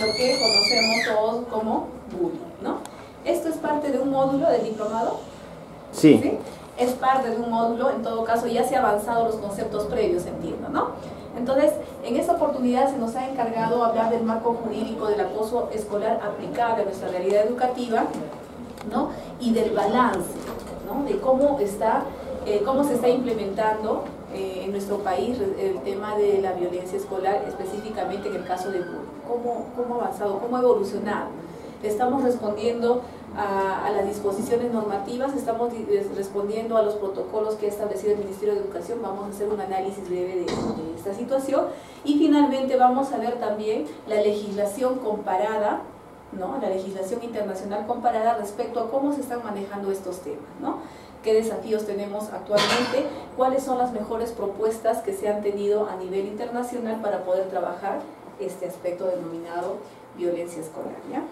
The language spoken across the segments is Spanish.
lo que conocemos todos como bullying, ¿no? Esto es parte de un módulo del diplomado. Sí. Es parte de un módulo, en todo caso ya se ha avanzado los conceptos previos, entiendo, ¿no? Entonces, en esta oportunidad se nos ha encargado hablar del marco jurídico del acoso escolar aplicable a nuestra realidad educativa, ¿no? Y del balance, ¿no? De cómo está, eh, cómo se está implementando eh, en nuestro país el tema de la violencia escolar, específicamente en el caso de cómo, cómo ha avanzado, cómo ha evolucionado. Estamos respondiendo a, las disposiciones normativas, estamos respondiendo a los protocolos que ha establecido el Ministerio de Educación, vamos a hacer un análisis breve de, esta situación y finalmente vamos a ver también la legislación comparada ¿no? la legislación internacional comparada respecto a cómo se están manejando estos temas, ¿no? Qué desafíos tenemos actualmente, cuáles son las mejores propuestas que se han tenido a nivel internacional para poder trabajar este aspecto denominado violencia escolar. ¿ya?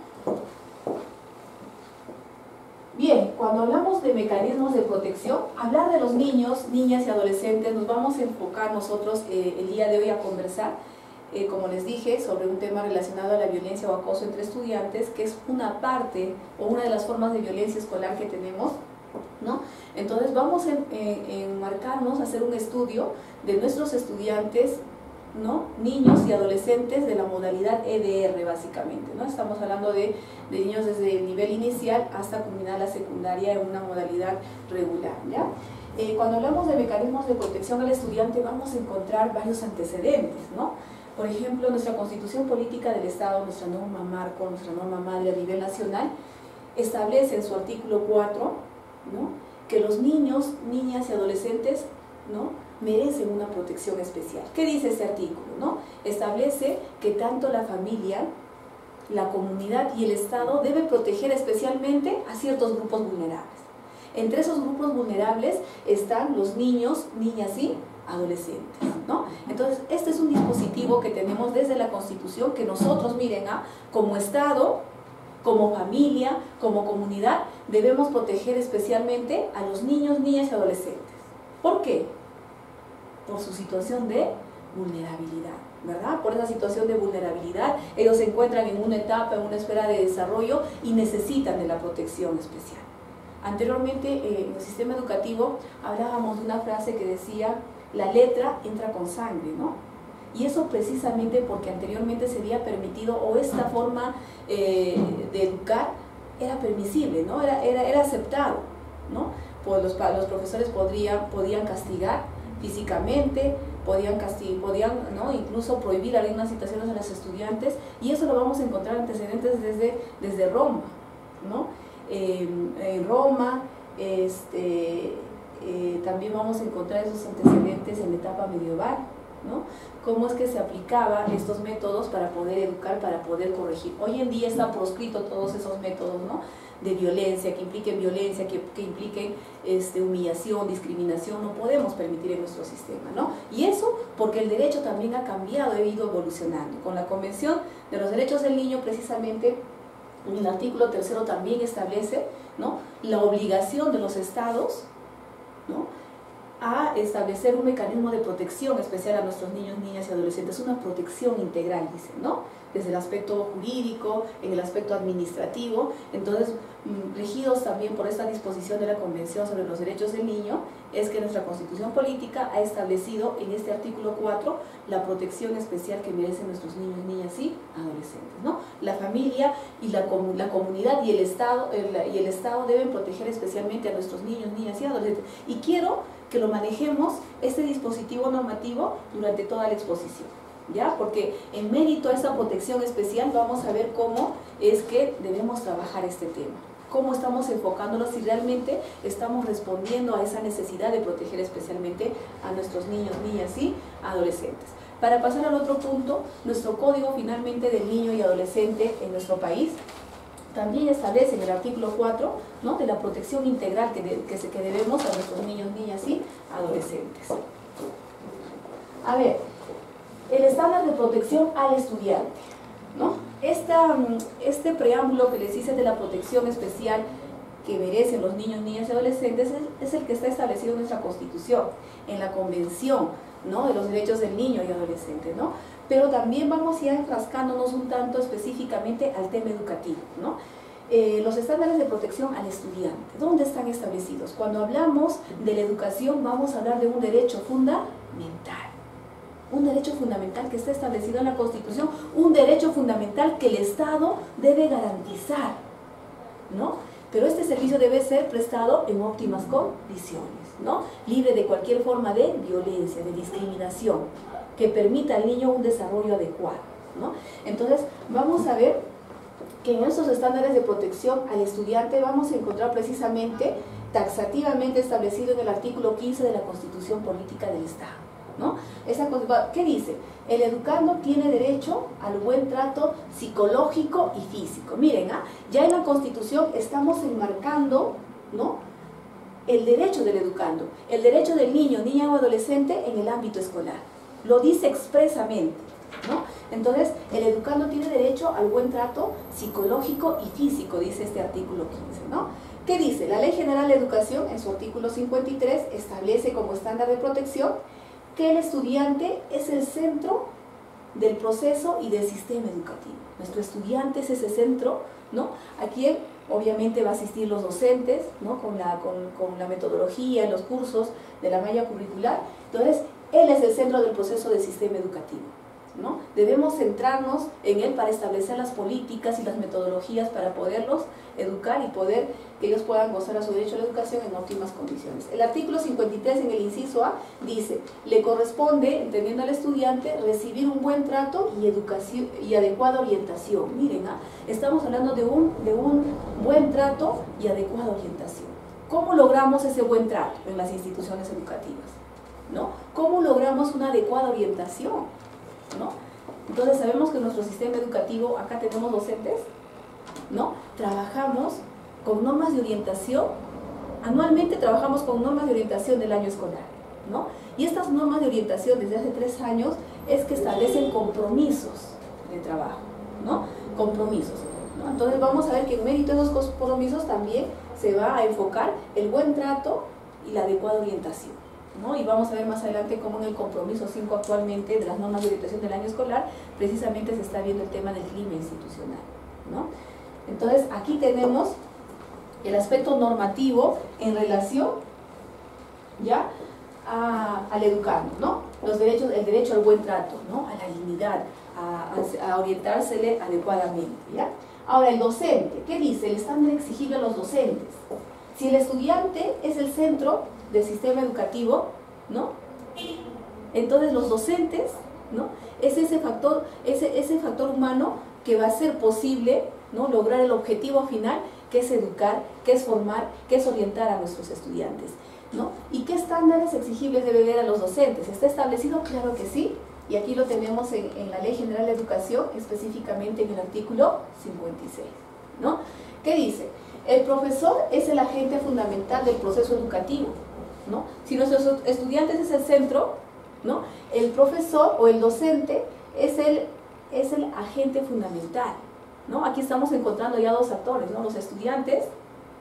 Bien, cuando hablamos de mecanismos de protección, hablar de los niños, niñas y adolescentes, nos vamos a enfocar nosotros eh, el día de hoy a conversar, eh, como les dije, sobre un tema relacionado a la violencia o acoso entre estudiantes, que es una parte o una de las formas de violencia escolar que tenemos, ¿no? Entonces vamos a enmarcarnos, a hacer un estudio de nuestros estudiantes ¿no? niños y adolescentes de la modalidad EDR básicamente. ¿no? Estamos hablando de, niños desde el nivel inicial hasta culminar la secundaria en una modalidad regular. Eh, cuando hablamos de mecanismos de protección al estudiante vamos a encontrar varios antecedentes. Por ejemplo, nuestra constitución política del Estado, nuestra norma marco, nuestra norma madre a nivel nacional, establece en su artículo 4 ¿no? que los niños, niñas y adolescentes ¿no? merecen una protección especial. ¿Qué dice este artículo? No? Establece que tanto la familia, la comunidad y el Estado deben proteger especialmente a ciertos grupos vulnerables. Entre esos grupos vulnerables están los niños, niñas y adolescentes. ¿no? Entonces, este es un dispositivo que tenemos desde la Constitución que nosotros, miren, ¿ah? como Estado, como familia, como comunidad, debemos proteger especialmente a los niños, niñas y adolescentes. ¿Por qué? por su situación de vulnerabilidad, ¿verdad? Por esa situación de vulnerabilidad, ellos se encuentran en una etapa, en una esfera de desarrollo y necesitan de la protección especial. Anteriormente eh, en el sistema educativo hablábamos de una frase que decía, la letra entra con sangre, ¿no? Y eso precisamente porque anteriormente se había permitido, o esta forma eh, de educar era permisible, ¿no? Era, era, era aceptado, ¿no? Pues los, los profesores podrían, podían castigar físicamente, podían castigar, podían ¿no? incluso prohibir algunas situaciones a los estudiantes y eso lo vamos a encontrar antecedentes desde, desde Roma. ¿no? en Roma este, eh, también vamos a encontrar esos antecedentes en la etapa medieval. ¿No? Cómo es que se aplicaban estos métodos para poder educar, para poder corregir. Hoy en día está proscrito todos esos métodos, de violencia, que impliquen violencia, que, que impliquen este, humillación, discriminación, no podemos permitir en nuestro sistema, ¿no? Y eso porque el derecho también ha cambiado, ha ido evolucionando. Con la Convención de los Derechos del Niño, precisamente, en el artículo tercero también establece. La obligación de los estados, ¿no? A establecer un mecanismo de protección especial a nuestros niños, niñas y adolescentes, una protección integral, dice, ¿no? Desde el aspecto jurídico, en el aspecto administrativo, entonces, mm, regidos también por esta disposición de la Convención sobre los Derechos del Niño, es que nuestra Constitución Política ha establecido en este artículo 4 la protección especial que merecen nuestros niños, niñas y adolescentes, ¿no? La familia y la, la comunidad y el, Estado, y el Estado deben proteger especialmente a nuestros niños, niñas y adolescentes. Y quiero que lo manejemos este dispositivo normativo durante toda la exposición. ¿Ya? Porque en mérito a esta protección especial vamos a ver cómo es que debemos trabajar este tema cómo estamos enfocándolo, si realmente estamos respondiendo a esa necesidad de proteger especialmente a nuestros niños, niñas y adolescentes. Para pasar al otro punto, nuestro código finalmente del niño y adolescente en nuestro país también establece en el artículo 4 ¿no? de la protección integral que, que, debemos a nuestros niños, niñas y adolescentes. A ver, el estándar de protección al estudiante. ¿no? Esta, este preámbulo que les hice de la protección especial que merecen los niños, niñas y adolescentes es, el que está establecido en nuestra Constitución, en la Convención ¿no? de los Derechos del Niño y Adolescente. ¿no? Pero también vamos ya enfrascándonos un tanto específicamente al tema educativo. ¿no? Eh, los estándares de protección al estudiante, ¿dónde están establecidos? Cuando hablamos de la educación vamos a hablar de un derecho fundamental un derecho fundamental que está establecido en la Constitución, un derecho fundamental que el Estado debe garantizar, ¿no? Pero este servicio debe ser prestado en óptimas condiciones, ¿no? Libre de cualquier forma de violencia, de discriminación, que permita al niño un desarrollo adecuado, ¿no? Entonces, vamos a ver que en estos estándares de protección al estudiante vamos a encontrar precisamente taxativamente establecido en el artículo 15 de la Constitución Política del Estado. ¿no? Esa ¿Qué dice? El educando tiene derecho al buen trato psicológico y físico. Miren, ¿ah? ya en la Constitución estamos enmarcando ¿no? el derecho del educando, el derecho del niño, niña o adolescente en el ámbito escolar. Lo dice expresamente. ¿no? Entonces, el educando tiene derecho al buen trato psicológico y físico, dice este artículo 15. ¿no? ¿Qué dice? La Ley General de Educación, en su artículo 53, establece como estándar de protección que el estudiante es el centro del proceso y del sistema educativo. Nuestro estudiante es ese centro, ¿no? Aquí obviamente va a asistir los docentes, ¿no? Con la, con, con la metodología, los cursos de la malla curricular. Entonces, él es el centro del proceso del sistema educativo. ¿no? Debemos centrarnos en él para establecer las políticas y las metodologías para poderlos educar y poder que ellos puedan gozar a su derecho a la educación en óptimas condiciones. El artículo 53 en el inciso A dice, le corresponde, entendiendo al estudiante, recibir un buen trato y, educación, y adecuada orientación. Miren, ¿ah? estamos hablando de un, de un buen trato y adecuada orientación. ¿Cómo logramos ese buen trato en las instituciones educativas? ¿No? ¿Cómo logramos una adecuada orientación? ¿no? Entonces sabemos que nuestro sistema educativo, acá tenemos docentes, ¿no? Trabajamos con normas de orientación, anualmente trabajamos con normas de orientación del año escolar, ¿no? Y estas normas de orientación desde hace tres años es que establecen compromisos de trabajo, ¿no? Compromisos. Entonces vamos a ver que en mérito de esos compromisos también se va a enfocar el buen trato y la adecuada orientación. Y vamos a ver más adelante cómo en el compromiso 5 actualmente de las normas de orientación del año escolar, precisamente se está viendo el tema del clima institucional, ¿no? Entonces, aquí tenemos el aspecto normativo en relación, ¿ya?, al educando, ¿no? Los derechos, el derecho al buen trato, ¿no? A la dignidad, a, a, orientársele adecuadamente, ¿ya? Ahora, el docente, ¿qué dice? El estándar exigible a los docentes. Si el estudiante es el centro del sistema educativo, ¿no? Entonces los docentes, ¿no? Es ese factor, ese, ese factor humano que va a ser posible, ¿no? Lograr el objetivo final, que es educar, que es formar, que es orientar a nuestros estudiantes, ¿no? ¿Y qué estándares exigibles debe haber a los docentes? ¿Está establecido? Claro que sí. Y aquí lo tenemos en, en la Ley General de Educación, específicamente en el artículo 56, ¿no? ¿Qué dice? El profesor es el agente fundamental del proceso educativo. ¿No? Si nuestros estudiantes es el centro, ¿no? el profesor o el docente es el, agente fundamental. ¿no? Aquí estamos encontrando ya dos actores, los estudiantes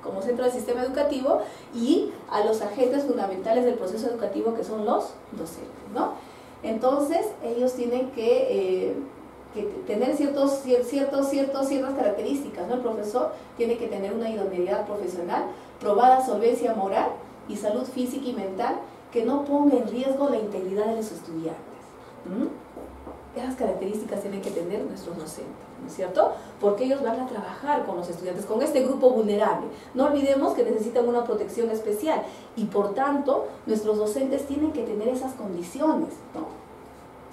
como centro del sistema educativo y a los agentes fundamentales del proceso educativo que son los docentes. ¿no? Entonces ellos tienen que... Eh, tener ciertos, ciertos, ciertas características, ¿no? El profesor tiene que tener una idoneidad profesional, probada solvencia moral y salud física y mental que no ponga en riesgo la integridad de los estudiantes. Esas características tienen que tener nuestros docentes, ¿no es cierto? Porque ellos van a trabajar con los estudiantes, con este grupo vulnerable. No olvidemos que necesitan una protección especial y por tanto nuestros docentes tienen que tener esas condiciones, ¿no?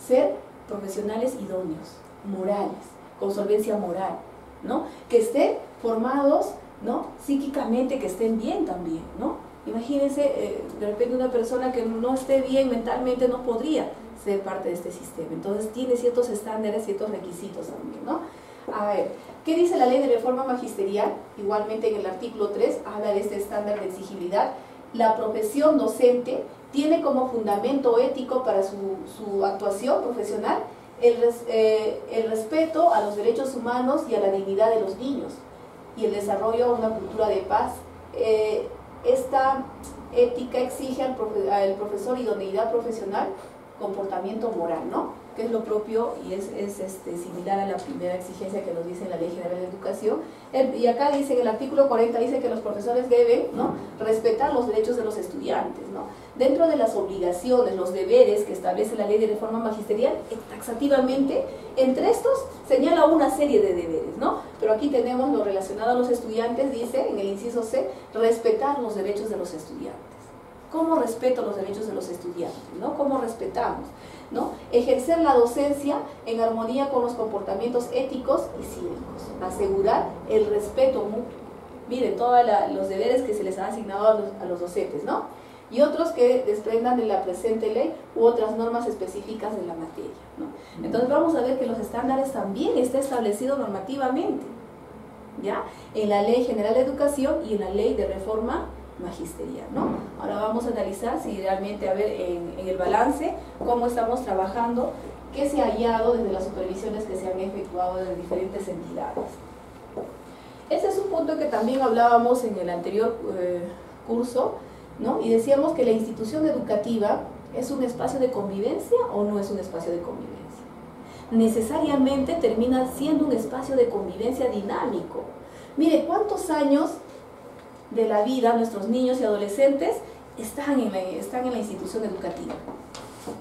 Ser profesionales idóneos, morales, con solvencia moral, ¿no? Que estén formados, ¿no? Psíquicamente, que estén bien también, ¿no? Imagínense, eh, de repente una persona que no esté bien mentalmente no podría ser parte de este sistema. Entonces tiene ciertos estándares, ciertos requisitos también, ¿no? A ver, ¿qué dice la ley de reforma magisterial? Igualmente en el artículo 3 habla de este estándar de exigibilidad. La profesión docente tiene como fundamento ético para su, su actuación profesional el, eh, el respeto a los derechos humanos y a la dignidad de los niños y el desarrollo de una cultura de paz eh, esta ética exige al, al profesor idoneidad profesional, comportamiento moral, ¿no? que es lo propio y es, es este, similar a la primera exigencia que nos dice la Ley General de Educación. y acá dice, en el artículo 40 dice que los profesores deben ¿no? respetar los derechos de los estudiantes. ¿no? Dentro de las obligaciones, los deberes que establece la Ley de Reforma Magisterial, taxativamente, entre estos señala una serie de deberes, ¿no? Pero aquí tenemos lo relacionado a los estudiantes, dice en el inciso C, respetar los derechos de los estudiantes. ¿Cómo respeto los derechos de los estudiantes? ¿no? ¿Cómo respetamos? ¿no? Ejercer la docencia en armonía con los comportamientos éticos y cívicos. Asegurar el respeto mutuo. Miren, todos los deberes que se les han asignado a los, a los docentes, ¿no? Y otros que desprendan de la presente ley u otras normas específicas de la materia, ¿no? Entonces vamos a ver que los estándares también está establecido normativamente, ¿ya? En la Ley General de Educación y en la Ley de Reforma magisterial. ¿no? Ahora vamos a analizar si realmente, a ver, en, el balance, cómo estamos trabajando, qué se ha hallado desde las supervisiones que se han efectuado de diferentes entidades. Este es un punto que también hablábamos en el anterior eh, curso, y decíamos que la institución educativa es un espacio de convivencia o no es un espacio de convivencia. Necesariamente termina siendo un espacio de convivencia dinámico. Mire, ¿cuántos años de la vida, nuestros niños y adolescentes, están en la, están en la institución educativa.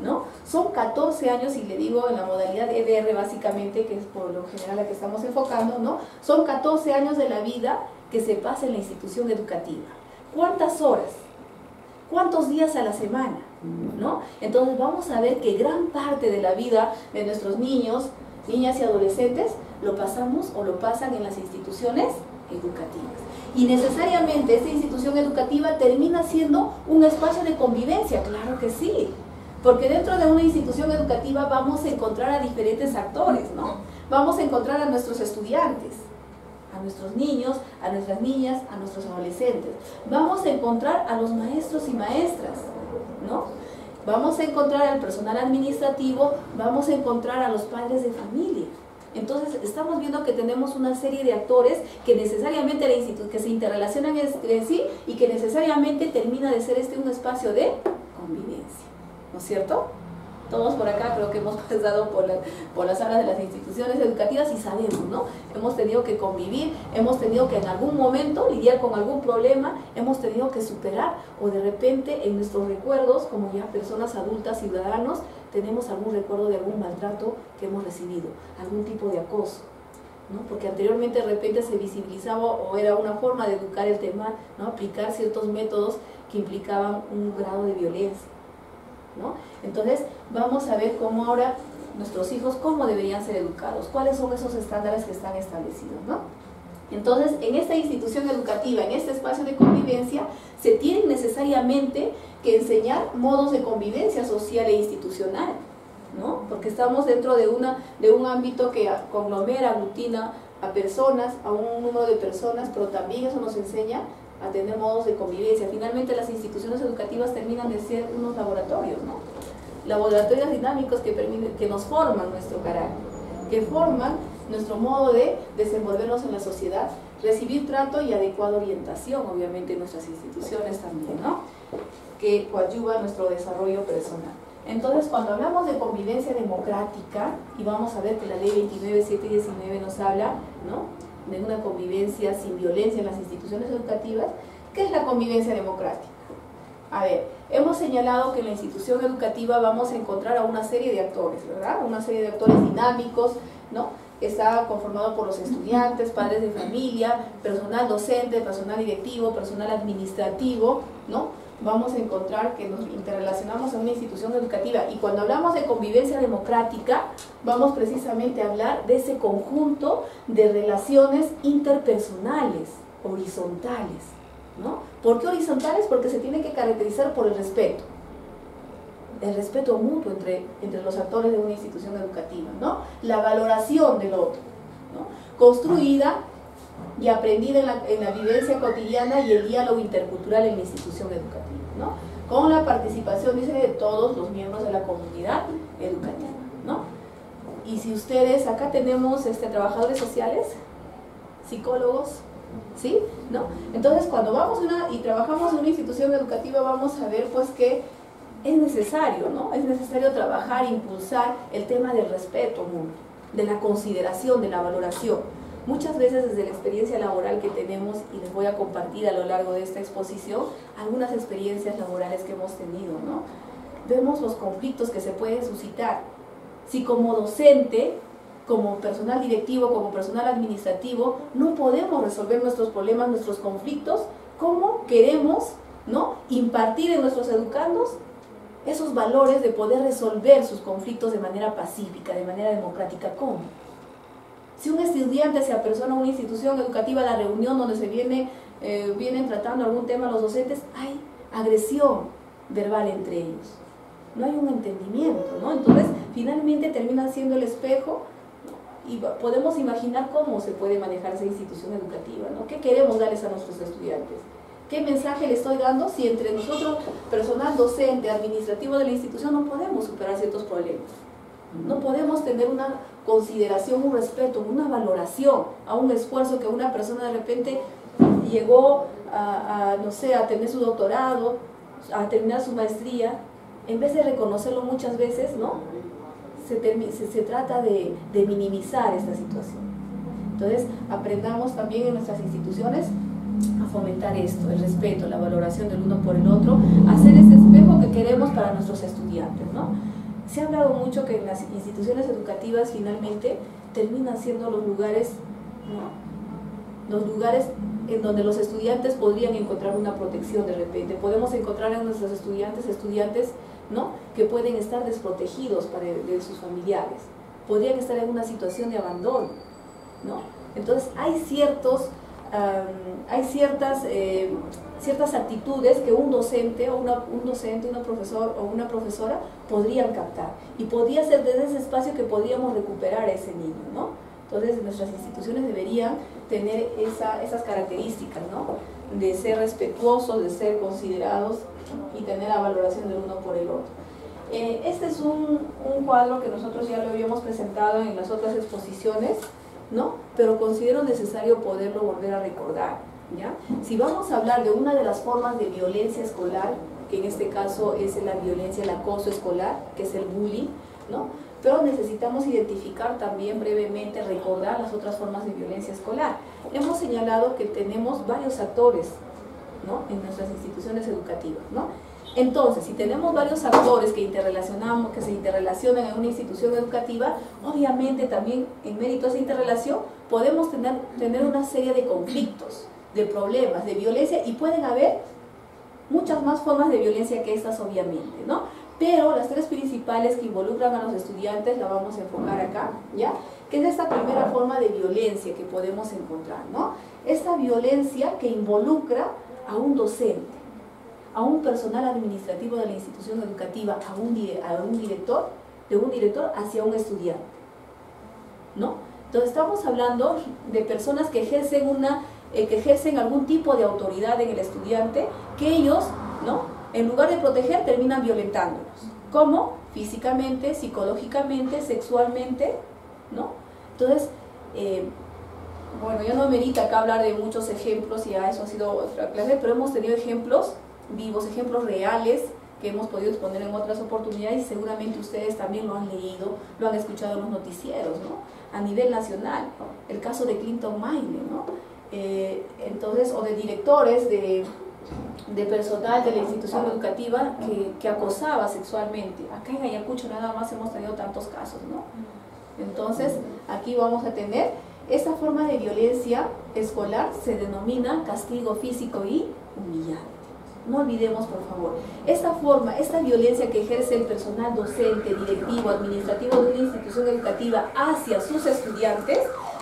¿no? Son 14 años, y le digo en la modalidad EDR básicamente, que es por lo general la que estamos enfocando, ¿no? son 14 años de la vida que se pasa en la institución educativa. ¿Cuántas horas? ¿Cuántos días a la semana? ¿no? Entonces vamos a ver que gran parte de la vida de nuestros niños, niñas y adolescentes lo pasamos o lo pasan en las instituciones educativas y necesariamente esta institución educativa termina siendo un espacio de convivencia, claro que sí, porque dentro de una institución educativa vamos a encontrar a diferentes actores, ¿no? Vamos a encontrar a nuestros estudiantes, a nuestros niños, a nuestras niñas, a nuestros adolescentes. Vamos a encontrar a los maestros y maestras, ¿no? Vamos a encontrar al personal administrativo, vamos a encontrar a los padres de familia. Entonces estamos viendo que tenemos una serie de actores que necesariamente que se interrelacionan entre sí y que necesariamente termina de ser este un espacio de convivencia, ¿no es cierto? Todos por acá creo que hemos pasado por, por las salas de las instituciones educativas y sabemos, ¿no? Hemos tenido que convivir, hemos tenido que en algún momento lidiar con algún problema, hemos tenido que superar o de repente en nuestros recuerdos, como ya personas adultas, ciudadanos, tenemos algún recuerdo de algún maltrato que hemos recibido, algún tipo de acoso. ¿no? porque anteriormente de repente se visibilizaba o era una forma de educar el tema, ¿no? aplicar ciertos métodos que implicaban un grado de violencia. ¿No? Entonces vamos a ver cómo ahora nuestros hijos, cómo deberían ser educados, cuáles son esos estándares que están establecidos. ¿no? Entonces, en esta institución educativa, en este espacio de convivencia, se tienen necesariamente que enseñar modos de convivencia social e institucional, ¿no? Porque estamos dentro de, una, de un ámbito que conglomera, aglutina a personas, a un número de personas, pero también eso nos enseña a tener modos de convivencia. Finalmente las instituciones educativas terminan de ser unos laboratorios, ¿no? Laboratorios dinámicos que, nos forman nuestro carácter, que forman nuestro modo de desenvolvernos en la sociedad, recibir trato y adecuada orientación, obviamente, en nuestras instituciones también, ¿no? Que coadyuva nuestro desarrollo personal. Entonces, cuando hablamos de convivencia democrática, y vamos a ver que la ley 29, 7 y 19 nos habla, ¿no? De una convivencia sin violencia en las instituciones educativas, ¿qué es la convivencia democrática? A ver, hemos señalado que en la institución educativa vamos a encontrar a una serie de actores, ¿verdad? Una serie de actores dinámicos, ¿no? está conformado por los estudiantes, padres de familia, personal docente, personal directivo, personal administrativo, ¿no? Vamos a encontrar que nos interrelacionamos en una institución educativa y cuando hablamos de convivencia democrática, vamos precisamente a hablar de ese conjunto de relaciones interpersonales, horizontales, ¿no? ¿Por qué horizontales? Porque se tiene que caracterizar por el respeto, el respeto mutuo entre, entre los actores de una institución educativa, ¿no? La valoración del otro, ¿no? Construida y aprendida en la, en la, vivencia cotidiana y el diálogo intercultural en la institución educativa, Con la participación, dice, de todos los miembros de la comunidad educativa, ¿no? Y si ustedes, acá tenemos este, trabajadores sociales, psicólogos, ¿Sí? ¿No? Entonces, cuando vamos y trabajamos en una institución educativa, vamos a ver pues que es necesario, ¿no? Es necesario trabajar, impulsar el tema del respeto de la consideración, de la valoración. Muchas veces desde la experiencia laboral que tenemos, y les voy a compartir a lo largo de esta exposición, algunas experiencias laborales que hemos tenido, ¿no? Vemos los conflictos que se pueden suscitar. Si como docente, como personal directivo, como personal administrativo, no podemos resolver nuestros problemas, nuestros conflictos, ¿cómo queremos ¿no? impartir en nuestros educandos esos valores de poder resolver sus conflictos de manera pacífica, de manera democrática. ¿Cómo? Si un estudiante se apersona a una institución educativa, a la reunión donde se viene, eh, vienen tratando algún tema los docentes, hay agresión verbal entre ellos. No hay un entendimiento, ¿no? Entonces, finalmente termina siendo el espejo y podemos imaginar cómo se puede manejar esa institución educativa, ¿no? ¿Qué queremos darles a nuestros estudiantes? ¿Qué mensaje le estoy dando si entre nosotros, personal docente, administrativo de la institución, no podemos superar ciertos problemas? No podemos tener una consideración, un respeto, una valoración a un esfuerzo que una persona de repente llegó a, no sé, a tener su doctorado, a terminar su maestría, en vez de reconocerlo muchas veces, ¿no? Se, se, trata de, de minimizar esta situación. Entonces, aprendamos también en nuestras instituciones a fomentar esto, el respeto, la valoración del uno por el otro, hacer ese espejo que queremos para nuestros estudiantes. ¿no? Se ha hablado mucho que en las instituciones educativas finalmente terminan siendo los lugares, los lugares en donde los estudiantes podrían encontrar una protección de repente. Podemos encontrar en nuestros estudiantes estudiantes ¿no? que pueden estar desprotegidos para, de sus familiares, podrían estar en una situación de abandono. ¿no? Entonces hay ciertos hay ciertas, eh, ciertas actitudes que un docente o una, un docente, una profesor o una profesora podrían captar y podría ser desde ese espacio que podríamos recuperar a ese niño, ¿no? Entonces nuestras instituciones deberían tener esa, esas características, ¿no? De ser respetuosos, de ser considerados y tener la valoración del uno por el otro. Eh, este es un, un cuadro que nosotros ya lo habíamos presentado en las otras exposiciones, ¿no? Pero considero necesario poderlo volver a recordar, ¿ya? Si vamos a hablar de una de las formas de violencia escolar, que en este caso es la violencia, el acoso escolar, que es el bullying, ¿no? Pero necesitamos identificar también brevemente, recordar las otras formas de violencia escolar. Hemos señalado que tenemos varios actores, ¿no? En nuestras instituciones educativas, ¿no? Entonces, si tenemos varios actores que interrelacionamos, que se interrelacionan en una institución educativa, obviamente también en mérito de esa interrelación podemos tener, tener una serie de conflictos, de problemas, de violencia y pueden haber muchas más formas de violencia que estas obviamente, ¿no? Pero las tres principales que involucran a los estudiantes la vamos a enfocar acá, ¿ya? Que es esta primera forma de violencia que podemos encontrar, ¿no? Esta violencia que involucra a un docente a un personal administrativo de la institución educativa, a un, a un director, de un director hacia un estudiante. ¿No? Entonces estamos hablando de personas que ejercen, una, eh, que ejercen algún tipo de autoridad en el estudiante, que ellos, ¿no? en lugar de proteger, terminan violentándolos. ¿Cómo? Físicamente, psicológicamente, sexualmente, ¿no? Entonces, eh, bueno, yo no merita acá hablar de muchos ejemplos, y a eso ha sido otra clase, pero hemos tenido ejemplos vivos, ejemplos reales que hemos podido exponer en otras oportunidades y seguramente ustedes también lo han leído, lo han escuchado en los noticieros, ¿no? A nivel nacional, el caso de Clinton Maine, ¿no? Eh, entonces, o de directores de, de, personal de la institución educativa que, que, acosaba sexualmente. Acá en Ayacucho nada más hemos tenido tantos casos, ¿no? Entonces, aquí vamos a tener esta forma de violencia escolar se denomina castigo físico y humillante. No olvidemos, por favor, esta forma, esta violencia que ejerce el personal docente, directivo, administrativo de una institución educativa hacia sus estudiantes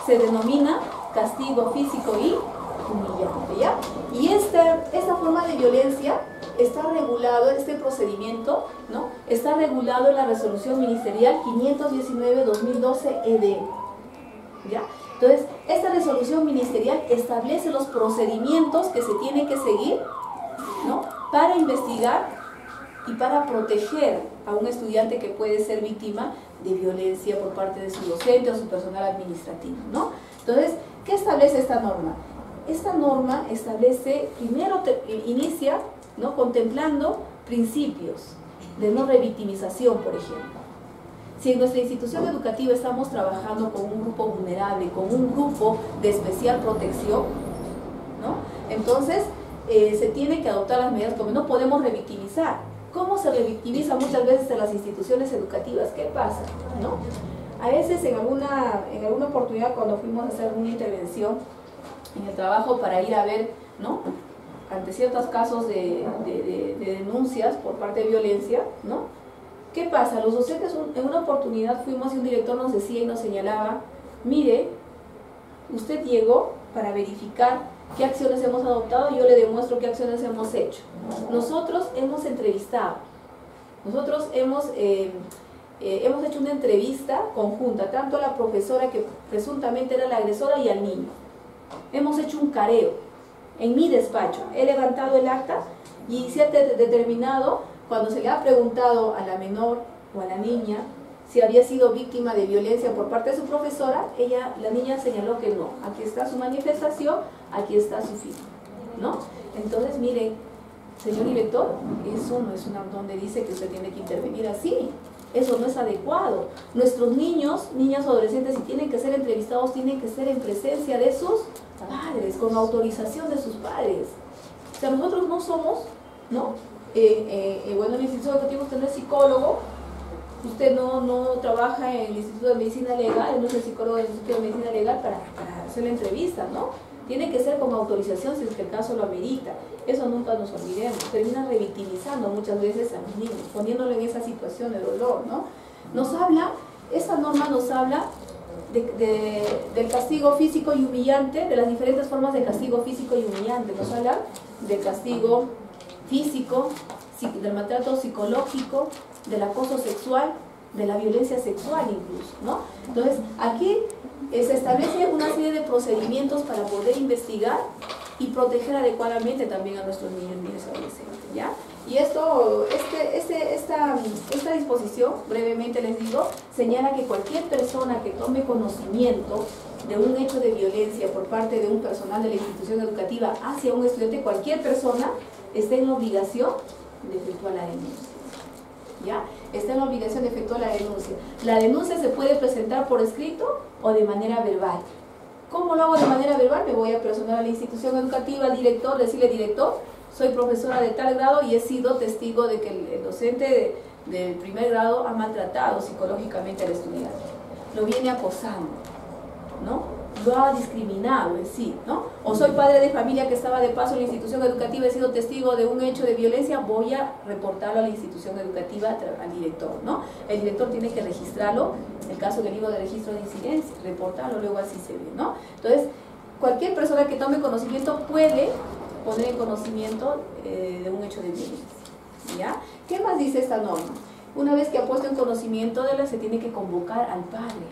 se denomina castigo físico y humillante, ¿ya? Y esta, esta forma de violencia está regulado, este procedimiento, ¿no? Está regulado en la resolución ministerial 519-2012 ED, ¿ya? Entonces, esta resolución ministerial establece los procedimientos que se tienen que seguir para investigar y para proteger a un estudiante que puede ser víctima de violencia por parte de su docente o su personal administrativo. ¿no? Entonces, ¿qué establece esta norma? esta norma establece, primero inicia ¿no? contemplando principios de no revictimización, por ejemplo. Si en nuestra institución educativa estamos trabajando con un grupo vulnerable, con un grupo de especial protección, ¿no? entonces eh, se tiene que adoptar las medidas porque no podemos revictimizar. ¿Cómo se revictimiza muchas veces en las instituciones educativas? ¿Qué pasa? A veces en alguna, en alguna oportunidad cuando fuimos a hacer una intervención en el trabajo para ir a ver, ¿no? ante ciertos casos de, denuncias por parte de violencia, ¿no? ¿Qué pasa? Los docentes en una oportunidad fuimos y un director nos decía y nos señalaba, mire, usted llegó para verificar qué acciones hemos adoptado y yo le demuestro qué acciones hemos hecho. Nosotros hemos entrevistado, nosotros hemos, eh, eh, hemos hecho una entrevista conjunta, tanto a la profesora que presuntamente era la agresora y al niño. Hemos hecho un careo en mi despacho. He levantado el acta y se ha determinado, cuando se le ha preguntado a la menor o a la niña si había sido víctima de violencia por parte de su profesora, ella, la niña señaló que no. Aquí está su manifestación, aquí está su firma. ¿no? Entonces, mire, señor director, eso no es una donde dice que usted tiene que intervenir así. Eso no es adecuado. Nuestros niños, niñas o adolescentes, si tienen que ser entrevistados, tienen que ser en presencia de sus padres, con autorización de sus padres. O sea, nosotros no somos, ¿no? Eh, eh, eh, bueno, en el Instituto Educativo usted no es psicólogo, usted no, no trabaja en el Instituto de Medicina Legal, no es el psicólogo del Instituto de Medicina Legal para, hacer la entrevista, ¿no? Tiene que ser con autorización si es que el caso lo amerita. Eso nunca nos olvidemos. Termina revictimizando muchas veces a los niños, poniéndolo en esa situación de dolor, ¿no? Nos habla, esa norma nos habla del castigo físico y humillante, de las diferentes formas de castigo físico y humillante. Nos habla del castigo físico, del maltrato psicológico, del acoso sexual, de la violencia sexual incluso, ¿no? Entonces, aquí se establece una serie de procedimientos para poder investigar y proteger adecuadamente también a nuestros niños, niñas y adolescentes, ¿ya? Y esto, este, este, esta, esta disposición, brevemente les digo, señala que cualquier persona que tome conocimiento de un hecho de violencia por parte de un personal de la institución educativa hacia un estudiante, cualquier persona está en obligación de efectuar la denuncia. Está en la obligación de efectuar la denuncia. La denuncia se puede presentar por escrito o de manera verbal. ¿Cómo lo hago de manera verbal? Me voy a personar a la institución educativa, al director, decirle director, soy profesora de tal grado y he sido testigo de que el, docente del primer grado ha maltratado psicológicamente al estudiante. Lo viene acosando, ¿no? Ha discriminado en sí, ¿no? O soy padre de familia que estaba de paso en la institución educativa, he sido testigo de un hecho de violencia, voy a reportarlo a la institución educativa, al director, ¿no? El director tiene que registrarlo, en el caso del libro de registro de incidencia, reportarlo, luego así se ve, ¿no? Entonces, cualquier persona que tome conocimiento puede poner en conocimiento eh, de un hecho de violencia. ¿Ya? ¿Qué más dice esta norma? Una vez que ha puesto en conocimiento de la, se tiene que convocar al padre,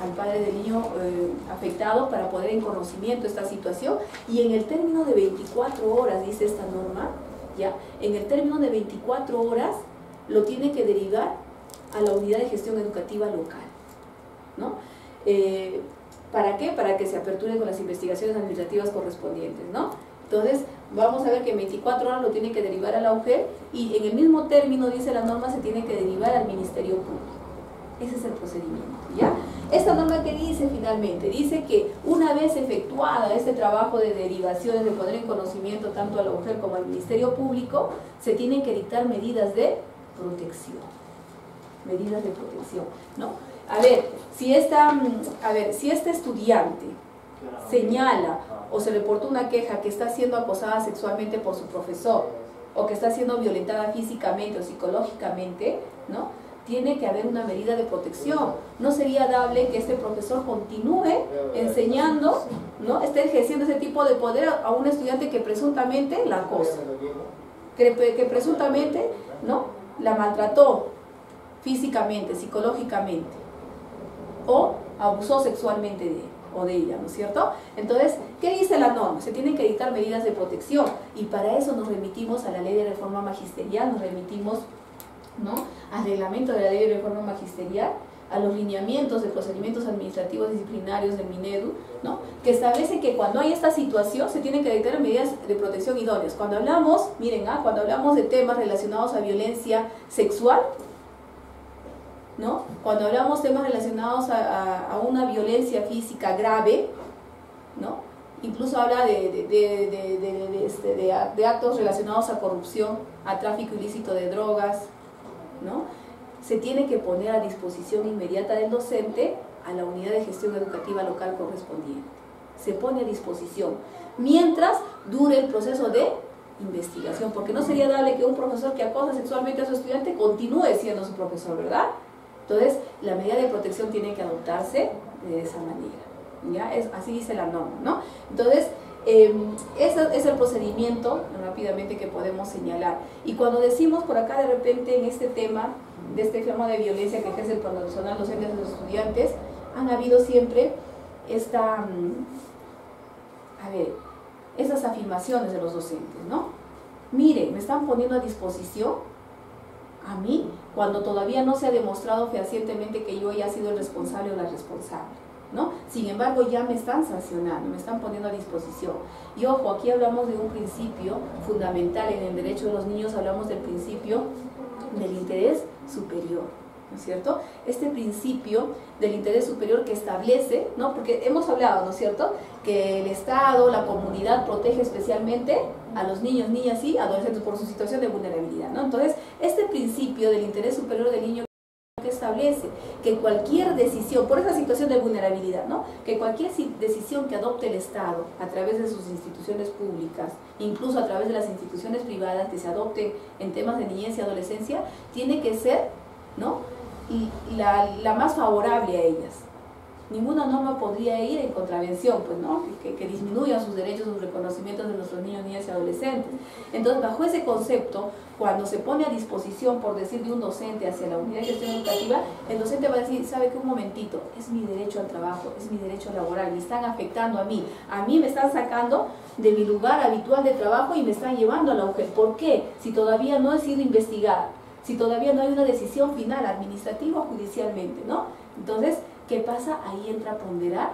Al padre del niño eh, afectado para poner en conocimiento esta situación y en el término de 24 horas, dice esta norma, ¿ya? En el término de 24 horas lo tiene que derivar a la unidad de gestión educativa local, ¿no? Eh, ¿Para qué? Para que se aperture con las investigaciones administrativas correspondientes, ¿no? Entonces, vamos a ver que en 24 horas lo tiene que derivar a la UGEL y en el mismo término, dice la norma, se tiene que derivar al Ministerio Público. Ese es el procedimiento, ¿ya? Esta norma que dice finalmente, dice que una vez efectuada este trabajo de derivaciones, de poner en conocimiento tanto a la UGEL como al Ministerio Público, se tienen que dictar medidas de protección. Medidas de protección, ¿no? A ver, si esta, mm, a ver, si este estudiante señala o se reporta una queja que está siendo acosada sexualmente por su profesor o que está siendo violentada físicamente o psicológicamente, ¿no? Tiene que haber una medida de protección. No sería dable que este profesor continúe enseñando, ¿no? Esté ejerciendo ese tipo de poder a un estudiante que presuntamente la acosa, que, que presuntamente, ¿no? La maltrató físicamente, psicológicamente o abusó sexualmente de él o de ella, ¿no es cierto? Entonces, ¿qué dice la norma? Se tienen que dictar medidas de protección y para eso nos remitimos a la ley de reforma magisterial, nos remitimos ¿no? al reglamento de la ley de reforma magisterial, a los lineamientos de procedimientos administrativos disciplinarios del MINEDU, ¿no? que establece que cuando hay esta situación se tienen que dictar medidas de protección idóneas. Cuando hablamos, miren, ¿ah? cuando hablamos de temas relacionados a violencia sexual, ¿no? Cuando hablamos temas relacionados a, una violencia física grave, ¿no? Incluso habla de, de, este, de, actos relacionados a corrupción, a tráfico ilícito de drogas, ¿no? Se tiene que poner a disposición inmediata del docente a la unidad de gestión educativa local correspondiente. Se pone a disposición mientras dure el proceso de investigación, porque no sería dable que un profesor que acosa sexualmente a su estudiante continúe siendo su profesor, ¿verdad? Entonces, la medida de protección tiene que adoptarse de esa manera. ¿ya? Es, así dice la norma, ¿no? Entonces, eh, ese es el procedimiento rápidamente que podemos señalar. Y cuando decimos por acá de repente en este tema, de este tema de violencia que ejerce el personal docente de los estudiantes, han habido siempre esta, mm, a ver, esas afirmaciones de los docentes, ¿no? Mire, me están poniendo a disposición a mí cuando todavía no se ha demostrado fehacientemente que yo haya sido el responsable o la responsable. ¿No? Sin embargo, ya me están sancionando, me están poniendo a disposición. Y ojo, aquí hablamos de un principio fundamental en el derecho de los niños, hablamos del principio del interés superior. ¿no es cierto? Este principio del interés superior que establece, ¿no? Porque hemos hablado, ¿no es cierto?, que el Estado, la comunidad protege especialmente a los niños, niñas y adolescentes por su situación de vulnerabilidad, ¿no? Entonces, este principio del interés superior del niño establece que cualquier decisión, por esa situación de vulnerabilidad, ¿no? que cualquier decisión que adopte el Estado a través de sus instituciones públicas, incluso a través de las instituciones privadas que se adopten en temas de niñez y adolescencia, tiene que ser ¿no? la más favorable a ellas. Ninguna norma podría ir en contravención, pues, ¿no? Que, que, disminuya sus derechos, sus reconocimientos de nuestros niños, niñas y adolescentes. Entonces, bajo ese concepto, cuando se pone a disposición, por decir, de un docente hacia la unidad de gestión educativa, el docente va a decir, sabe que un momentito, es mi derecho al trabajo, es mi derecho laboral, me están afectando a mí, a mí me están sacando de mi lugar habitual de trabajo y me están llevando a la mujer. ¿Por qué? Si todavía no he sido investigada si todavía no hay una decisión final administrativa o judicialmente, ¿no? Entonces, ¿qué pasa? Ahí entra a ponderar,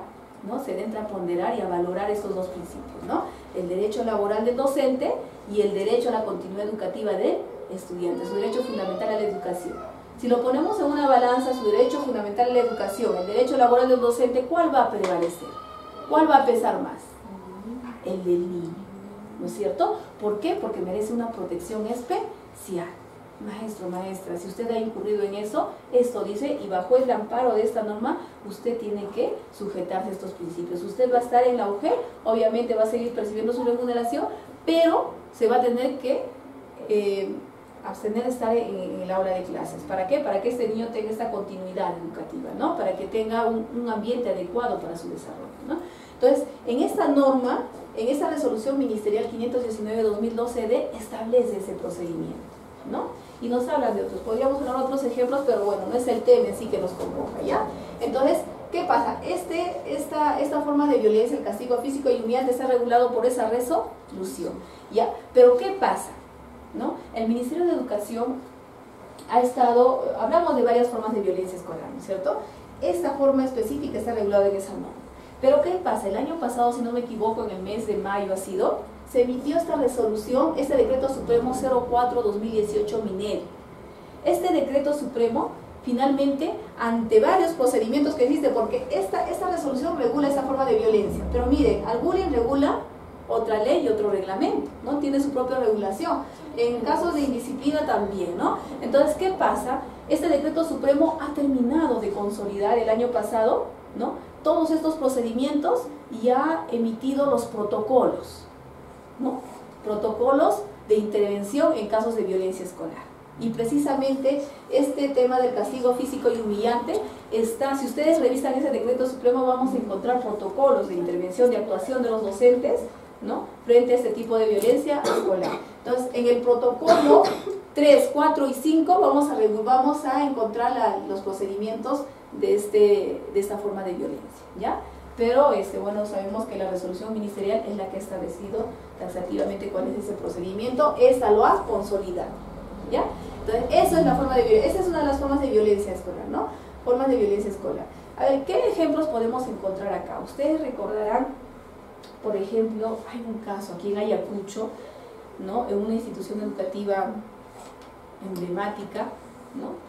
¿no? Se entra a ponderar y a valorar estos dos principios, ¿no? El derecho laboral del docente y el derecho a la continuidad educativa del estudiante, su derecho fundamental a la educación. Si lo ponemos en una balanza, su derecho fundamental a la educación, el derecho laboral del docente, ¿cuál va a prevalecer? ¿Cuál va a pesar más? El del niño, ¿no es cierto? ¿Por qué? Porque merece una protección especial. Maestro, maestra, si usted ha incurrido en eso, esto dice, y bajo el amparo de esta norma, usted tiene que sujetarse a estos principios. Usted va a estar en la UG, obviamente va a seguir percibiendo su remuneración, pero se va a tener que eh, abstener de estar en, el aula de clases. ¿Para qué? Para que este niño tenga esta continuidad educativa, ¿no? Para que tenga un, un ambiente adecuado para su desarrollo, ¿no? Entonces, en esta norma, en esta resolución ministerial 519-2012D, establece ese procedimiento, ¿no? Y nos hablan de otros. Podríamos hablar otros ejemplos, pero bueno, no es el tema sí que nos convoca, ¿ya? Entonces, ¿qué pasa? Este, esta, esta forma de violencia, el castigo físico y humillante está regulado por esa resolución, ¿ya? Pero ¿qué pasa? ¿No? El Ministerio de Educación ha estado, hablamos de varias formas de violencia escolar, ¿no es cierto? Esta forma específica está regulada en esa norma. Pero ¿qué pasa? El año pasado, si no me equivoco, en el mes de mayo ha sido, se emitió esta resolución, este decreto supremo 04-2018 MINER. Este decreto supremo, finalmente, ante varios procedimientos que existe, porque esta, esta resolución regula esta forma de violencia, pero miren, al regula otra ley y otro reglamento, ¿no? Tiene su propia regulación. En casos de indisciplina también, ¿no? Entonces, ¿qué pasa? Este decreto supremo ha terminado de consolidar el año pasado, ¿no? Todos estos procedimientos y ha emitido los protocolos, ¿no? protocolos de intervención en casos de violencia escolar. Y precisamente este tema del castigo físico y humillante está, si ustedes revisan ese decreto supremo, vamos a encontrar protocolos de intervención, de actuación de los docentes, ¿no? Frente a este tipo de violencia escolar. Entonces, en el protocolo 3, 4 y 5 vamos a, vamos a encontrar los procedimientos de, este, de esta forma de violencia, ¿ya? Pero este, bueno, sabemos que la resolución ministerial es la que ha establecido taxativamente cuál es ese procedimiento, esta lo ha consolidado, ¿ya? Entonces, eso es la forma de esa es una de las formas de violencia escolar, ¿no? Formas de violencia escolar. A ver, ¿qué ejemplos podemos encontrar acá? Ustedes recordarán, por ejemplo, hay un caso aquí en Ayacucho, ¿no? En una institución educativa emblemática, ¿no?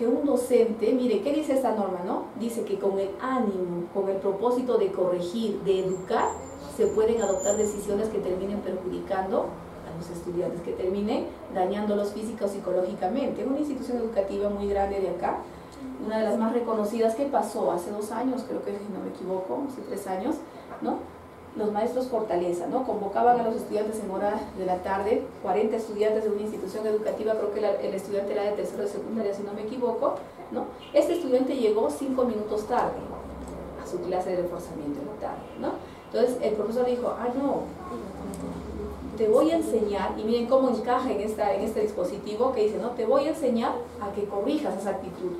Que un docente, mire, ¿qué dice esta norma, no? Dice que con el ánimo, con el propósito de corregir, de educar, se pueden adoptar decisiones que terminen perjudicando a los estudiantes, que terminen dañándolos física o psicológicamente. Una institución educativa muy grande de acá, una de las más reconocidas que pasó hace dos años, creo que si no me equivoco, hace tres años, ¿no? Los maestros Fortaleza, ¿no? Convocaban a los estudiantes en hora de la tarde, 40 estudiantes de una institución educativa, creo que el estudiante era de tercero de secundaria, si no me equivoco, ¿no? Este estudiante llegó cinco minutos tarde a su clase de reforzamiento en la tarde, ¿no? Entonces el profesor dijo, ah, no, te voy a enseñar, y miren cómo encaja en, esta, en este dispositivo que dice, no, te voy a enseñar a que corrijas esa actitud.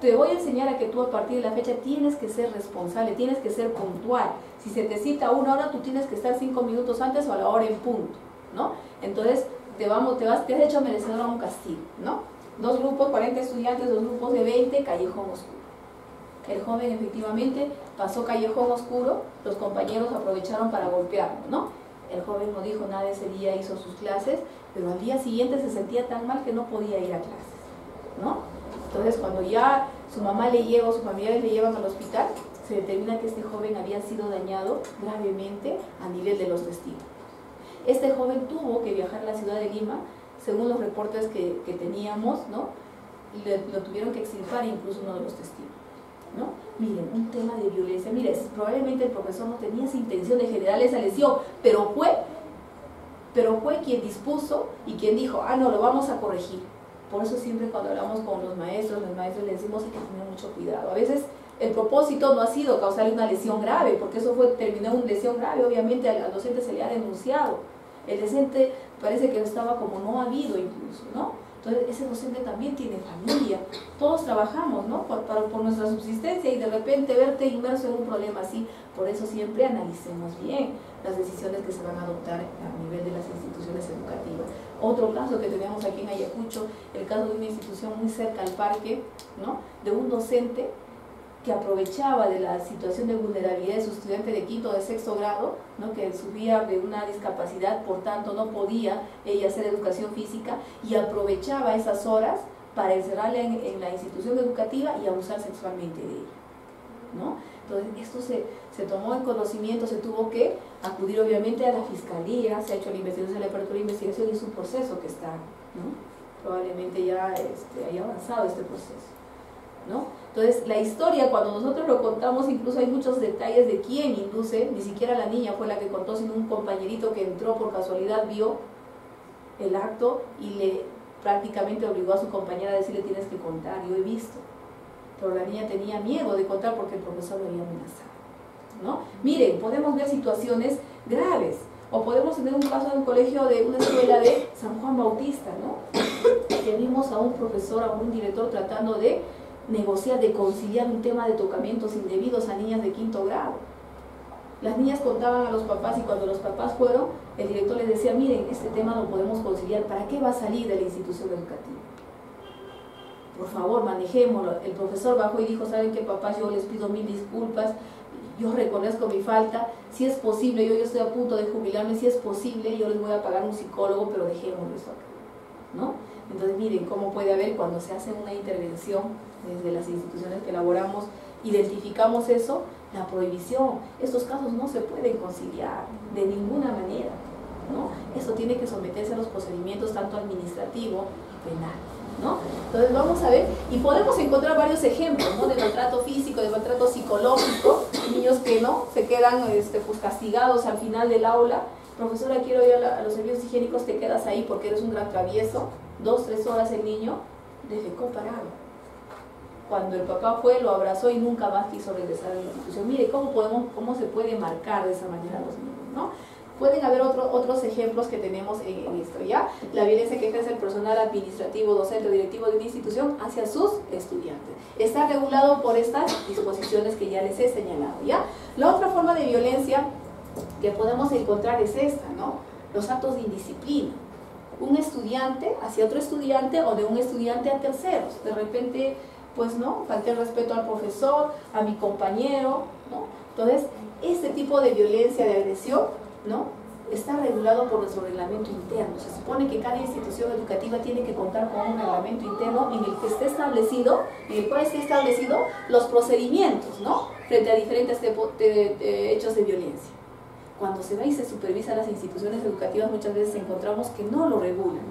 Te voy a enseñar a que tú a partir de la fecha tienes que ser responsable, tienes que ser puntual. Si se te cita una hora, tú tienes que estar cinco minutos antes o a la hora en punto, ¿no? Entonces, te, vamos, te, vas, te has hecho merecedor a un castigo, ¿no? Dos grupos, 40 estudiantes, dos grupos de 20, callejón oscuro. El joven efectivamente pasó callejón oscuro, los compañeros aprovecharon para golpearlo, ¿no? El joven no dijo nada ese día, hizo sus clases, pero al día siguiente se sentía tan mal que no podía ir a clases, ¿no? Entonces cuando ya su mamá le lleva o sus familiares le llevan al hospital, se determina que este joven había sido dañado gravemente a nivel de los testigos. Este joven tuvo que viajar a la ciudad de Lima, según los reportes que, teníamos, ¿no? lo tuvieron que extirpar incluso uno de los testigos. ¿no? Miren, un tema de violencia. Miren, probablemente el profesor no tenía esa intención de generar esa lesión, pero fue, pero fue quien dispuso y quien dijo, ah, no, lo vamos a corregir. Por eso siempre cuando hablamos con los maestros, los maestros les decimos hay que tener mucho cuidado. A veces el propósito no ha sido causarle una lesión grave, porque eso fue, terminó en una lesión grave, obviamente al, docente se le ha denunciado. El docente parece que estaba como no habido incluso, ¿no? Entonces, ese docente también tiene familia. Todos trabajamos, ¿no? Por, por, nuestra subsistencia y de repente verte inmerso en un problema así. Por eso siempre analicemos bien las decisiones que se van a adoptar a nivel de las instituciones educativas. Otro caso que teníamos aquí en Ayacucho, el caso de una institución muy cerca al parque, ¿no? De un docente que aprovechaba de la situación de vulnerabilidad de su estudiante de quinto de sexto grado, ¿no? que subía de una discapacidad, por tanto no podía ella hacer educación física, y aprovechaba esas horas para encerrarla en, la institución educativa y abusar sexualmente de ella. ¿no? Entonces, esto se, se, tomó en conocimiento, se tuvo que acudir obviamente a la fiscalía, se ha hecho la investigación, la apertura de investigación y es un proceso que está, ¿no? probablemente ya este, haya avanzado este proceso. ¿no? Entonces, la historia, cuando nosotros lo contamos, incluso hay muchos detalles de quién induce, ni siquiera la niña fue la que contó, sino un compañerito que entró por casualidad, vio el acto y le prácticamente obligó a su compañera a decirle tienes que contar, yo he visto. Pero la niña tenía miedo de contar porque el profesor lo había amenazado. ¿no? Miren, podemos ver situaciones graves. O podemos tener un caso en un colegio de una escuela de San Juan Bautista, ¿no? Que vimos a un profesor, a un director tratando de negociar, de conciliar un tema de tocamientos indebidos a niñas de quinto grado. Las niñas contaban a los papás y cuando los papás fueron, el director les decía, miren, este tema lo podemos conciliar, ¿para qué va a salir de la institución educativa? Por favor, manejémoslo. El profesor bajó y dijo, ¿saben qué papás? Yo les pido mil disculpas, yo reconozco mi falta, si es posible, yo, yo estoy a punto de jubilarme, si es posible, yo les voy a pagar un psicólogo, pero dejémoslo eso acá. ¿no? Entonces miren cómo puede haber cuando se hace una intervención desde las instituciones que elaboramos, identificamos eso, la prohibición. Estos casos no se pueden conciliar de ninguna manera. ¿no? Eso tiene que someterse a los procedimientos tanto administrativo y penal. ¿No? Entonces vamos a ver, y podemos encontrar varios ejemplos ¿no? de maltrato físico, de maltrato psicológico, niños que no se quedan este, pues, castigados al final del aula. Profesora, quiero ir a, los servicios higiénicos, te quedas ahí porque eres un gran travieso. Dos, tres horas el niño defecó parado cuando el papá fue, lo abrazó y nunca más quiso regresar a la institución. Mire, ¿cómo, podemos, cómo se puede marcar de esa manera a los niños? ¿no? Pueden haber otro, otros ejemplos que tenemos en, esto, ¿ya? La violencia que ejerce el personal administrativo, docente o directivo de una institución hacia sus estudiantes. Está regulado por estas disposiciones que ya les he señalado, ¿ya? La otra forma de violencia que podemos encontrar es esta, ¿no? Los actos de indisciplina. Un estudiante hacia otro estudiante o de un estudiante a terceros. De repente pues no, falté el respeto al profesor, a mi compañero, ¿no? Entonces, este tipo de violencia, de agresión, ¿no? está regulado por nuestro reglamento interno. Se supone que cada institución educativa tiene que contar con un reglamento interno en el que esté establecido, en el cual esté establecido los procedimientos, ¿no? Frente a diferentes hechos de violencia. Cuando se va y se supervisa las instituciones educativas, muchas veces encontramos que no lo regulan.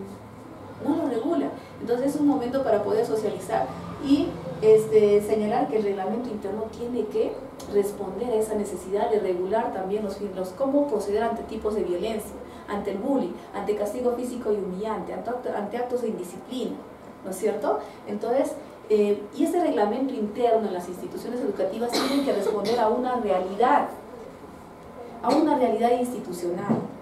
No lo regulan. Entonces es un momento para poder socializar y este, señalar que el reglamento interno tiene que responder a esa necesidad de regular también los, los cómo proceder ante tipos de violencia, ante el bullying, ante castigo físico y humillante, ante, actos de indisciplina, ¿no es cierto? Entonces, eh, y ese reglamento interno en las instituciones educativas tiene que responder a una realidad, a una realidad institucional.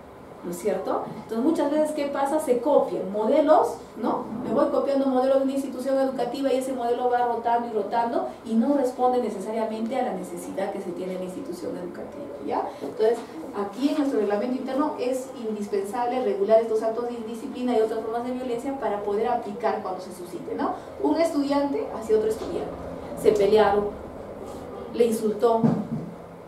¿No es cierto? Entonces muchas veces, ¿qué pasa? Se copian modelos, ¿no? Me voy copiando modelos de una institución educativa y ese modelo va rotando y rotando y no responde necesariamente a la necesidad que se tiene en la institución educativa, ¿ya? Entonces, aquí en nuestro reglamento interno es indispensable regular estos actos de indisciplina y otras formas de violencia para poder aplicar cuando se suscite, ¿no? Un estudiante hacia otro estudiante, se pelearon, le insultó,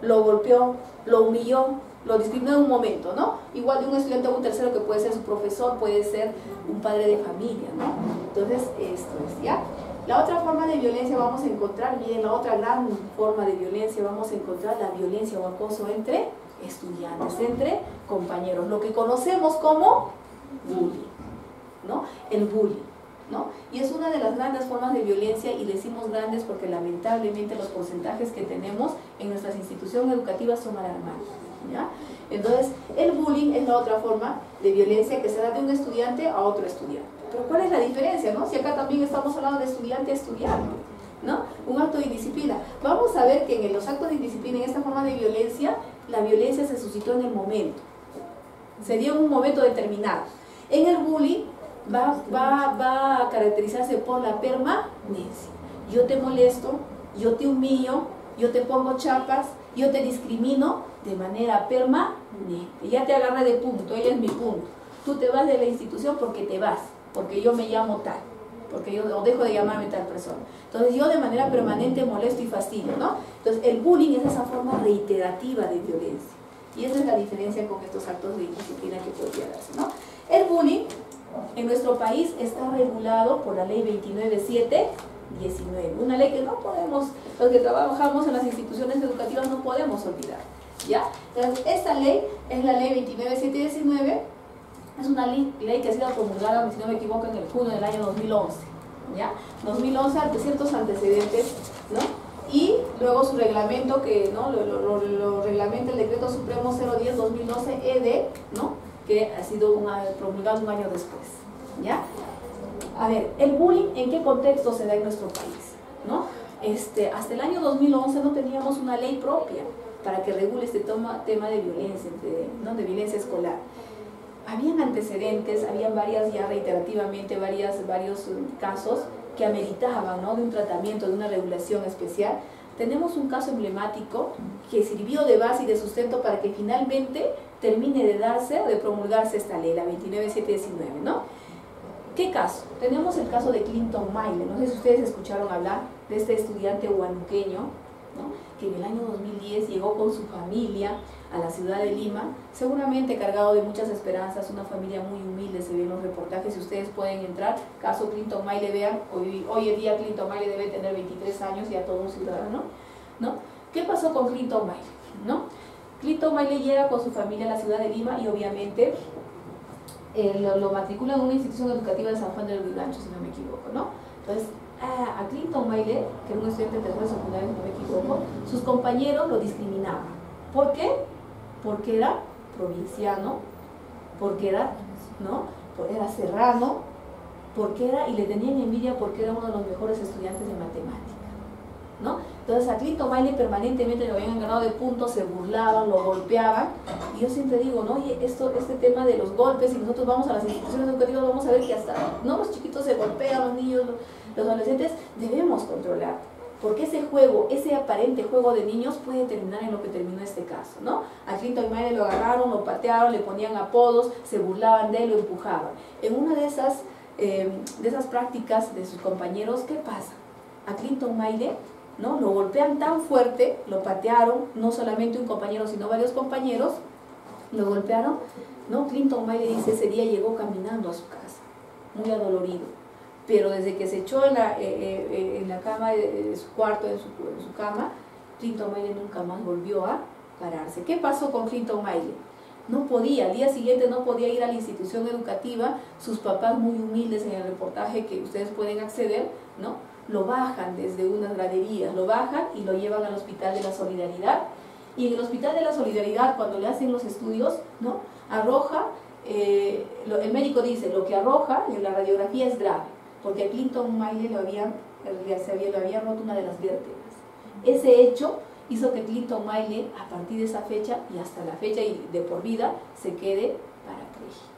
lo golpeó, lo humilló, lo discrimina en un momento, ¿no? Igual de un estudiante a un tercero que puede ser su profesor, puede ser un padre de familia, ¿no? Entonces, esto es, ¿ya? La otra forma de violencia vamos a encontrar, bien, la otra gran forma de violencia vamos a encontrar la violencia o acoso entre estudiantes, entre compañeros, lo que conocemos como bullying, ¿no? El bullying. ¿No? Y es una de las grandes formas de violencia y decimos grandes porque lamentablemente los porcentajes que tenemos en nuestras instituciones educativas son alarmantes. Entonces, el bullying es la otra forma de violencia que se da de un estudiante a otro estudiante. Pero ¿cuál es la diferencia? No? Si acá también estamos hablando de estudiante a estudiante, ¿no? Un acto de indisciplina. Vamos a ver que en los actos de indisciplina, en esta forma de violencia, la violencia se suscitó en el momento. Se dio en un momento determinado. En el bullying va, va a caracterizarse por la permanencia. Yo te molesto, yo te humillo, yo te pongo chapas, yo te discrimino de manera permanente. Ya te agarré de punto, ella es mi punto. Tú te vas de la institución porque te vas, porque yo me llamo tal, porque yo dejo de llamarme tal persona. Entonces yo de manera permanente molesto y fastidio, ¿no? Entonces el bullying es esa forma reiterativa de violencia. Y esa es la diferencia con estos actos de indisciplina que podría darse, ¿no? El bullying en nuestro país está regulado por la ley 297 19, una ley que no podemos, los que trabajamos en las instituciones educativas no podemos olvidar. ¿ya? Entonces, esta ley es la ley 29719, es una ley, que ha sido promulgada, si no me equivoco, en el junio del año 2011. ¿ya? 2011 ante ciertos antecedentes, ¿no? Y luego su reglamento que ¿no? lo, lo, lo, reglamenta el decreto supremo 010-2012 ED, ¿no? que ha sido promulgado un año después. ¿ya? A ver, el bullying, ¿en qué contexto se da en nuestro país? ¿No? Este, hasta el año 2011 no teníamos una ley propia para que regule este tema, tema de violencia, de, ¿no? de violencia escolar. Habían antecedentes, habían varias ya reiterativamente, varias, varios casos que ameritaban ¿no? de un tratamiento, de una regulación especial. Tenemos un caso emblemático que sirvió de base y de sustento para que finalmente termine de darse o de promulgarse esta ley, la 29719, ¿no? ¿Qué caso? Tenemos el caso de Clinton Maile, no sé si ustedes escucharon hablar de este estudiante huanuqueño, que en el año 2010 llegó con su familia a la ciudad de Lima, seguramente cargado de muchas esperanzas, una familia muy humilde, se ven los reportajes, si ustedes pueden entrar, caso Clinton Maile, vean, hoy, hoy en día Clinton Maile debe tener 23 años, ya todo un ciudadano, ¿no? ¿Qué pasó con Clinton Maile? ¿no? Clinton Maile llega con su familia a la ciudad de Lima y obviamente eh, lo, lo, matriculan en una institución educativa de San Juan del Vigancho, si no me equivoco, ¿no? Entonces, a, Clinton Maile, que era un estudiante de tercero secundario, si no me equivoco, sus compañeros lo discriminaban. ¿Por qué? Porque era provinciano, porque era, ¿no? Porque era serrano, porque era, y le tenían envidia porque era uno de los mejores estudiantes de matemáticas. ¿No? Entonces a Clinton Maile permanentemente lo habían ganado de puntos, se burlaban, lo golpeaban. Y yo siempre digo, ¿no? Oye, esto, este tema de los golpes, y nosotros vamos a las instituciones educativas, vamos a ver que hasta, no los chiquitos se golpean, los niños, los, adolescentes, debemos controlar. Porque ese juego, ese aparente juego de niños puede terminar en lo que terminó este caso, ¿no? A Clinton Maile lo agarraron, lo patearon, le ponían apodos, se burlaban de él, lo empujaban. En una de esas, eh, de esas prácticas de sus compañeros, ¿qué pasa? a Clinton Maile, ¿no? Lo golpean tan fuerte, lo patearon, no solamente un compañero, sino varios compañeros, lo golpearon, ¿no? Clinton Maile dice, ese día llegó caminando a su casa, muy adolorido. Pero desde que se echó en la, eh, eh, eh, en la cama de, su cuarto, en su, su cama, Clinton Maile nunca más volvió a pararse. ¿Qué pasó con Clinton Maile? No podía, al día siguiente no podía ir a la institución educativa, sus papás muy humildes en el reportaje que ustedes pueden acceder, ¿no? Lo bajan desde unas graderías, lo bajan y lo llevan al Hospital de la Solidaridad. Y en el Hospital de la Solidaridad, cuando le hacen los estudios, ¿no? Arroja, eh, el médico dice, lo que arroja en la radiografía es grave, porque a Clinton Maile le habían, se había, le había roto una de las vértebras. Ese hecho hizo que Clinton Maile, a partir de esa fecha y hasta la fecha y de por vida, se quede parapléjico.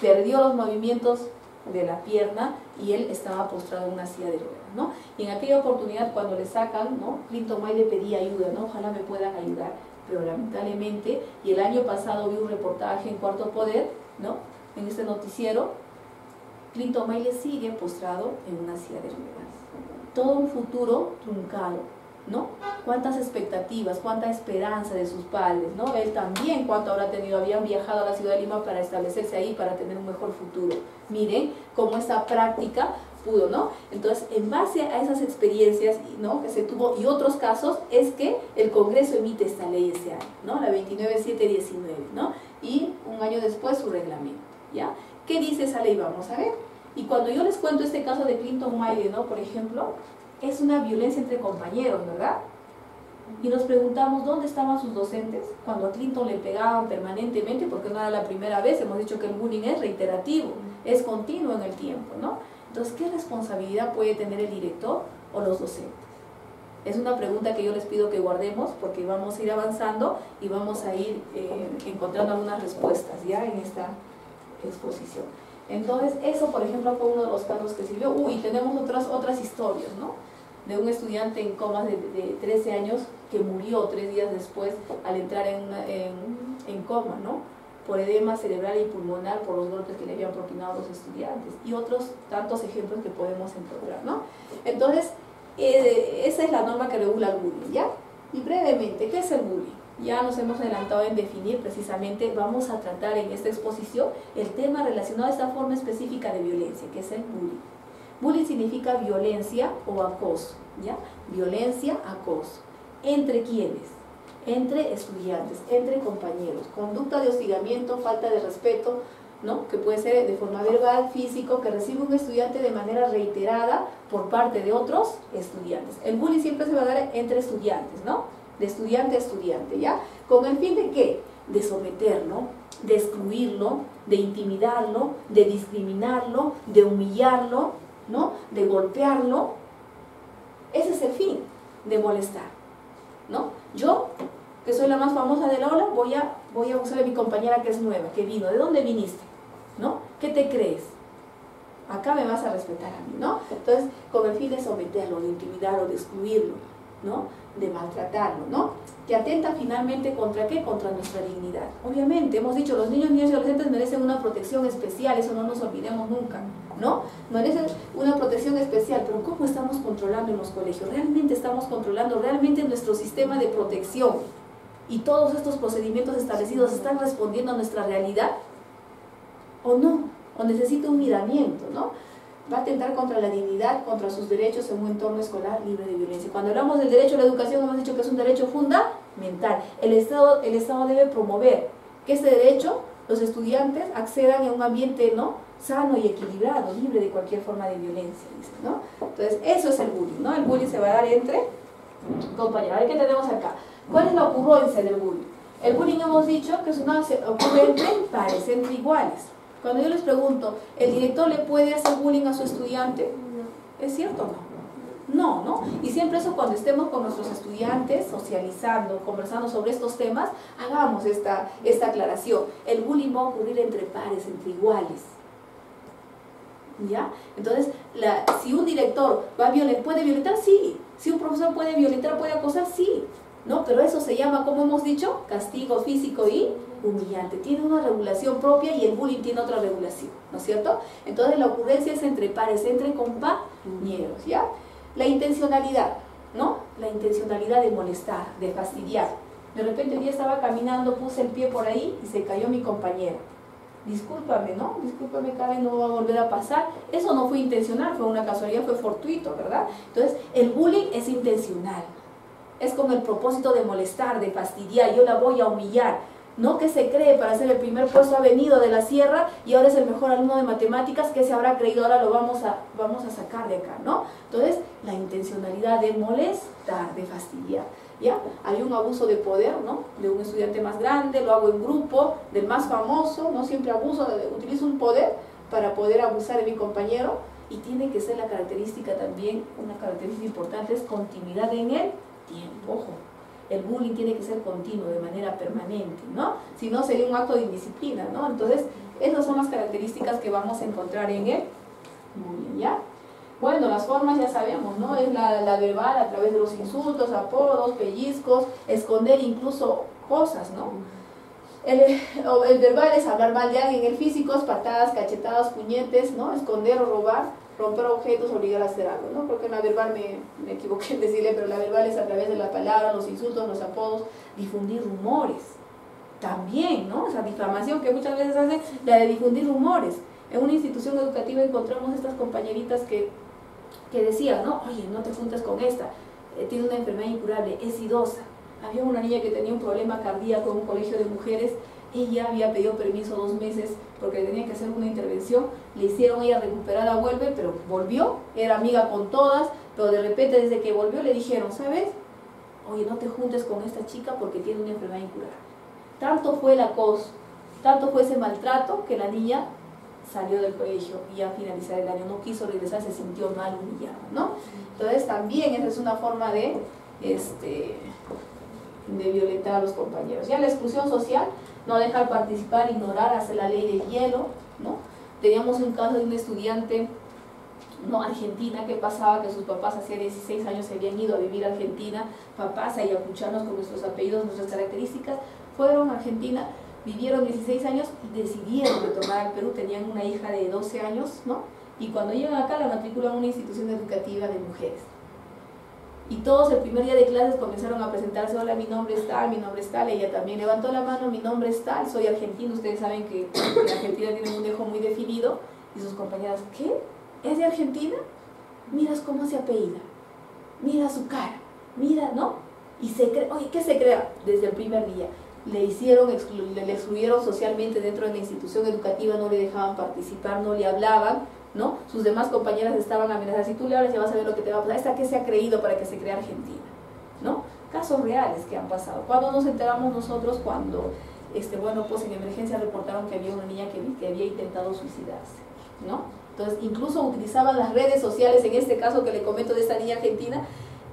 Perdió los movimientos de la pierna y él estaba postrado en una silla de ruedas, ¿no? Y en aquella oportunidad cuando le sacan, ¿no? Clinton Maile pedía ayuda, ¿no? Ojalá me puedan ayudar, pero lamentablemente, y el año pasado vi un reportaje en Cuarto Poder, ¿no? En este noticiero, Clinton Maile sigue postrado en una silla de ruedas. Todo un futuro truncado, ¿no? Cuántas expectativas, cuánta esperanza de sus padres, ¿no? Él también, cuánto habrá tenido, habían viajado a la ciudad de Lima para establecerse ahí, para tener un mejor futuro. Miren cómo esa práctica pudo, ¿no? Entonces, en base a esas experiencias, ¿no? Que se tuvo, y otros casos, es que el Congreso emite esta ley ese año, ¿no? La 29719, ¿no? Y un año después su reglamento, ¿ya? ¿Qué dice esa ley? Vamos a ver. Y cuando yo les cuento este caso de Clinton Maile, ¿no? Por ejemplo, es una violencia entre compañeros, ¿verdad? Y nos preguntamos dónde estaban sus docentes cuando a Clinton le pegaban permanentemente, porque no era la primera vez, hemos dicho que el bullying es reiterativo, es continuo en el tiempo, ¿no? Entonces, ¿qué responsabilidad puede tener el director o los docentes? Es una pregunta que yo les pido que guardemos porque vamos a ir avanzando y vamos a ir eh, encontrando algunas respuestas ya en esta exposición. Entonces, eso, por ejemplo, fue uno de los casos que sirvió. Uy, tenemos otras, otras historias, ¿no? De un estudiante en coma de, 13 años que murió tres días después al entrar en, en, coma, ¿no? Por edema cerebral y pulmonar por los golpes que le habían propinado los estudiantes y otros tantos ejemplos que podemos encontrar, ¿no? Entonces, eh, esa es la norma que regula el bullying, ¿ya? Y brevemente, ¿qué es el bullying? Ya nos hemos adelantado en definir precisamente, vamos a tratar en esta exposición el tema relacionado a esta forma específica de violencia, que es el bullying. Bullying significa violencia o acoso, ¿ya? Violencia, acoso. ¿Entre quiénes? Entre estudiantes, entre compañeros. Conducta de hostigamiento, falta de respeto, ¿no? Que puede ser de forma verbal, físico, que recibe un estudiante de manera reiterada por parte de otros estudiantes. El bullying siempre se va a dar entre estudiantes, ¿no? De estudiante a estudiante, ¿ya? ¿Con el fin de qué? De someterlo, de excluirlo, de intimidarlo, de discriminarlo, de humillarlo, ¿no? De golpearlo. Ese es el fin de molestar, ¿no? Yo, que soy la más famosa del aula, voy a, voy a usar a mi compañera que es nueva, que vino. ¿De dónde viniste? ¿No? ¿Qué te crees? Acá me vas a respetar a mí, ¿no? Entonces, con el fin de someterlo, de intimidarlo, de excluirlo, ¿no? De maltratarlo, ¿no? Que atenta finalmente contra qué? Contra nuestra dignidad. Obviamente, hemos dicho, los niños, niños y adolescentes merecen una protección especial, eso no nos olvidemos nunca, ¿no? Merecen una protección especial, pero ¿cómo estamos controlando en los colegios? ¿Realmente estamos controlando realmente nuestro sistema de protección? ¿Y todos estos procedimientos establecidos están respondiendo a nuestra realidad? ¿O no? ¿O necesita un miramiento, no? va a atentar contra la dignidad, contra sus derechos en un entorno escolar libre de violencia. Cuando hablamos del derecho a la educación, hemos dicho que es un derecho fundamental. El Estado, el Estado debe promover que ese derecho los estudiantes accedan a un ambiente ¿no? sano y equilibrado, libre de cualquier forma de violencia. ¿no? Entonces, eso es el bullying. ¿no? El bullying se va a dar entre compañeros. A ver qué tenemos acá. ¿Cuál es la ocurrencia del bullying? El bullying hemos dicho que es una ocurre entre pares, entre iguales. Cuando yo les pregunto, ¿el director le puede hacer bullying a su estudiante? ¿Es cierto o no? No, ¿no? Y siempre eso cuando estemos con nuestros estudiantes, socializando, conversando sobre estos temas, hagamos esta, esta aclaración. El bullying va a ocurrir entre pares, entre iguales. ¿Ya? Entonces, si un director va a violentar, ¿puede violentar? Sí. Si un profesor puede violentar, puede acosar, sí. ¿No? Pero eso se llama, como hemos dicho, castigo físico y humillante. Tiene una regulación propia y el bullying tiene otra regulación, ¿no es cierto? Entonces la ocurrencia es entre pares, entre compañeros, ¿ya? La intencionalidad, ¿no? La intencionalidad de molestar, de fastidiar. De repente un día estaba caminando, puse el pie por ahí y se cayó mi compañera. Discúlpame, ¿no? Discúlpame, Karen, no va a volver a pasar. Eso no fue intencional, fue una casualidad, fue fortuito, ¿verdad? Entonces, el bullying es intencional. Es con el propósito de molestar, de fastidiar. Yo la voy a humillar ¿no? Que se cree para ser el primer puesto ha venido de la sierra y ahora es el mejor alumno de matemáticas, que se habrá creído? Ahora lo vamos a, vamos a sacar de acá, ¿no? Entonces, la intencionalidad de molestar, de fastidiar, ¿ya? Hay un abuso de poder, ¿no? De un estudiante más grande, lo hago en grupo, del más famoso, no siempre abuso, utilizo un poder para poder abusar de mi compañero y tiene que ser la característica también, una característica importante es continuidad en el tiempo, ojo el bullying tiene que ser continuo, de manera permanente, ¿no? Si no, sería un acto de indisciplina, ¿no? Entonces, esas son las características que vamos a encontrar en. Muy bien, ¿ya? Bueno, las formas ya sabemos, ¿no? Es la, la verbal a través de los insultos, apodos, pellizcos, esconder incluso cosas, ¿no? El, el, verbal es hablar mal de alguien, el físico es patadas, cachetadas, puñetes, ¿no? Esconder o robar romper objetos, obligar a hacer algo, ¿no? Creo que en la verbal me, me equivoqué en decirle, pero la verbal es a través de la palabra, los insultos, los apodos, difundir rumores. También, ¿no? Esa difamación que muchas veces hace, la de difundir rumores. En una institución educativa encontramos estas compañeritas que, que decían, ¿no? Oye, no te juntes con esta, eh, tiene una enfermedad incurable, es idosa. Había una niña que tenía un problema cardíaco en un colegio de mujeres ella había pedido permiso dos meses porque tenía que hacer una intervención, le hicieron ella recuperada, vuelve, pero volvió, era amiga con todas, pero de repente desde que volvió le dijeron, ¿sabes? Oye, no te juntes con esta chica porque tiene una enfermedad incurable. Tanto fue el acoso, tanto fue ese maltrato que la niña salió del colegio y a finalizar el año no quiso regresar, se sintió mal, humillada, ¿no? Entonces también esa es una forma de, este, de violentar a los compañeros. Ya la exclusión social, no dejar participar, ignorar, hacer la ley del hielo, ¿no? Teníamos un caso de un estudiante, no, argentina, que pasaba que sus papás hacía 16 años se habían ido a vivir a Argentina, papás a escucharnos con nuestros apellidos, nuestras características, fueron a Argentina, vivieron 16 años y decidieron retornar al Perú, tenían una hija de 12 años, ¿no? Y cuando llegan acá la matriculan en una institución educativa de mujeres y todos el primer día de clases comenzaron a presentarse, hola, mi nombre es tal, mi nombre es tal, ella también levantó la mano, mi nombre es tal, soy argentino, ustedes saben que, que Argentina tiene un dejo muy definido, y sus compañeras, ¿qué? ¿Es de Argentina? Miras cómo se apellida, mira su cara, mira, ¿no? Y se cree, oye, ¿qué se crea? Desde el primer día. Le hicieron, le excluyeron socialmente dentro de la institución educativa, no le dejaban participar, no le hablaban, ¿no? Sus demás compañeras estaban amenazadas. Si tú le hablas, ya vas a ver lo que te va a pasar. ¿Esta qué se ha creído para que se crea Argentina? ¿No? Casos reales que han pasado. Cuando nos enteramos nosotros, cuando, este, bueno, pues en emergencia reportaron que había una niña que, que había intentado suicidarse, ¿no? Entonces, incluso utilizaban las redes sociales, en este caso que le comento de esta niña argentina,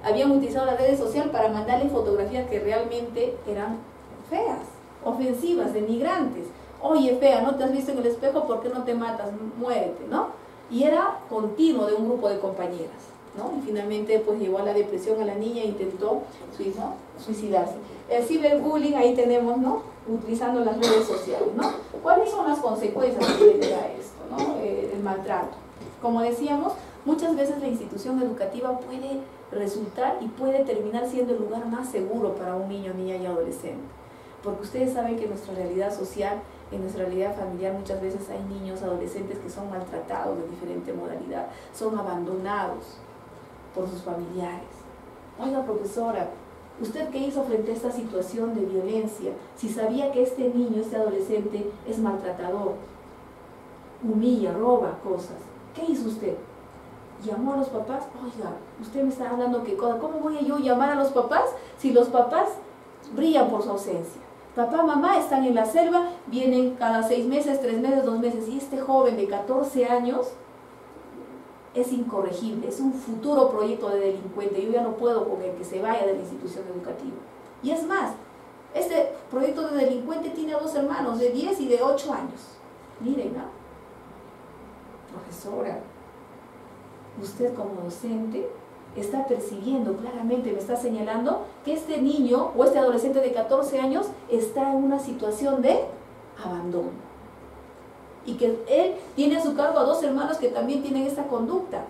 habían utilizado las redes sociales para mandarle fotografías que realmente eran feas, ofensivas, denigrantes. Oye, fea, ¿no te has visto en el espejo? ¿Por qué no te matas? Muérete, ¿no? Y era continuo de un grupo de compañeras. ¿no? Y finalmente pues llevó a la depresión a la niña e intentó suicidarse. El ciberbullying ahí tenemos, ¿no? Utilizando las redes sociales, ¿no? ¿Cuáles son las consecuencias que da esto, ¿no? Eh, el maltrato. Como decíamos, muchas veces la institución educativa puede resultar y puede terminar siendo el lugar más seguro para un niño, niña y adolescente. Porque ustedes saben que nuestra realidad social en nuestra realidad familiar muchas veces hay niños, adolescentes que son maltratados de diferente modalidad, son abandonados por sus familiares. Oiga, profesora, ¿usted qué hizo frente a esta situación de violencia? Si sabía que este niño, este adolescente es maltratador, humilla, roba cosas, ¿qué hizo usted? ¿Llamó a los papás? Oiga, usted me está hablando que ¿cómo voy a yo llamar a los papás si los papás brillan por su ausencia? Papá, mamá están en la selva, vienen cada seis meses, tres meses, dos meses, y este joven de 14 años es incorregible, es un futuro proyecto de delincuente. Yo ya no puedo con el que se vaya de la institución educativa. Y es más, este proyecto de delincuente tiene dos hermanos de 10 y de 8 años. Miren, ¿no? Profesora, usted como docente está percibiendo claramente, me está señalando que este niño o este adolescente de 14 años está en una situación de abandono. Y que él tiene a su cargo a dos hermanos que también tienen esta conducta.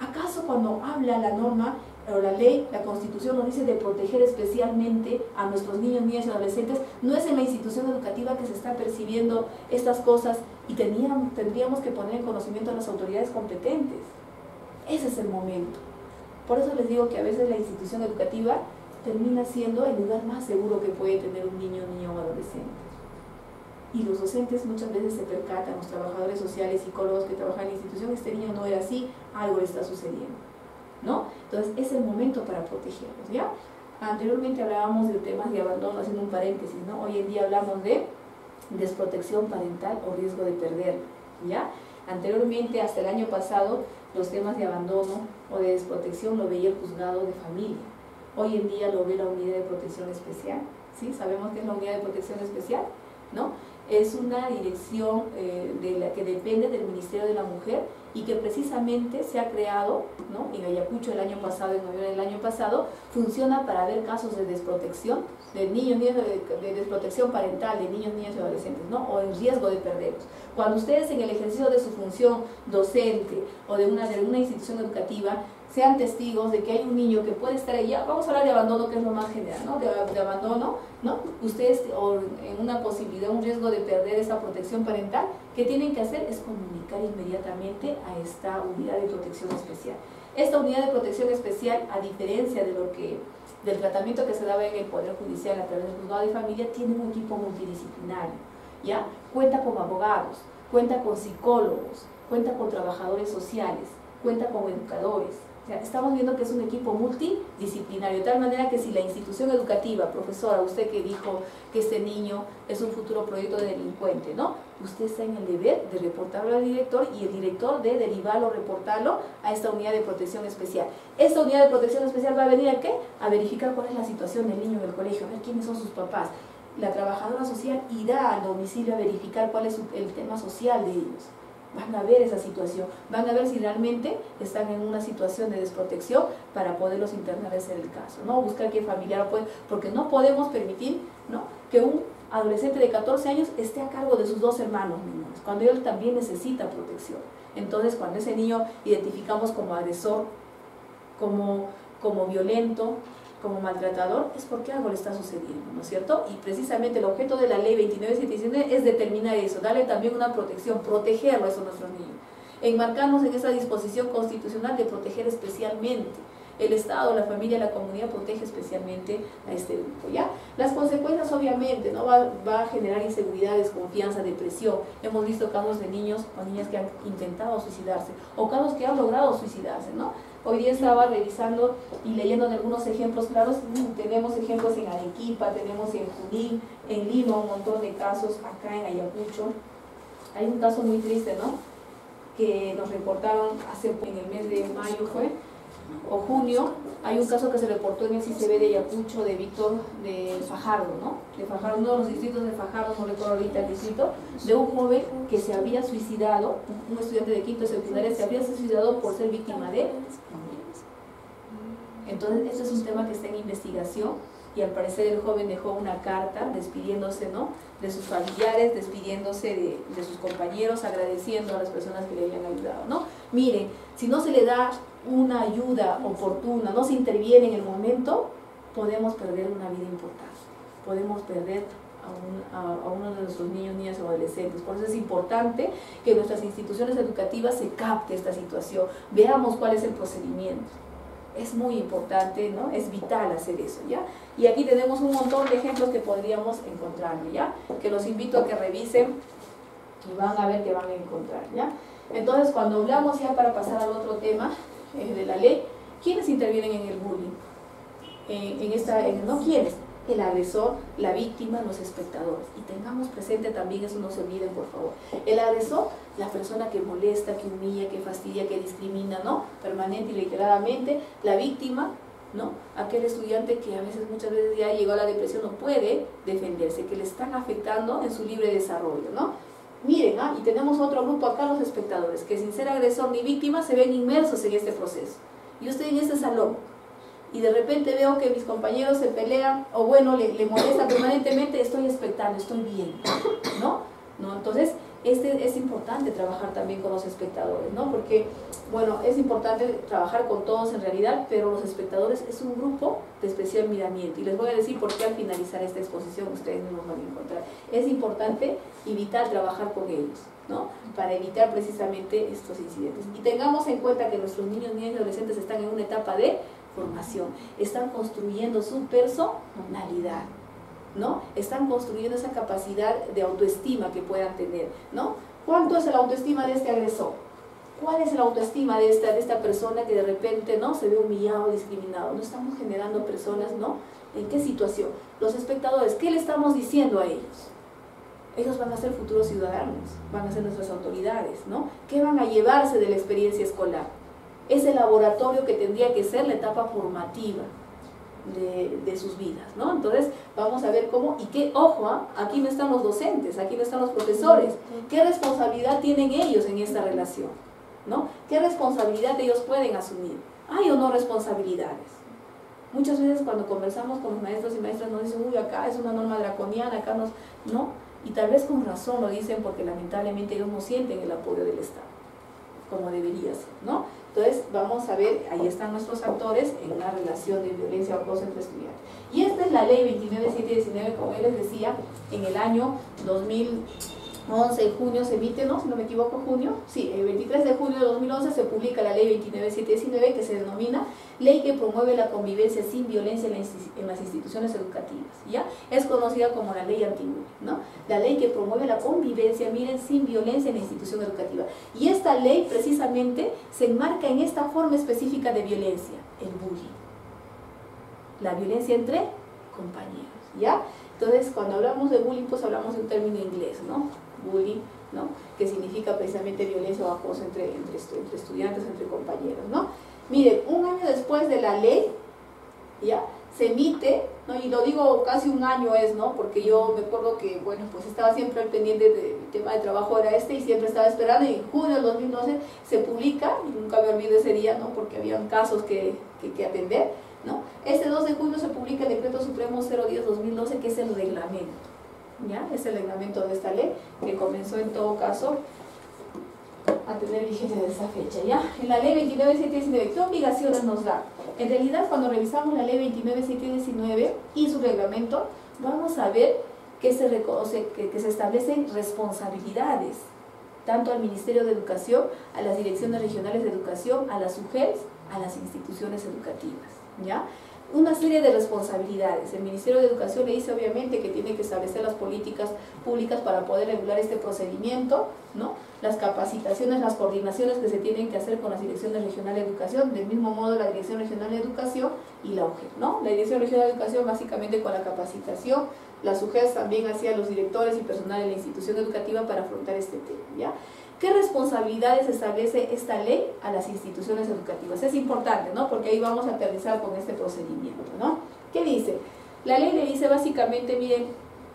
¿Acaso cuando habla la norma o la ley, la constitución nos dice de proteger especialmente a nuestros niños, niñas y adolescentes, no es en la institución educativa que se está percibiendo estas cosas y tendríamos que poner en conocimiento a las autoridades competentes. Ese es el momento. Por eso les digo que a veces la institución educativa termina siendo el lugar más seguro que puede tener un niño, niño o adolescente. Y los docentes muchas veces se percatan, los trabajadores sociales, psicólogos que trabajan en la institución, este niño no era así, algo le está sucediendo. ¿no? Entonces es el momento para protegerlos, ¿ya? Anteriormente hablábamos de temas de abandono, haciendo un paréntesis, ¿no? Hoy en día hablamos de desprotección parental o riesgo de perder, ¿ya? Anteriormente, hasta el año pasado, los temas de abandono o de desprotección lo veía el juzgado de familia. Hoy en día lo ve la unidad de protección especial, ¿sí? Sabemos que es la unidad de protección especial, ¿no? Es una dirección eh, de la que depende del Ministerio de la Mujer y que precisamente se ha creado en Ayacucho el año pasado, en noviembre del año pasado, funciona para ver casos de desprotección, de niños, niños de, desprotección parental, de niños, niñas y adolescentes, ¿no? o en riesgo de perderlos. Cuando ustedes en el ejercicio de su función docente o de una, de una institución educativa sean testigos de que hay un niño que puede estar ahí, vamos a hablar de abandono, que es lo más general, ¿no? De, abandono, ¿no? Ustedes, o en una posibilidad, un riesgo de perder esa protección parental, ¿qué tienen que hacer? Es comunicar inmediatamente a esta unidad de protección especial. Esta unidad de protección especial, a diferencia de lo que del tratamiento que se daba en el Poder Judicial a través del juzgado de familia, tiene un equipo multidisciplinario, ¿ya? Cuenta con abogados, cuenta con psicólogos, cuenta con trabajadores sociales, cuenta con educadores, estamos viendo que es un equipo multidisciplinario, de tal manera que si la institución educativa, profesora, usted que dijo que este niño es un futuro proyecto de delincuente, ¿no? Usted está en el deber de reportarlo al director y el director de derivarlo, reportarlo a esta unidad de protección especial. Esta unidad de protección especial va a venir a qué? A verificar cuál es la situación del niño en el colegio, a ver quiénes son sus papás. La trabajadora social irá al domicilio a verificar cuál es el tema social de ellos van a ver esa situación, van a ver si realmente están en una situación de desprotección para poderlos internar en el caso, ¿no? Buscar qué familiar puede, porque no podemos permitir, ¿no? Que un adolescente de 14 años esté a cargo de sus dos hermanos menores, cuando él también necesita protección. Entonces, cuando ese niño identificamos como agresor, como, como violento, como maltratador es porque algo le está sucediendo, ¿no es cierto? Y precisamente el objeto de la ley 2979 es determinar eso, darle también una protección, protegerlo a esos nuestros niños, enmarcarnos en esa disposición constitucional de proteger especialmente. El Estado, la familia, la comunidad protege especialmente a este grupo, ¿ya? Las consecuencias obviamente, ¿no? Va, va a generar inseguridad, desconfianza, depresión. Hemos visto casos de niños o niñas que han intentado suicidarse o casos que han logrado suicidarse, ¿no? Hoy día estaba revisando y leyendo algunos ejemplos claros. Mm, tenemos ejemplos en Arequipa, tenemos en Junín, en Lima, un montón de casos acá en Ayacucho. Hay un caso muy triste, ¿no? Que nos reportaron hace en el mes de mayo fue, o junio, hay un caso que se reportó en el CCB de Ayacucho de Víctor de Fajardo, ¿no? De Fajardo, uno de los distritos de Fajardo, no recuerdo ahorita el distrito, de un joven que se había suicidado, un estudiante de quinto secundaria, se había suicidado por ser víctima de entonces, este es un tema que está en investigación y al parecer el joven dejó una carta despidiéndose ¿no? de sus familiares, despidiéndose de, sus compañeros, agradeciendo a las personas que le habían ayudado. ¿no? Miren, si no se le da una ayuda oportuna, no se interviene en el momento, podemos perder una vida importante, podemos perder a, un, a, uno de nuestros niños, niñas o adolescentes. Por eso es importante que nuestras instituciones educativas se capte esta situación, veamos cuál es el procedimiento es muy importante, ¿no? Es vital hacer eso, ¿ya? Y aquí tenemos un montón de ejemplos que podríamos encontrar, ¿ya? Que los invito a que revisen y van a ver qué van a encontrar, ¿ya? Entonces, cuando hablamos ya para pasar al otro tema eh, de la ley, ¿quiénes intervienen en el bullying? En, esta, en, ¿no? ¿Quiénes? El agresor, la víctima, los espectadores. Y tengamos presente también, eso no se olviden por favor, el agresor, la persona que molesta, que humilla, que fastidia, que discrimina, ¿no? Permanente y reiteradamente, la víctima, ¿no? Aquel estudiante que a veces, muchas veces ya llegó a la depresión, no puede defenderse, que le están afectando en su libre desarrollo, ¿no? Miren, ¿ah? y tenemos otro grupo acá, los espectadores, que sin ser agresor ni víctima se ven inmersos en este proceso. Y usted en este salón, y de repente veo que mis compañeros se pelean o bueno, le, le molesta permanentemente, estoy expectando, estoy viendo, ¿no? ¿no? Entonces, este es importante trabajar también con los espectadores, ¿no? Porque, bueno, es importante trabajar con todos en realidad, pero los espectadores es un grupo de especial miramiento. Y les voy a decir por qué al finalizar esta exposición ustedes mismos van a encontrar. Es importante evitar trabajar con ellos, ¿no? Para evitar precisamente estos incidentes. Y tengamos en cuenta que nuestros niños, niñas y adolescentes están en una etapa de formación, están construyendo su personalidad. ¿no? Están construyendo esa capacidad de autoestima que puedan tener, ¿no? ¿Cuánto es la autoestima de este agresor? ¿Cuál es la autoestima de esta, de esta persona que de repente no se ve humillado, discriminado? No estamos generando personas, ¿no? ¿En qué situación? Los espectadores, ¿qué le estamos diciendo a ellos? Ellos van a ser futuros ciudadanos, van a ser nuestras autoridades, ¿no? ¿Qué van a llevarse de la experiencia escolar? Ese laboratorio que tendría que ser la etapa formativa, de, sus vidas, ¿no? Entonces, vamos a ver cómo, y qué, ojo, ¿ah? aquí no están los docentes, aquí no están los profesores, qué responsabilidad tienen ellos en esta relación, ¿no? ¿Qué responsabilidad ellos pueden asumir? ¿Hay o no responsabilidades? Muchas veces cuando conversamos con los maestros y maestras nos dicen, uy, acá es una norma draconiana, acá nos... No, y tal vez con razón lo dicen porque lamentablemente ellos no sienten el apoyo del Estado, como debería ser, ¿no? Entonces, vamos a ver, ahí están nuestros actores en una relación de violencia o acoso entre estudiantes. Y esta es la ley 29719, como él les decía, en el año 2000. 11 de junio se emite, ¿no? Si no me equivoco, junio. Sí, el 23 de junio de 2011 se publica la ley 29719 que se denomina Ley que promueve la convivencia sin violencia en las instituciones educativas, ¿ya? Es conocida como la ley antigua, ¿no? La ley que promueve la convivencia, miren, sin violencia en la institución educativa. Y esta ley precisamente se enmarca en esta forma específica de violencia, el bullying. La violencia entre compañeros, ¿ya? Entonces, cuando hablamos de bullying, pues hablamos de un término inglés, ¿no? Bullying, ¿no? que significa precisamente violencia o acoso entre, entre, estudiantes, entre compañeros. ¿no? Miren, un año después de la ley, ya, se emite, ¿no? y lo digo casi un año es, ¿no? porque yo me acuerdo que, bueno, pues estaba siempre al pendiente del tema de trabajo era este y siempre estaba esperando, y en junio del 2012 se publica, y nunca me olvido ese día, ¿no? porque habían casos que, que, que atender, ¿no? Este 2 de junio se publica el Decreto Supremo 010-2012, que es el reglamento. ¿Ya? Es el reglamento de esta ley que comenzó en todo caso a tener vigencia de esa fecha, ¿ya? En la ley 29719, ¿qué obligaciones nos da? En realidad, cuando revisamos la ley 29719 y su reglamento, vamos a ver que se reconoce, que, que se establecen responsabilidades, tanto al Ministerio de Educación, a las direcciones regionales de educación, a las UGES, a las instituciones educativas, ¿ya? Una serie de responsabilidades. El Ministerio de Educación le dice obviamente que tiene que establecer las políticas públicas para poder regular este procedimiento, ¿no? las capacitaciones, las coordinaciones que se tienen que hacer con las direcciones regionales de educación, del mismo modo la Dirección Regional de Educación y la UGE. ¿no? La Dirección Regional de Educación básicamente con la capacitación, las UGES también hacía los directores y personal de la institución educativa para afrontar este tema. ¿ya? ¿Qué responsabilidades establece esta ley a las instituciones educativas? Es importante, ¿no? Porque ahí vamos a aterrizar con este procedimiento, ¿no? ¿Qué dice? La ley le dice básicamente, miren,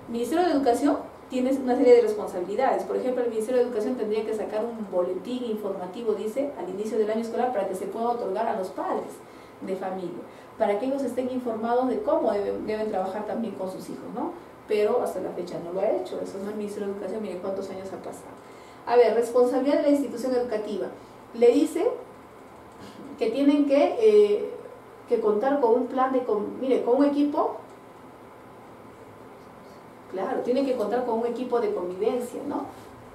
Ministerio de Educación tiene una serie de responsabilidades. Por ejemplo, el Ministerio de Educación tendría que sacar un boletín informativo, dice, al inicio del año escolar para que se pueda otorgar a los padres de familia, para que ellos estén informados de cómo deben, deben trabajar también con sus hijos, ¿no? Pero hasta la fecha no lo ha hecho, eso no es el Ministerio de Educación, miren cuántos años ha pasado. A ver, responsabilidad de la institución educativa. Le dice que tienen que, eh, que contar con un plan de, mire, con un equipo, claro, tienen que contar con un equipo de convivencia, ¿no?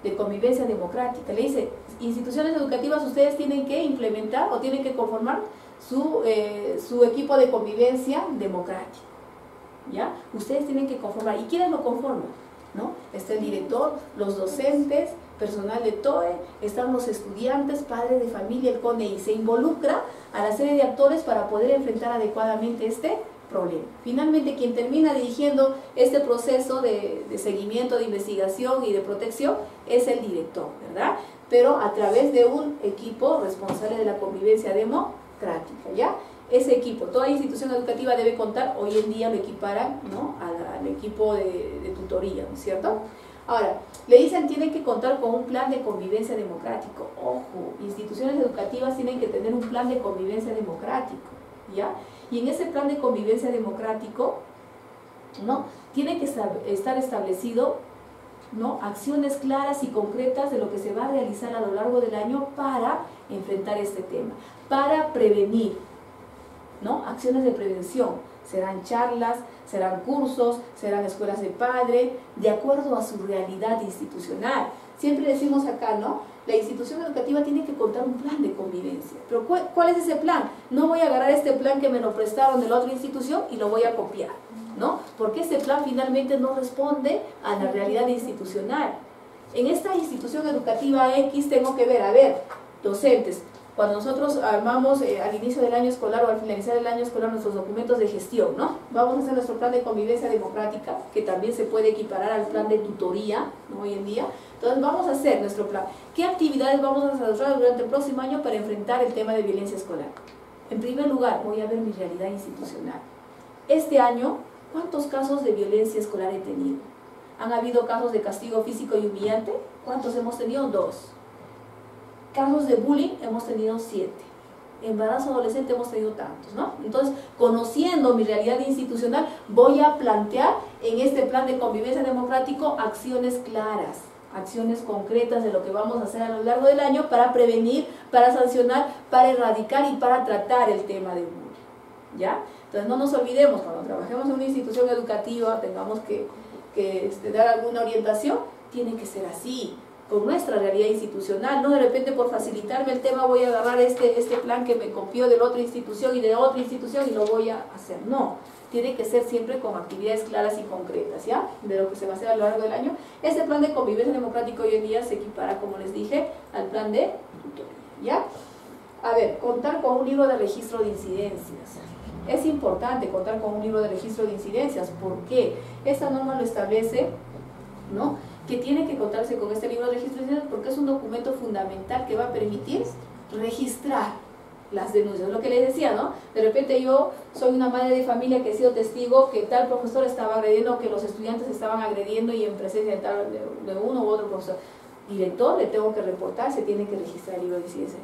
De convivencia democrática. Le dice, instituciones educativas ustedes tienen que implementar o tienen que conformar su, eh, su equipo de convivencia democrático. ¿Ya? Ustedes tienen que conformar. ¿Y quiénes lo conforman? ¿No? Está el director, los docentes, personal de TOE, están los estudiantes, padres de familia, el CONE, y se involucra a la serie de actores para poder enfrentar adecuadamente este problema. Finalmente, quien termina dirigiendo este proceso de, seguimiento, de investigación y de protección es el director, ¿verdad? Pero a través de un equipo responsable de la convivencia democrática, ¿ya? Ese equipo, toda institución educativa debe contar, hoy en día lo equiparan ¿no? al, equipo de, de tutoría, ¿no es cierto? Ahora, le dicen tienen que contar con un plan de convivencia democrático. Ojo, instituciones educativas tienen que tener un plan de convivencia democrático, ¿ya? Y en ese plan de convivencia democrático, ¿no? Tiene que estar establecido ¿no? acciones claras y concretas de lo que se va a realizar a lo largo del año para enfrentar este tema, para prevenir, ¿no? acciones de prevención. Serán charlas, serán cursos, serán escuelas de padre, de acuerdo a su realidad institucional. Siempre decimos acá, ¿no? La institución educativa tiene que contar un plan de convivencia. Pero ¿cuál es ese plan? No voy a agarrar este plan que me lo prestaron de la otra institución y lo voy a copiar. ¿no? Porque ese plan finalmente no responde a la realidad institucional. En esta institución educativa X tengo que ver, a ver, docentes, cuando nosotros armamos eh, al inicio del año escolar o al finalizar el año escolar nuestros documentos de gestión, ¿no? Vamos a hacer nuestro plan de convivencia democrática, que también se puede equiparar al plan de tutoría, Hoy en día. Entonces vamos a hacer nuestro plan. ¿Qué actividades vamos a desarrollar durante el próximo año para enfrentar el tema de violencia escolar? En primer lugar, voy a ver mi realidad institucional. Este año ¿Cuántos casos de violencia escolar he tenido? ¿Han habido casos de castigo físico y humillante? ¿Cuántos hemos tenido? Dos. Casos de bullying hemos tenido siete. Embarazo adolescente hemos tenido tantos, ¿no? Entonces, conociendo mi realidad institucional, voy a plantear en este plan de convivencia democrático acciones claras, acciones concretas de lo que vamos a hacer a lo largo del año para prevenir, para sancionar, para erradicar y para tratar el tema de bullying, ¿ya? Entonces no nos olvidemos, cuando trabajemos en una institución educativa, tengamos que, este, dar alguna orientación, tiene que ser así, con nuestra realidad institucional, no de repente por facilitarme el tema voy a agarrar este, este plan que me copió de la otra institución y de otra institución y lo voy a hacer, no, tiene que ser siempre con actividades claras y concretas, ¿ya? De lo que se va a hacer a lo largo del año. Este plan de convivencia democrático hoy en día se equipara, como les dije, al plan de tutoría, ¿ya? A ver, contar con un libro de registro de incidencias. Es importante contar con un libro de registro de incidencias. ¿Por qué? Esta norma lo establece, ¿no? Que tiene que contarse con este libro de de incidencias porque es un documento fundamental que va a permitir registrar las denuncias. Lo que les decía, ¿no? De repente yo soy una madre de familia que he sido testigo que tal profesor estaba agrediendo, que los estudiantes estaban agrediendo y en presencia de, tal, de, uno u otro profesor. Director, le tengo que reportar, se tiene que registrar el libro de incidencias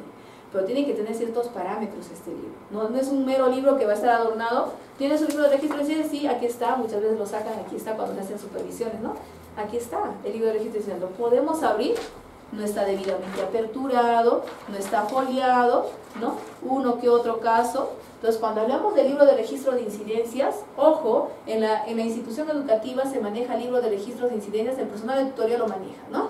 pero tiene que tener ciertos parámetros este libro. No, no, es un mero libro que va a estar adornado. ¿Tiene su libro de registro de incidencias? Sí, aquí está, muchas veces lo sacan, aquí está cuando hacen supervisiones, ¿no? Aquí está el libro de registro. Lo podemos abrir, no está debidamente aperturado, no está foliado, ¿no? Uno que otro caso. Entonces, cuando hablamos del libro de registro de incidencias, ojo, en la, en la institución educativa se maneja el libro de registro de incidencias, el personal de tutoría lo maneja, ¿no?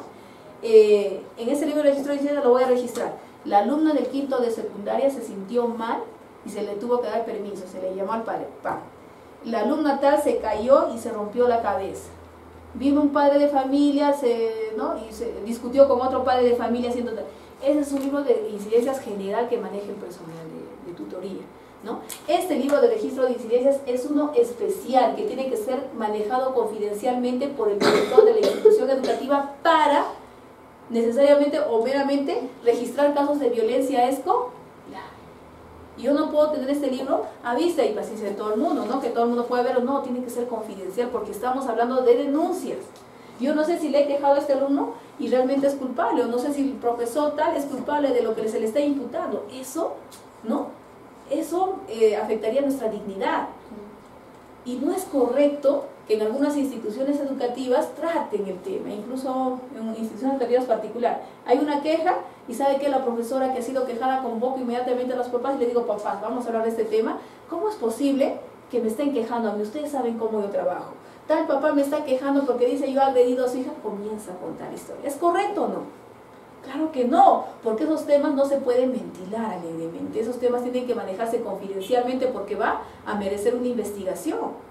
Eh, en ese libro de registro de incidencias lo voy a registrar la alumna del quinto de secundaria se sintió mal y se le tuvo que dar permiso, se le llamó al padre. La alumna tal se cayó y se rompió la cabeza. Vino un padre de familia se, ¿no? y se discutió con otro padre de familia haciendo tal. Ese es un libro de incidencias general que maneja el personal de, tutoría. ¿no? Este libro de registro de incidencias es uno especial que tiene que ser manejado confidencialmente por el director de la institución educativa para necesariamente o meramente registrar casos de violencia Yo no puedo tener este libro a vista y paciencia de todo el mundo, ¿no? Que todo el mundo puede verlo. No, tiene que ser confidencial porque estamos hablando de denuncias. Yo no sé si le he quejado a este alumno y realmente es culpable, o no sé si el profesor tal es culpable de lo que se le está imputando. Eso, ¿no? Eso eh, afectaría nuestra dignidad. Y no es correcto en algunas instituciones educativas traten el tema, incluso en instituciones educativas particular. Hay una queja y sabe que la profesora que ha sido quejada convoco inmediatamente a los papás y le digo, papás, vamos a hablar de este tema. ¿Cómo es posible que me estén quejando a mí? Ustedes saben cómo yo trabajo. Tal papá me está quejando porque dice yo he agredido a su hija, comienza a contar historia. ¿Es correcto o no? Claro que no, porque esos temas no se pueden ventilar alegremente. Esos temas tienen que manejarse confidencialmente porque va a merecer una investigación.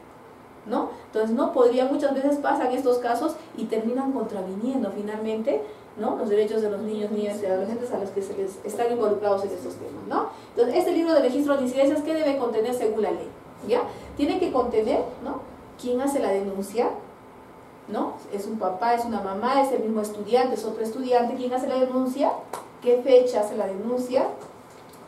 ¿No? Entonces no podría, muchas veces pasan estos casos y terminan contraviniendo finalmente ¿no? los derechos de los niños, niñas y adolescentes a los que se les están involucrados en estos temas, ¿no? Entonces este libro de registro de incidencias, ¿qué debe contener según la ley? ¿Ya? Tiene que contener, ¿no? ¿Quién hace la denuncia? ¿No? ¿Es un papá, es una mamá, es el mismo estudiante, es otro estudiante? ¿Quién hace la denuncia? ¿Qué fecha hace la denuncia?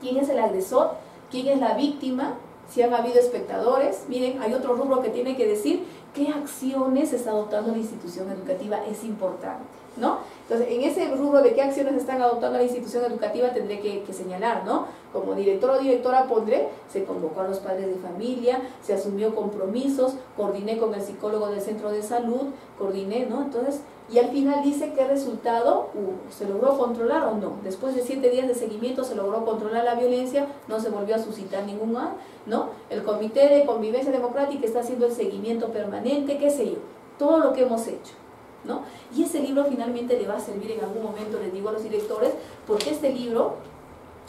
¿Quién es el agresor? ¿Quién es la víctima? Si han habido espectadores. Miren, hay otro rubro que tiene que decir qué acciones está adoptando la institución educativa, es importante, ¿no? Entonces, en ese rubro de qué acciones están adoptando la institución educativa tendré que, señalar, ¿no? Como director o directora pondré, se convocó a los padres de familia, se asumió compromisos, coordiné con el psicólogo del centro de salud, coordiné, ¿no? Entonces, Y al final dice qué resultado hubo. ¿Se logró controlar o no? Después de siete días de seguimiento se logró controlar la violencia, no se volvió a suscitar ninguna, ¿no? El Comité de Convivencia Democrática está haciendo el seguimiento permanente, qué sé yo, todo lo que hemos hecho. ¿No? Y ese libro finalmente le va a servir en algún momento, les digo a los directores, porque este libro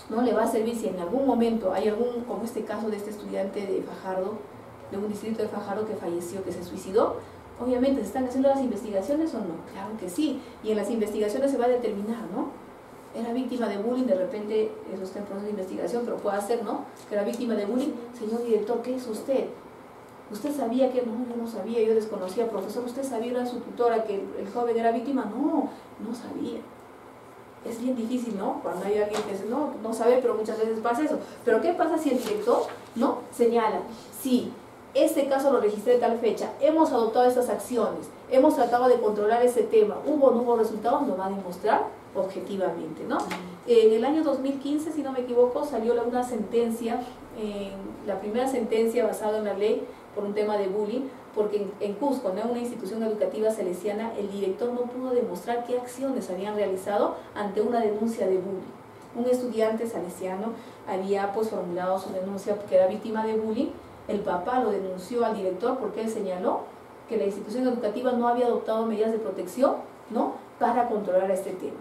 no le va a servir si en algún momento hay algún, como este caso de este estudiante de Fajardo, de un distrito de Fajardo que falleció, que se suicidó, Obviamente, ¿se están haciendo las investigaciones o no? Claro que sí. Y en las investigaciones se va a determinar, ¿no? Era víctima de bullying, de repente, eso está en proceso de investigación, pero puede ser, ¿no? Que era víctima de bullying. Señor director, ¿qué es usted? ¿Usted sabía que no? Yo no sabía, yo desconocía, profesor, ¿usted sabía, era su tutora, que el joven era víctima? No, no sabía. Es bien difícil, ¿no? Cuando hay alguien que dice, no, no sabe, pero muchas veces pasa eso. Pero ¿qué pasa si el director, no? Señala, sí, este caso lo registré tal fecha, hemos adoptado estas acciones, hemos tratado de controlar ese tema, hubo o no hubo resultados, lo va a demostrar objetivamente, ¿no? En el año 2015, si no me equivoco, salió una sentencia, la primera sentencia basada en la ley por un tema de bullying, porque en, Cusco, en una institución educativa salesiana, el director no pudo demostrar qué acciones habían realizado ante una denuncia de bullying. Un estudiante salesiano había pues formulado su denuncia porque era víctima de bullying el papá lo denunció al director porque él señaló que la institución educativa no había adoptado medidas de protección ¿no? para controlar este tema.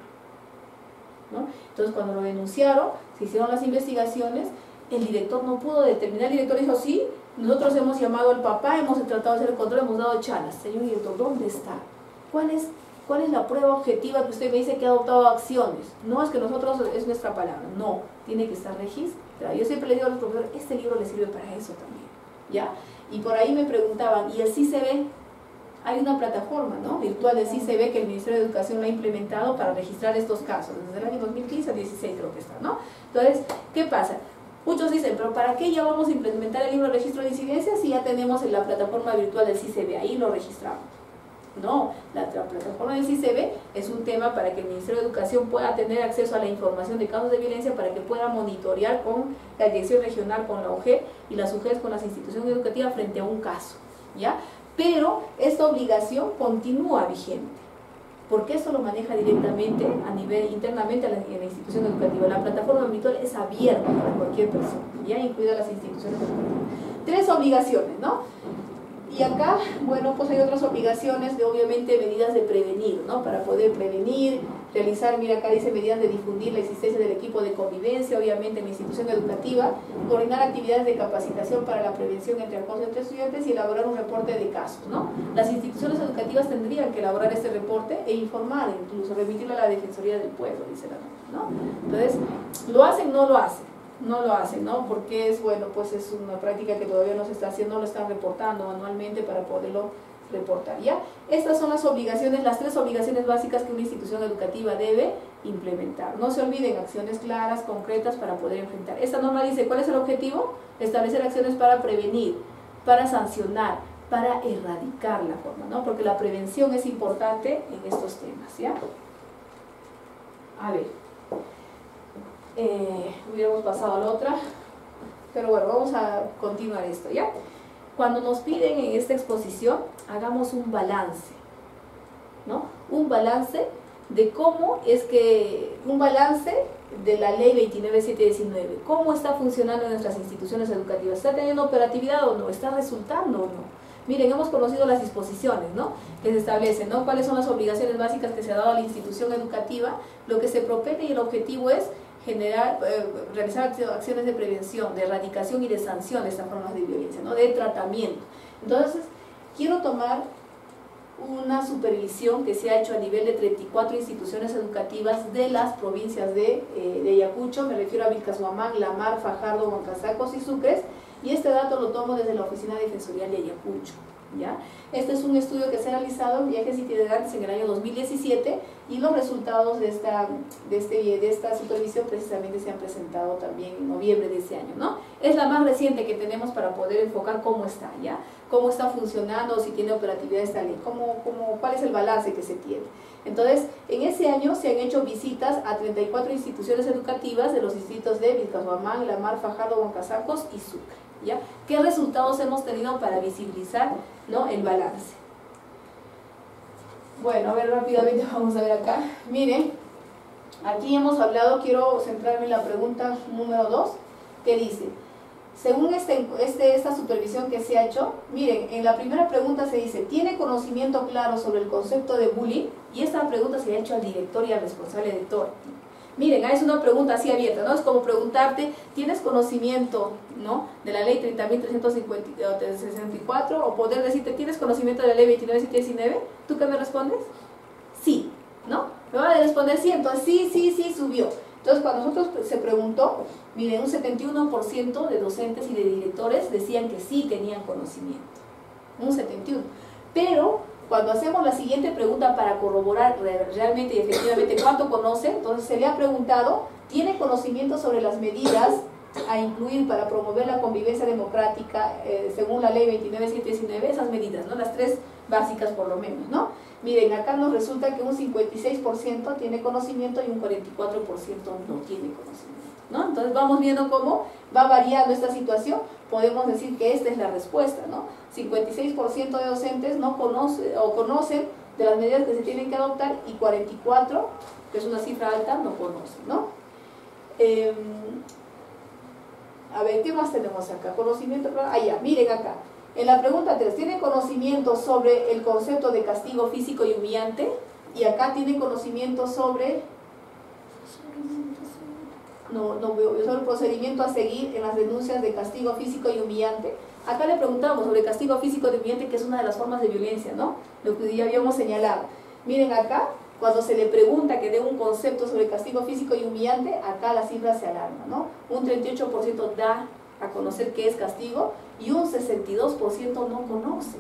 ¿no? Entonces cuando lo denunciaron, se hicieron las investigaciones, el director no pudo determinar, el director dijo, sí, nosotros hemos llamado al papá, hemos tratado de hacer el control, hemos dado charlas. Señor director, ¿dónde está? ¿Cuál es, ¿Cuál es la prueba objetiva que usted me dice que ha adoptado acciones? No es que nosotros, es nuestra palabra, no, tiene que estar registrado. Yo siempre le digo a los profesores, este libro le sirve para eso también. Y por ahí me preguntaban, ¿y el CICB? Hay una plataforma ¿no? virtual del CICB que el Ministerio de Educación lo ha implementado para registrar estos casos, desde el año 2015 a 16 creo que está, ¿no? Entonces, ¿qué pasa? Muchos dicen, pero ¿para qué ya vamos a implementar el libro de registro de incidencias si ya tenemos en la plataforma virtual del CICB? Ahí lo registramos. No, la, plataforma del CICB es un tema para que el Ministerio de Educación pueda tener acceso a la información de casos de violencia para que pueda monitorear con la Dirección Regional, con la UG y las UGES con las instituciones educativas frente a un caso. ¿ya? Pero esta obligación continúa vigente porque esto lo maneja directamente a nivel internamente en la institución educativa. La plataforma virtual es abierta para cualquier persona, ya incluidas las instituciones educativas. Tres obligaciones, ¿no? Y acá, bueno, pues hay otras obligaciones de obviamente medidas de prevenir, ¿no? Para poder prevenir, realizar, mira acá dice medidas de difundir la existencia del equipo de convivencia, obviamente en la institución educativa, coordinar actividades de capacitación para la prevención entre acoso entre estudiantes y elaborar un reporte de casos, ¿no? Las instituciones educativas tendrían que elaborar este reporte e informar, incluso remitirlo a la Defensoría del Pueblo, dice la ¿no? Entonces, ¿lo hacen? No lo hacen no lo hacen, ¿no? Porque es, bueno, pues es una práctica que todavía no se está haciendo, lo están reportando anualmente para poderlo reportar, ¿ya? Estas son las obligaciones, las tres obligaciones básicas que una institución educativa debe implementar. No se olviden, acciones claras, concretas para poder enfrentar. Esta norma dice, ¿cuál es el objetivo? Establecer acciones para prevenir, para sancionar, para erradicar la forma, ¿no? Porque la prevención es importante en estos temas, ¿ya? A ver eh, hubiéramos pasado a la otra, pero bueno, vamos a continuar esto, ¿ya? Cuando nos piden en esta exposición, hagamos un balance, ¿no? Un balance de cómo es que, un balance de la ley 29719, cómo está funcionando en nuestras instituciones educativas, ¿está teniendo operatividad o no? ¿Está resultando o no? Miren, hemos conocido las disposiciones ¿no? que se establecen, ¿no? cuáles son las obligaciones básicas que se ha dado a la institución educativa, lo que se propone y el objetivo es generar, eh, realizar acciones de prevención, de erradicación y de sanción de estas formas de violencia, ¿no? de tratamiento. Entonces, quiero tomar una supervisión que se ha hecho a nivel de 34 instituciones educativas de las provincias de, eh, de Ayacucho, me refiero a Vilcashuamán, Lamar, Fajardo, Huancasacos y Sucres, y este dato lo tomo desde la Oficina Defensorial de Ayacucho. ¿ya? Este es un estudio que se ha realizado en viajes itinerantes en el año 2017 y los resultados de esta, de, este, de esta supervisión precisamente se han presentado también en noviembre de ese año. ¿no? Es la más reciente que tenemos para poder enfocar cómo está, ¿ya? cómo está funcionando, si tiene operatividad esta ley, cómo, cómo, cuál es el balance que se tiene. Entonces, en ese año se han hecho visitas a 34 instituciones educativas de los distritos de Vilcashuamán, Lamar, Fajardo, Huancasacos y Sucre. ¿ya? ¿Qué resultados hemos tenido para visibilizar ¿no? el balance? Bueno, a ver rápidamente vamos a ver acá. Miren, aquí hemos hablado, quiero centrarme en la pregunta número 2, que dice, según este, este, esta supervisión que se ha hecho, miren, en la primera pregunta se dice, ¿tiene conocimiento claro sobre el concepto de bullying? Y esta pregunta se ha hecho al director y al responsable de todo. Miren, es una pregunta así abierta, ¿no? Es como preguntarte, ¿tienes conocimiento, ¿no? De la ley 30.364 o poder decirte, ¿tienes conocimiento de la ley 29.719? ¿Tú qué me respondes? Sí, ¿no? Me van a responder sí, entonces sí, sí, sí, subió. Entonces, cuando nosotros se preguntó, miren, un 71% de docentes y de directores decían que sí tenían conocimiento. Un 71%. Pero cuando hacemos la siguiente pregunta para corroborar realmente y efectivamente cuánto conoce, entonces se le ha preguntado, ¿tiene conocimiento sobre las medidas a incluir para promover la convivencia democrática eh, según la ley 29719? Esas medidas, ¿no? Las tres básicas por lo menos, ¿no? Miren, acá nos resulta que un 56% tiene conocimiento y un 44% no tiene conocimiento. ¿no? Entonces vamos viendo cómo va variando esta situación. Podemos decir que esta es la respuesta. ¿no? 56% de docentes no conocen o conocen de las medidas que se tienen que adoptar y 44, que es una cifra alta, no conocen. ¿no? Em, a ver, ¿qué más tenemos acá? Conocimiento, ah, ya, miren acá. En la pregunta 3, ¿tienen conocimiento sobre el concepto de castigo físico y humillante? Y acá tienen conocimiento sobre... No, no sobre el procedimiento a seguir en las denuncias de castigo físico y humillante. Acá le preguntamos sobre castigo físico y humillante, que es una de las formas de violencia, ¿no? Lo que ya habíamos señalado. Miren acá, cuando se le pregunta que dé un concepto sobre castigo físico y humillante, acá la cifra se alarma, ¿no? Un 38% da a conocer qué es castigo y un 62% no conoce,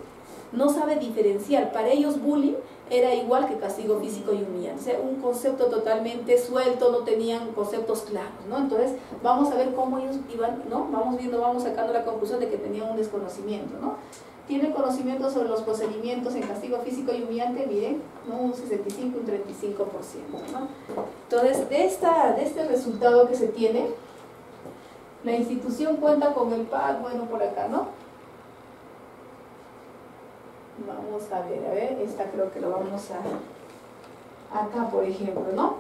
no sabe diferenciar. Para ellos bullying era igual que castigo físico y humillante, un concepto totalmente suelto, no tenían conceptos claros, ¿no? Entonces vamos a ver cómo ellos iban, ¿no? Vamos viendo, vamos sacando la conclusión de que tenían un desconocimiento, ¿no? Tiene conocimiento sobre los procedimientos en castigo físico y humillante, miren, ¿no? un 65 y un 35%. ¿no? Entonces, de, esta, de este resultado que se tiene, la institución cuenta con el PAC, bueno, por acá, ¿no? Vamos a ver, a ver, esta creo que lo vamos a... Acá, por ejemplo, ¿no?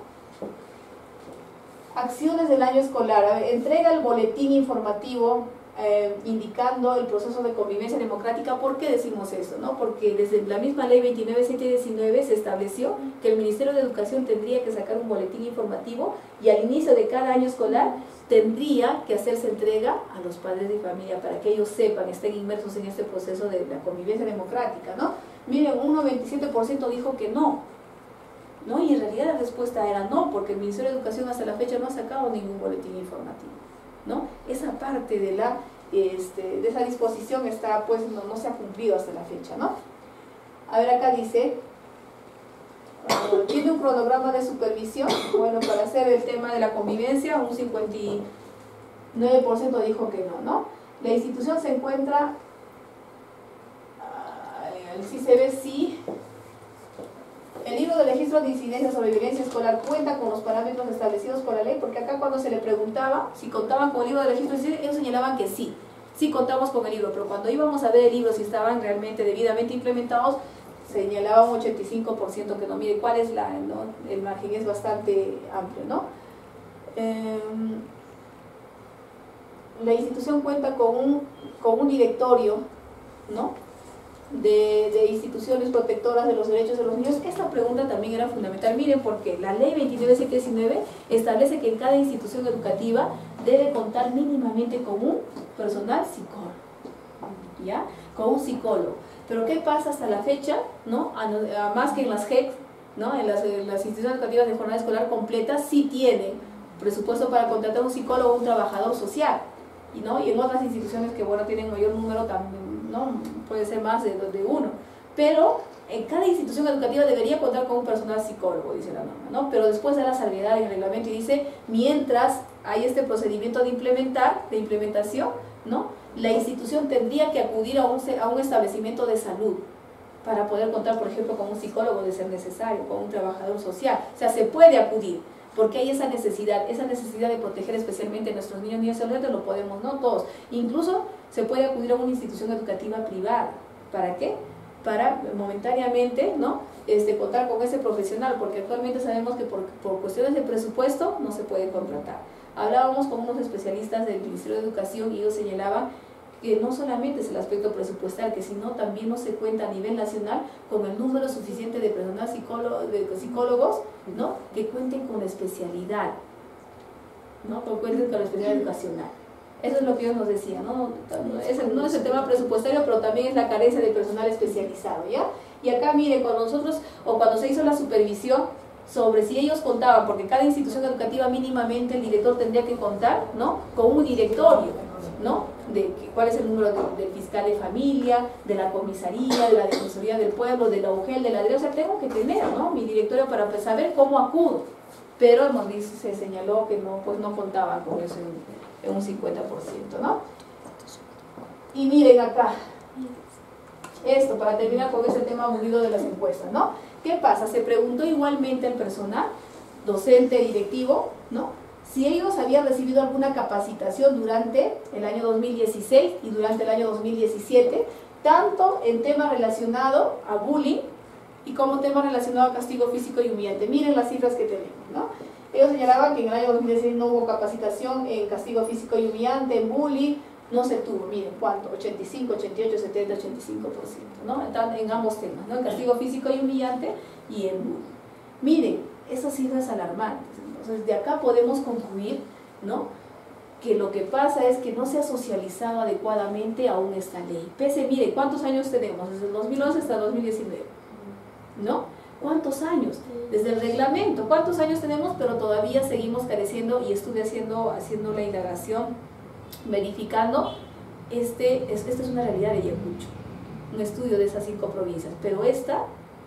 Acciones del año escolar. A ver, entrega el boletín informativo eh, indicando el proceso de convivencia democrática. ¿Por qué decimos eso? No? Porque desde la misma ley 29719 se estableció que el Ministerio de Educación tendría que sacar un boletín informativo y al inicio de cada año escolar tendría que hacerse entrega a los padres de familia para que ellos sepan, estén inmersos en este proceso de la convivencia democrática, ¿no? Miren, un 97% dijo que no, ¿no? Y en realidad la respuesta era no, porque el Ministerio de Educación hasta la fecha no ha sacado ningún boletín informativo, ¿no? Esa parte de la, este, de esa disposición está, pues, no, no se ha cumplido hasta la fecha, ¿no? A ver, acá dice, ¿Tiene un cronograma de supervisión? Bueno, para hacer el tema de la convivencia, un 59% dijo que no, ¿no? La institución se encuentra, si se ve si el libro de registro de incidencia sobre violencia escolar cuenta con los parámetros establecidos por la ley, porque acá cuando se le preguntaba si contaban con el libro de registro de ellos señalaban que sí, sí contamos con el libro, pero cuando íbamos a ver el libro si estaban realmente debidamente implementados, señalaba un 85% que no, mire, ¿cuál es la, el margen? Es bastante amplio, ¿no? Em, la institución cuenta con un, con un directorio, ¿no? De, de, instituciones protectoras de los derechos de los niños. Esta pregunta también era fundamental. Miren, porque la ley 29719 establece que en cada institución educativa debe contar mínimamente con un personal psicólogo, ¿ya? Con un psicólogo. Pero ¿qué pasa hasta la fecha? ¿no? más que en las GEC, ¿no? en, las, instituciones educativas de jornada escolar completa, sí tienen presupuesto para contratar un psicólogo o un trabajador social. Y, ¿no? y en otras instituciones que bueno, tienen mayor número también, ¿no? puede ser más de, uno. Pero en cada institución educativa debería contar con un personal psicólogo, dice la norma, ¿no? Pero después de la salvedad en el reglamento y dice, mientras hay este procedimiento de implementar, de implementación, ¿no? La institución tendría que acudir a un, a un establecimiento de salud para poder contar, por ejemplo, con un psicólogo de ser necesario, con un trabajador social. O sea, se puede acudir, porque hay esa necesidad, esa necesidad de proteger especialmente a nuestros niños y niñas adolescentes, lo podemos, no todos. Incluso se puede acudir a una institución educativa privada. ¿Para qué? Para momentáneamente, ¿no? este, contar con ese profesional, porque actualmente sabemos que por, por cuestiones de presupuesto no se puede contratar. Hablábamos con unos especialistas del Ministerio de Educación y ellos señalaban que no solamente es el aspecto presupuestal, que sino también no se cuenta a nivel nacional con el número suficiente de personal psicólogo, de psicólogos ¿no? que cuenten con la especialidad, ¿no? que cuenten con la especialidad educacional. Eso es lo que ellos nos decían, ¿no? Es no es el tema presupuestario, pero también es la carencia de personal especializado, ¿ya? Y acá, miren, cuando nosotros, o cuando se hizo la supervisión, sobre si ellos contaban, porque cada institución educativa mínimamente el director tendría que contar, ¿no? Con un directorio, ¿no? De cuál es el número del fiscal de familia, de la comisaría, de la defensoría del pueblo, de la UGEL, de la DRE, o sea, tengo que tener, ¿no? Mi directorio para pues, saber cómo acudo. Pero nos dice, se señaló que no, pues no contaban con eso en, en un 50%, ¿no? Y miren acá, esto, para terminar con ese tema aburrido de las encuestas, ¿no? ¿Qué pasa? Se preguntó igualmente al personal, docente, directivo, ¿no? Si ellos habían recibido alguna capacitación durante el año 2016 y durante el año 2017, tanto en tema relacionado a bullying y como tema relacionado a castigo físico y humillante. Miren las cifras que tenemos, ¿no? Ellos señalaban que en el año 2016 no hubo capacitación en castigo físico y humillante, en bullying, no se tuvo, miren, ¿cuánto? 85, 88, 70, 85%, ¿no? En ambos temas, ¿no? En castigo físico y humillante y en bullying. Miren, esas cifras alarmantes. Entonces, de acá podemos concluir, ¿no? Que lo que pasa es que no se ha socializado adecuadamente aún esta ley. Pese, miren, ¿cuántos años tenemos? Desde el 2011 hasta el 2019, ¿no? ¿Cuántos años? Desde el reglamento, ¿cuántos años tenemos? Pero todavía seguimos careciendo y estuve haciendo, haciendo la indagación verificando, este, esta es una realidad de Ayacucho, un estudio de esas cinco provincias, pero esta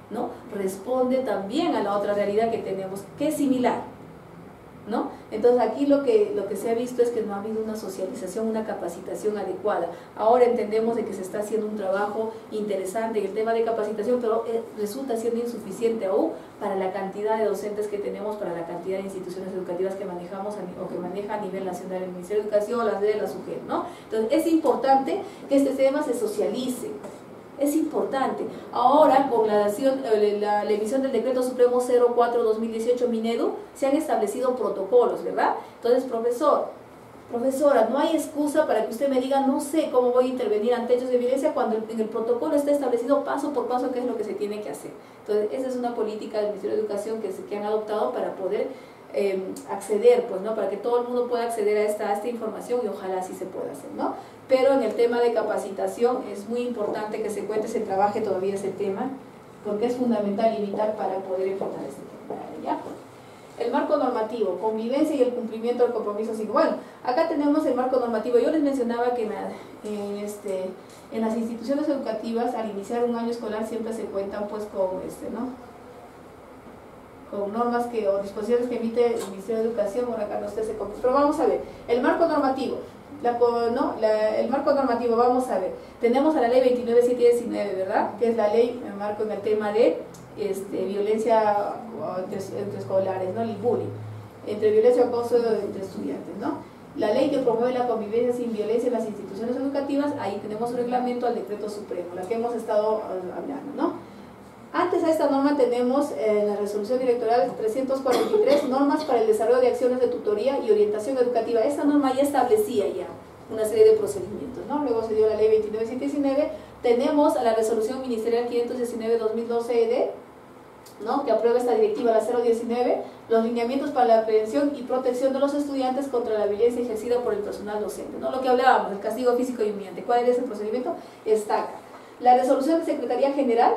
¿no? responde también a la otra realidad que tenemos, que es similar, ¿no? Entonces aquí lo que, lo que se ha visto es que no ha habido una socialización, una capacitación adecuada. Ahora entendemos de que se está haciendo un trabajo interesante en el tema de capacitación, pero eh, resulta siendo insuficiente aún para la cantidad de docentes que tenemos, para la cantidad de instituciones educativas que manejamos o que maneja a nivel nacional el Ministerio de Educación, las de la SUGER, ¿no? Entonces es importante que este tema se socialice, es importante. Ahora, con la, eh, emisión del decreto supremo 04-2018 Minedu, se han establecido protocolos, ¿verdad? Entonces, profesor, profesora, no hay excusa para que usted me diga, no sé cómo voy a intervenir ante hechos de violencia cuando en el protocolo está establecido paso por paso qué es lo que se tiene que hacer. Entonces, esa es una política del Ministerio de Educación que, que han adoptado para poder eh, acceder, pues, ¿no? Para que todo el mundo pueda acceder a esta, a esta información y ojalá así se pueda hacer, ¿no? Pero en el tema de capacitación es muy importante que se cuente, se trabaje todavía ese tema, porque es fundamental y vital para poder enfrentar este tema. ¿ya? El marco normativo, convivencia y el cumplimiento del compromiso Bueno, acá tenemos el marco normativo. Yo les mencionaba que en, este, en las instituciones educativas al iniciar un año escolar siempre se cuentan pues con este, ¿no? con normas que, o disposiciones que emite el Ministerio de Educación, bueno acá no se Pero vamos a ver, el marco normativo no, el marco normativo, vamos a ver, tenemos a la ley 29719, ¿verdad? Que es la ley, me marco en el tema de este, violencia entre, escolares, ¿no? El bullying, entre violencia o acoso entre estudiantes, ¿no? La ley que promueve la convivencia sin violencia en las instituciones educativas, ahí tenemos un reglamento al decreto supremo, la que hemos estado hablando, ¿no? Antes a esta norma tenemos en eh, la resolución directoral 343 normas para el desarrollo de acciones de tutoría y orientación educativa. Esta norma ya establecía ya una serie de procedimientos, ¿no? Luego se dio la ley 29719, tenemos a la resolución ministerial 519-2012-ED, ¿no? que aprueba esta directiva, la 019, los lineamientos para la prevención y protección de los estudiantes contra la violencia ejercida por el personal docente. ¿no? Lo que hablábamos, el castigo físico y humillante. ¿Cuál es el procedimiento? Está. La resolución de Secretaría General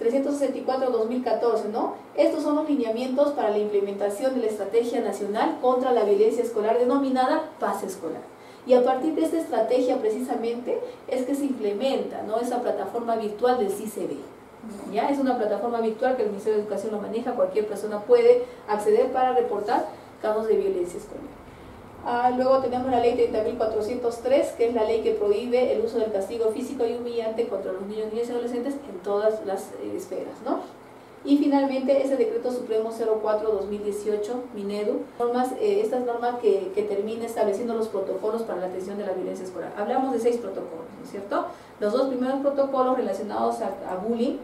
364-2014, ¿no? Estos son los lineamientos para la implementación de la Estrategia Nacional contra la Violencia Escolar denominada Paz Escolar. Y a partir de esta estrategia precisamente es que se implementa ¿no? esa plataforma virtual del CICB. ¿ya? Es una plataforma virtual que el Ministerio de Educación lo maneja, cualquier persona puede acceder para reportar casos de violencia escolar. Ah, luego tenemos la ley 30.403, que es la ley que prohíbe el uso del castigo físico y humillante contra los niños, niñas y adolescentes en todas las eh, esferas. ¿no? Y finalmente ese decreto supremo 04-2018, Minedu, normas, eh, estas normas que, que termina estableciendo los protocolos para la atención de la violencia escolar. Hablamos de seis protocolos, ¿no es cierto? Los dos primeros protocolos relacionados a, bullying,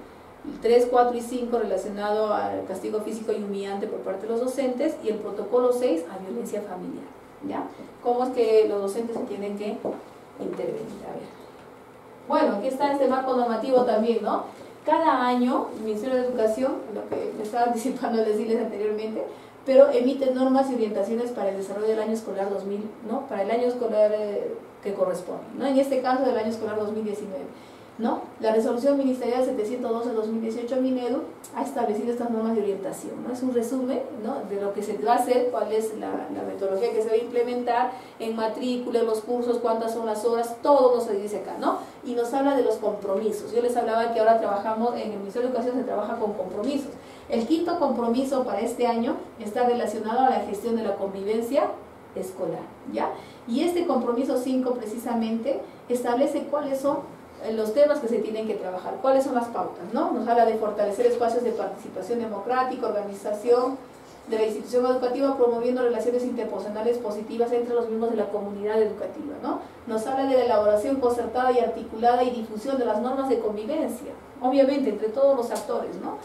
3, 4 y 5 relacionado al castigo físico y humillante por parte de los docentes y el protocolo 6 a violencia familiar. ¿Ya? ¿Cómo es que los docentes se tienen que intervenir? Bueno, aquí está este marco normativo también, ¿no? Cada año el Ministerio de Educación, lo que me estaba anticipando decirles anteriormente, pero emite normas y orientaciones para el desarrollo del año escolar 2000, ¿no? Para el año escolar eh, que corresponde, ¿no? En este caso del año escolar 2019. ¿No? La resolución ministerial 712-2018 Minedu ha establecido estas normas de orientación, ¿no? Es un resumen ¿no? de lo que se va a hacer, cuál es la, metodología que se va a implementar en matrícula, en los cursos, cuántas son las horas, todo nos dice acá, ¿no? Y nos habla de los compromisos. Yo les hablaba que ahora trabajamos, en el Ministerio de Educación se trabaja con compromisos. El quinto compromiso para este año está relacionado a la gestión de la convivencia escolar, ¿ya? Y este compromiso 5 precisamente establece cuáles son los temas que se tienen que trabajar, cuáles son las pautas, ¿no? Nos habla de fortalecer espacios de participación democrática, organización de la institución educativa, promoviendo relaciones interpersonales positivas entre los miembros de la comunidad educativa, ¿no? Nos habla de la elaboración concertada y articulada y difusión de las normas de convivencia, obviamente entre todos los actores, ¿no?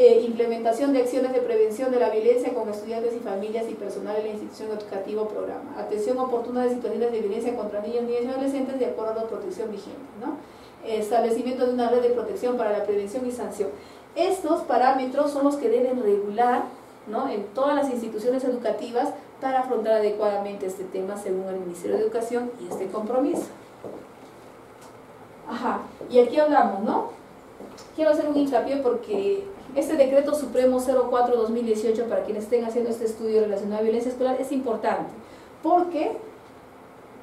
Eh, implementación de acciones de prevención de la violencia con estudiantes y familias y personal en la institución educativa o programa. Atención oportuna de situaciones de violencia contra niños, niñas y adolescentes de acuerdo a la protección vigente. ¿no? establecimiento de una red de protección para la prevención y sanción. Estos parámetros son los que deben regular ¿no? en todas las instituciones educativas para afrontar adecuadamente este tema según el Ministerio de Educación y este compromiso. Ajá, y aquí hablamos, ¿no? Quiero hacer un hincapié porque este decreto supremo 04-2018, para quienes estén haciendo este estudio relacionado a violencia escolar, es importante, porque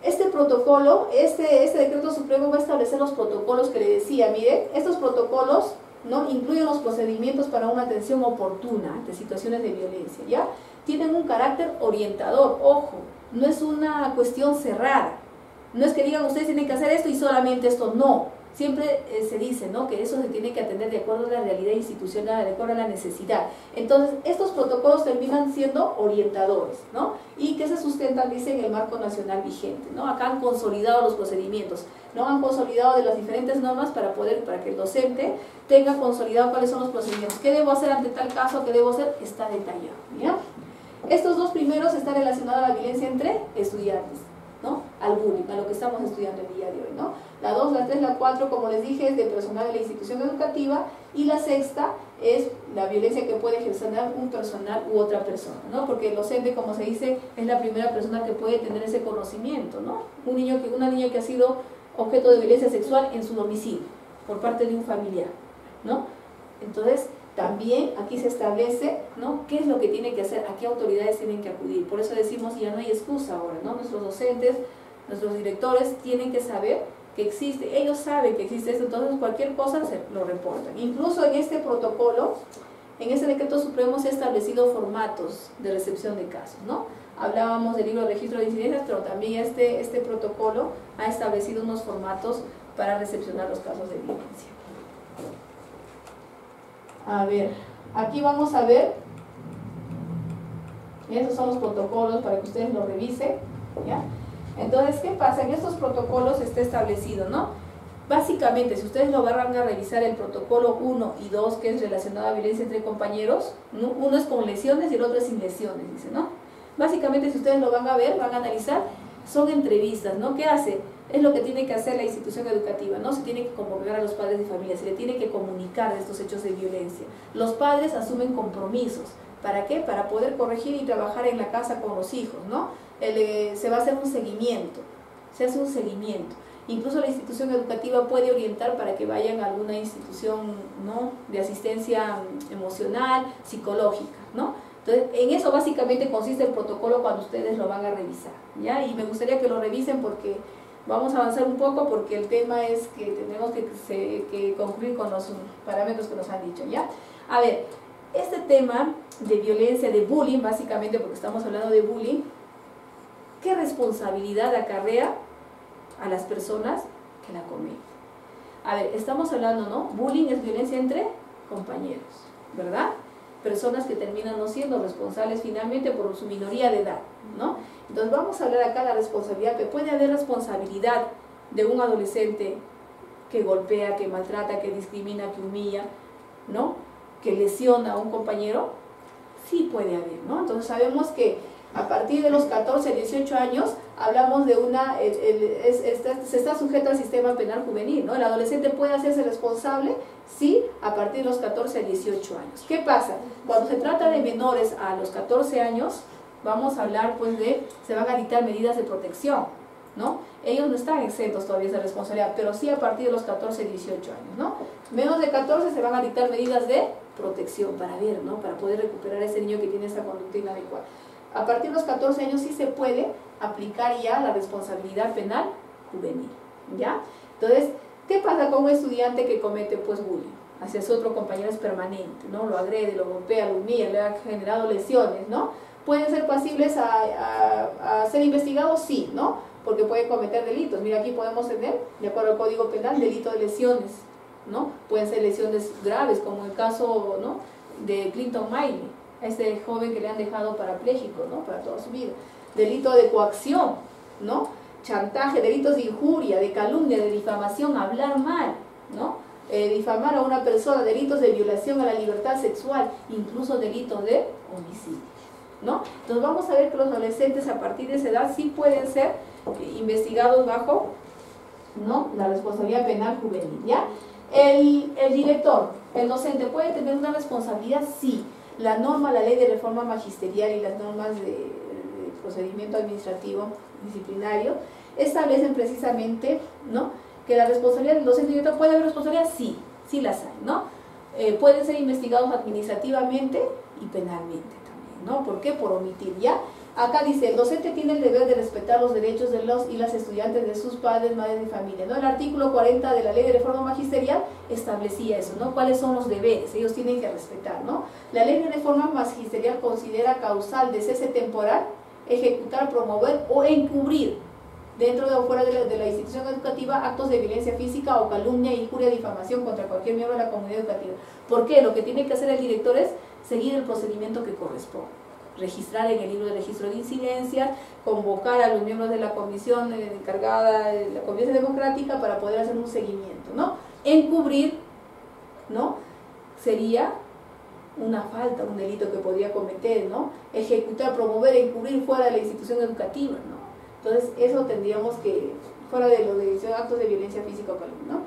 este protocolo, este, este decreto supremo va a establecer los protocolos que le decía, mire, estos protocolos ¿no? incluyen los procedimientos para una atención oportuna ante situaciones de violencia, ¿ya? Tienen un carácter orientador, ojo, no es una cuestión cerrada, no es que digan ustedes tienen que hacer esto y solamente esto, no, siempre eh, se dice ¿no? que eso se tiene que atender de acuerdo a la realidad institucional, de acuerdo a la necesidad. Entonces, estos protocolos terminan siendo orientadores, ¿no? Y que se sustentan, dice, en el marco nacional vigente, ¿no? Acá han consolidado los procedimientos, ¿no? Han consolidado de las diferentes normas para poder, para que el docente tenga consolidado cuáles son los procedimientos. ¿Qué debo hacer ante tal caso? ¿Qué debo hacer? Está detallado, ¿ya? Estos dos primeros están relacionados a la violencia entre estudiantes. Al bullying, a lo que estamos estudiando el día de hoy. ¿no? La 2, la 3, la 4, como les dije, es de personal de la institución educativa y la sexta es la violencia que puede ejercer un personal u otra persona, ¿no? porque el docente, como se dice, es la primera persona que puede tener ese conocimiento. ¿no? Un niño que, una niña que ha sido objeto de violencia sexual en su domicilio por parte de un familiar. ¿no? Entonces, también aquí se establece ¿no? qué es lo que tiene que hacer, a qué autoridades tienen que acudir. Por eso decimos ya no hay excusa ahora, ¿no? Nuestros docentes, nuestros directores tienen que saber que existe, ellos saben que existe esto, entonces cualquier cosa se lo reportan. Incluso en este protocolo, en este decreto supremo se han establecido formatos de recepción de casos, ¿no? Hablábamos del libro de registro de incidencias, pero también este, este protocolo ha establecido unos formatos para recepcionar los casos de violencia. A ver, aquí vamos a ver, esos son los protocolos para que ustedes lo revisen, ¿ya? Entonces, ¿qué pasa? En estos protocolos está establecido, ¿no? Básicamente, si ustedes lo van a revisar el protocolo 1 y 2, que es relacionado a violencia entre compañeros, uno es con lesiones y el otro es sin lesiones, dice, ¿no? Básicamente, si ustedes lo van a ver, van a analizar, son entrevistas, ¿no? ¿Qué hace? es lo que tiene que hacer la institución educativa, ¿no? Se tiene que convocar a los padres de familia, se le tiene que comunicar de estos hechos de violencia. Los padres asumen compromisos. ¿Para qué? Para poder corregir y trabajar en la casa con los hijos, ¿no? Eh, se va a hacer un seguimiento, se hace un seguimiento. Incluso la institución educativa puede orientar para que vayan a alguna institución ¿no? de asistencia emocional, psicológica, ¿no? Entonces, en eso básicamente consiste el protocolo cuando ustedes lo van a revisar, ¿ya? Y me gustaría que lo revisen porque Vamos a avanzar un poco porque el tema es que tenemos que, concluir con los parámetros que nos han dicho, ¿ya? A ver, este tema de violencia, de bullying, básicamente porque estamos hablando de bullying, ¿qué responsabilidad acarrea a las personas que la cometen? A ver, estamos hablando, ¿no? Bullying es violencia entre compañeros, ¿verdad? Personas que terminan no siendo responsables finalmente por su minoría de edad, ¿no? Entonces vamos a hablar acá de la responsabilidad, que puede haber responsabilidad de un adolescente que golpea, que maltrata, que discrimina, que humilla, ¿no? Que lesiona a un compañero, sí puede haber, ¿no? Entonces sabemos que a partir de los 14 a 18 años hablamos de una, se está sujeto al sistema penal juvenil, ¿no? El adolescente puede hacerse responsable, sí, a partir de los 14 a 18 años. ¿Qué pasa? Cuando se trata de menores a los 14 años, vamos a hablar pues de, se van a dictar medidas de protección, ¿no? Ellos no están exentos todavía de responsabilidad, pero sí a partir de los 14 a 18 años, ¿no? Menos de 14 se van a dictar medidas de protección para ver, ¿no? Para poder recuperar a ese niño que tiene esta conducta inadecuada. A partir de los 14 años sí se puede aplicar ya la responsabilidad penal juvenil, ¿ya? Entonces, ¿qué pasa con un estudiante que comete pues bullying? Hacia su otro compañero es permanente, ¿no? Lo agrede, lo golpea, lo humilla, le ha generado lesiones, ¿no? ¿Pueden ser pasibles a, ser investigados? Sí, ¿no? Porque pueden cometer delitos. Mira, aquí podemos tener, de acuerdo al Código Penal, delito de lesiones, ¿no? Pueden ser lesiones graves, como el caso, ¿no? De Clinton Miley, este joven que le han dejado parapléjico, ¿no? Para toda su vida delito de coacción, ¿no? Chantaje, delitos de injuria, de calumnia, de difamación, hablar mal, ¿no? Eh, difamar a una persona, delitos de violación a la libertad sexual, incluso delitos de homicidio, ¿no? Entonces vamos a ver que los adolescentes a partir de esa edad sí pueden ser investigados bajo, ¿no? La responsabilidad penal juvenil, ¿ya? El, el director, el docente, ¿puede tener una responsabilidad? Sí. La norma, la ley de reforma magisterial y las normas de procedimiento administrativo disciplinario, establecen precisamente ¿no? que la responsabilidad del docente director puede haber responsabilidad, sí, sí las hay, ¿no? Eh, pueden ser investigados administrativamente y penalmente también, ¿no? ¿Por qué? Por omitir, ¿ya? Acá dice, el docente tiene el deber de respetar los derechos de los y las estudiantes de sus padres, madres y familia, ¿no? El artículo 40 de la Ley de Reforma Magisterial establecía eso, ¿no? ¿Cuáles son los deberes? Ellos tienen que respetar, ¿no? La Ley de Reforma Magisterial considera causal de cese temporal ejecutar, promover o encubrir dentro o fuera de la, institución educativa actos de violencia física o calumnia, injuria, difamación contra cualquier miembro de la comunidad educativa. ¿Por qué? Lo que tiene que hacer el director es seguir el procedimiento que corresponde. Registrar en el libro de registro de incidencias, convocar a los miembros de la comisión encargada de la comisión democrática para poder hacer un seguimiento, ¿no? Encubrir, ¿no? Sería una falta, un delito que podría cometer, ¿no? Ejecutar, promover, encubrir fuera de la institución educativa, ¿no? Entonces, eso tendríamos que, fuera de lo de actos de violencia física o ¿no?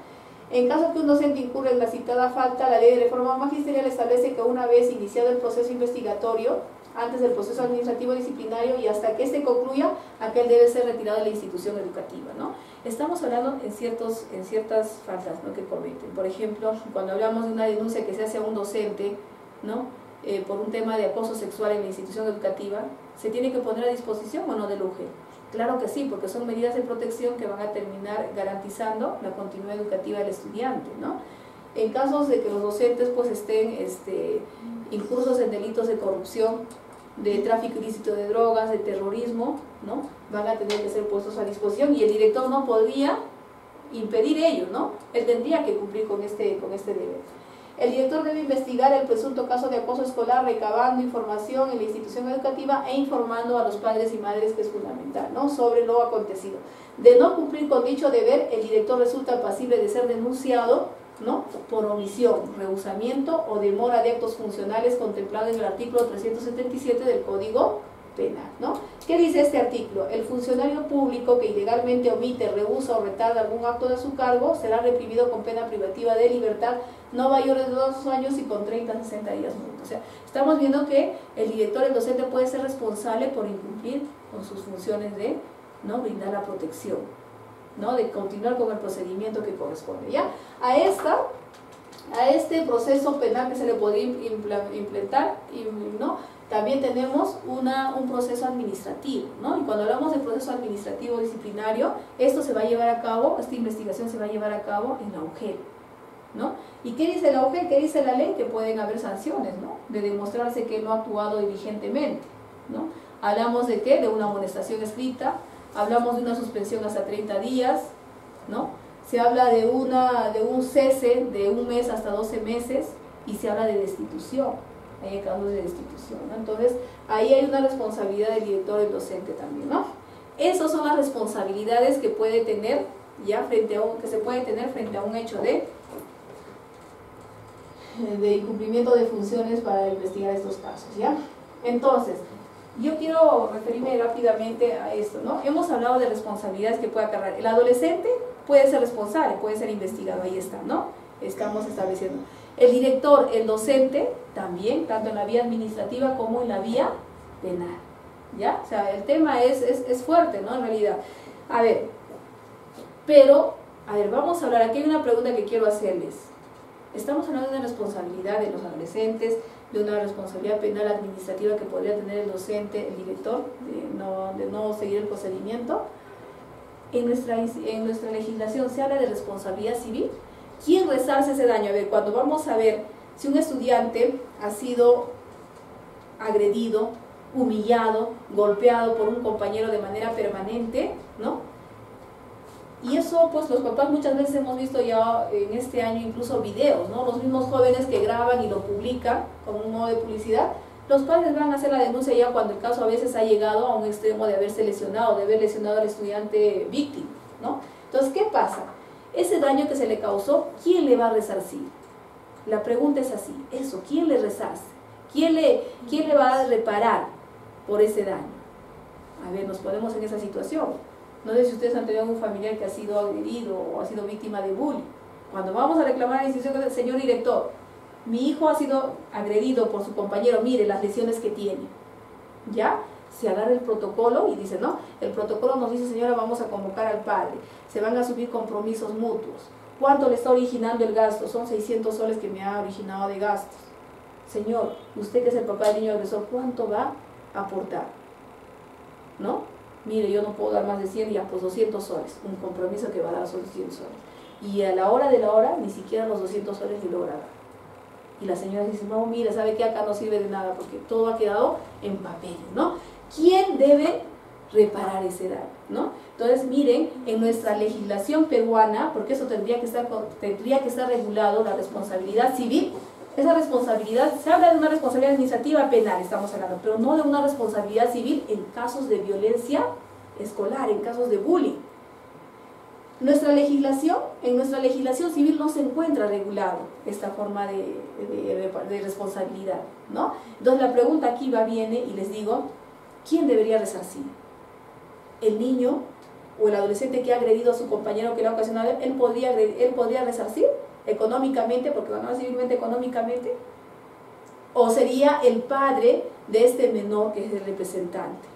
En caso que un docente incurra en la citada falta, la ley de reforma magisterial establece que una vez iniciado el proceso investigatorio, antes del proceso administrativo disciplinario y hasta que éste concluya, aquel debe ser retirado de la institución educativa, ¿no? Estamos hablando en, ciertos, en ciertas faltas ¿no? que cometen. Por ejemplo, cuando hablamos de una denuncia que se hace a un docente ¿no? Eh, por un tema de acoso sexual en la institución educativa, ¿se tiene que poner a disposición o no del UGE? Claro que sí, porque son medidas de protección que van a terminar garantizando la continuidad educativa del estudiante, ¿no? En casos de que los docentes pues estén este, incursos en delitos de corrupción, de tráfico ilícito de drogas, de terrorismo, ¿no? Van a tener que ser puestos a disposición y el director no podría impedir ello, ¿no? Él tendría que cumplir con este, con este deber. El director debe investigar el presunto caso de acoso escolar recabando información en la institución educativa e informando a los padres y madres, que es fundamental, ¿no? sobre lo acontecido. De no cumplir con dicho deber, el director resulta pasible de ser denunciado ¿no? por omisión, rehusamiento o demora de actos funcionales contemplado en el artículo 377 del Código penal. ¿no? ¿Qué dice este artículo? El funcionario público que ilegalmente omite, rehúsa o retarda algún acto de su cargo será reprimido con pena privativa de libertad no mayor de dos años y con 30 a 60 días multa. O sea, estamos viendo que el director, el docente puede ser responsable por incumplir con sus funciones de ¿no? brindar la protección, de continuar con el procedimiento que corresponde. ¿ya? A esta a este proceso penal que se le podría implementar, ¿no? también tenemos una, un proceso administrativo, ¿no? Y cuando hablamos de proceso administrativo disciplinario, esto se va a llevar a cabo, esta investigación se va a llevar a cabo en la UGEL, ¿no? ¿Y qué dice la UGEL? ¿Qué dice la ley? Que pueden haber sanciones, ¿no? De demostrarse que no ha actuado diligentemente, ¿no? Hablamos de qué? De una amonestación escrita, hablamos de una suspensión hasta 30 días, ¿no? Se habla de, una, de un cese de un mes hasta 12 meses y se habla de destitución hay casos de destitución. ¿no? Entonces, ahí hay una responsabilidad del director y docente también, ¿no? Esas son las responsabilidades que puede tener ya frente a un, que se puede tener frente a un hecho de de incumplimiento de funciones para investigar estos casos, ¿ya? Entonces, yo quiero referirme rápidamente a esto, ¿no? Hemos hablado de responsabilidades que puede acarrear. El adolescente puede ser responsable, puede ser investigado, ahí está, ¿no? Estamos estableciendo. El director, el docente, también, tanto en la vía administrativa como en la vía penal, ¿ya? O sea, el tema es, es, es fuerte, ¿no? En realidad. A ver, pero, a ver, vamos a hablar, aquí hay una pregunta que quiero hacerles. Estamos hablando de responsabilidad de los adolescentes, de una responsabilidad penal administrativa que podría tener el docente, el director, de no, de no seguir el procedimiento. En nuestra, en nuestra legislación se habla de responsabilidad civil. ¿Quién resarce ese daño? A ver, cuando vamos a ver si un estudiante ha sido agredido, humillado, golpeado por un compañero de manera permanente, ¿no? Y eso, pues los papás muchas veces hemos visto ya en este año incluso videos, ¿no? Los mismos jóvenes que graban y lo publican como un modo de publicidad, los padres van a hacer la denuncia ya cuando el caso a veces ha llegado a un extremo de haberse lesionado, de haber lesionado al estudiante víctima, ¿no? Entonces, ¿qué pasa? Ese daño que se le causó, ¿quién le va a resarcir? La pregunta es así, eso, ¿quién le resarce? ¿Quién le, quién le va a reparar por ese daño? A ver, nos ponemos en esa situación. No sé si ustedes han tenido un familiar que ha sido agredido o ha sido víctima de bullying. Cuando vamos a reclamar a la institución, señor director, mi hijo ha sido agredido por su compañero, mire las lesiones que tiene. ¿Ya? Se agarra el protocolo y dice, no, el protocolo nos dice, señora, vamos a convocar al padre. Se van a subir compromisos mutuos. ¿Cuánto le está originando el gasto? Son 600 soles que me ha originado de gastos. Señor, usted que es el papá del niño agresor, ¿cuánto va a aportar? ¿No? Mire, yo no puedo dar más de 100, ya pues 200 soles, un compromiso que va a dar son 100 soles. Y a la hora de la hora, ni siquiera los 200 soles le logra dar. Y la señora dice, no, mire, ¿sabe qué? Acá no sirve de nada porque todo ha quedado en papel, ¿no? ¿Quién debe reparar ese daño, ¿no? Entonces, miren, en nuestra legislación peruana, porque eso tendría que estar, tendría que estar regulado, la responsabilidad civil, esa responsabilidad, se habla de una responsabilidad administrativa penal, estamos hablando, pero no de una responsabilidad civil en casos de violencia escolar, en casos de bullying. Nuestra legislación, en nuestra legislación civil no se encuentra regulado esta forma de, de, responsabilidad, ¿no? Entonces la pregunta aquí va, viene y les digo, ¿quién debería resarcir? ¿El niño o el adolescente que ha agredido a su compañero que le ha ocasionado, él podría, él podría resarcir? Económicamente, porque van a civilmente económicamente, o sería el padre de este menor que es el representante.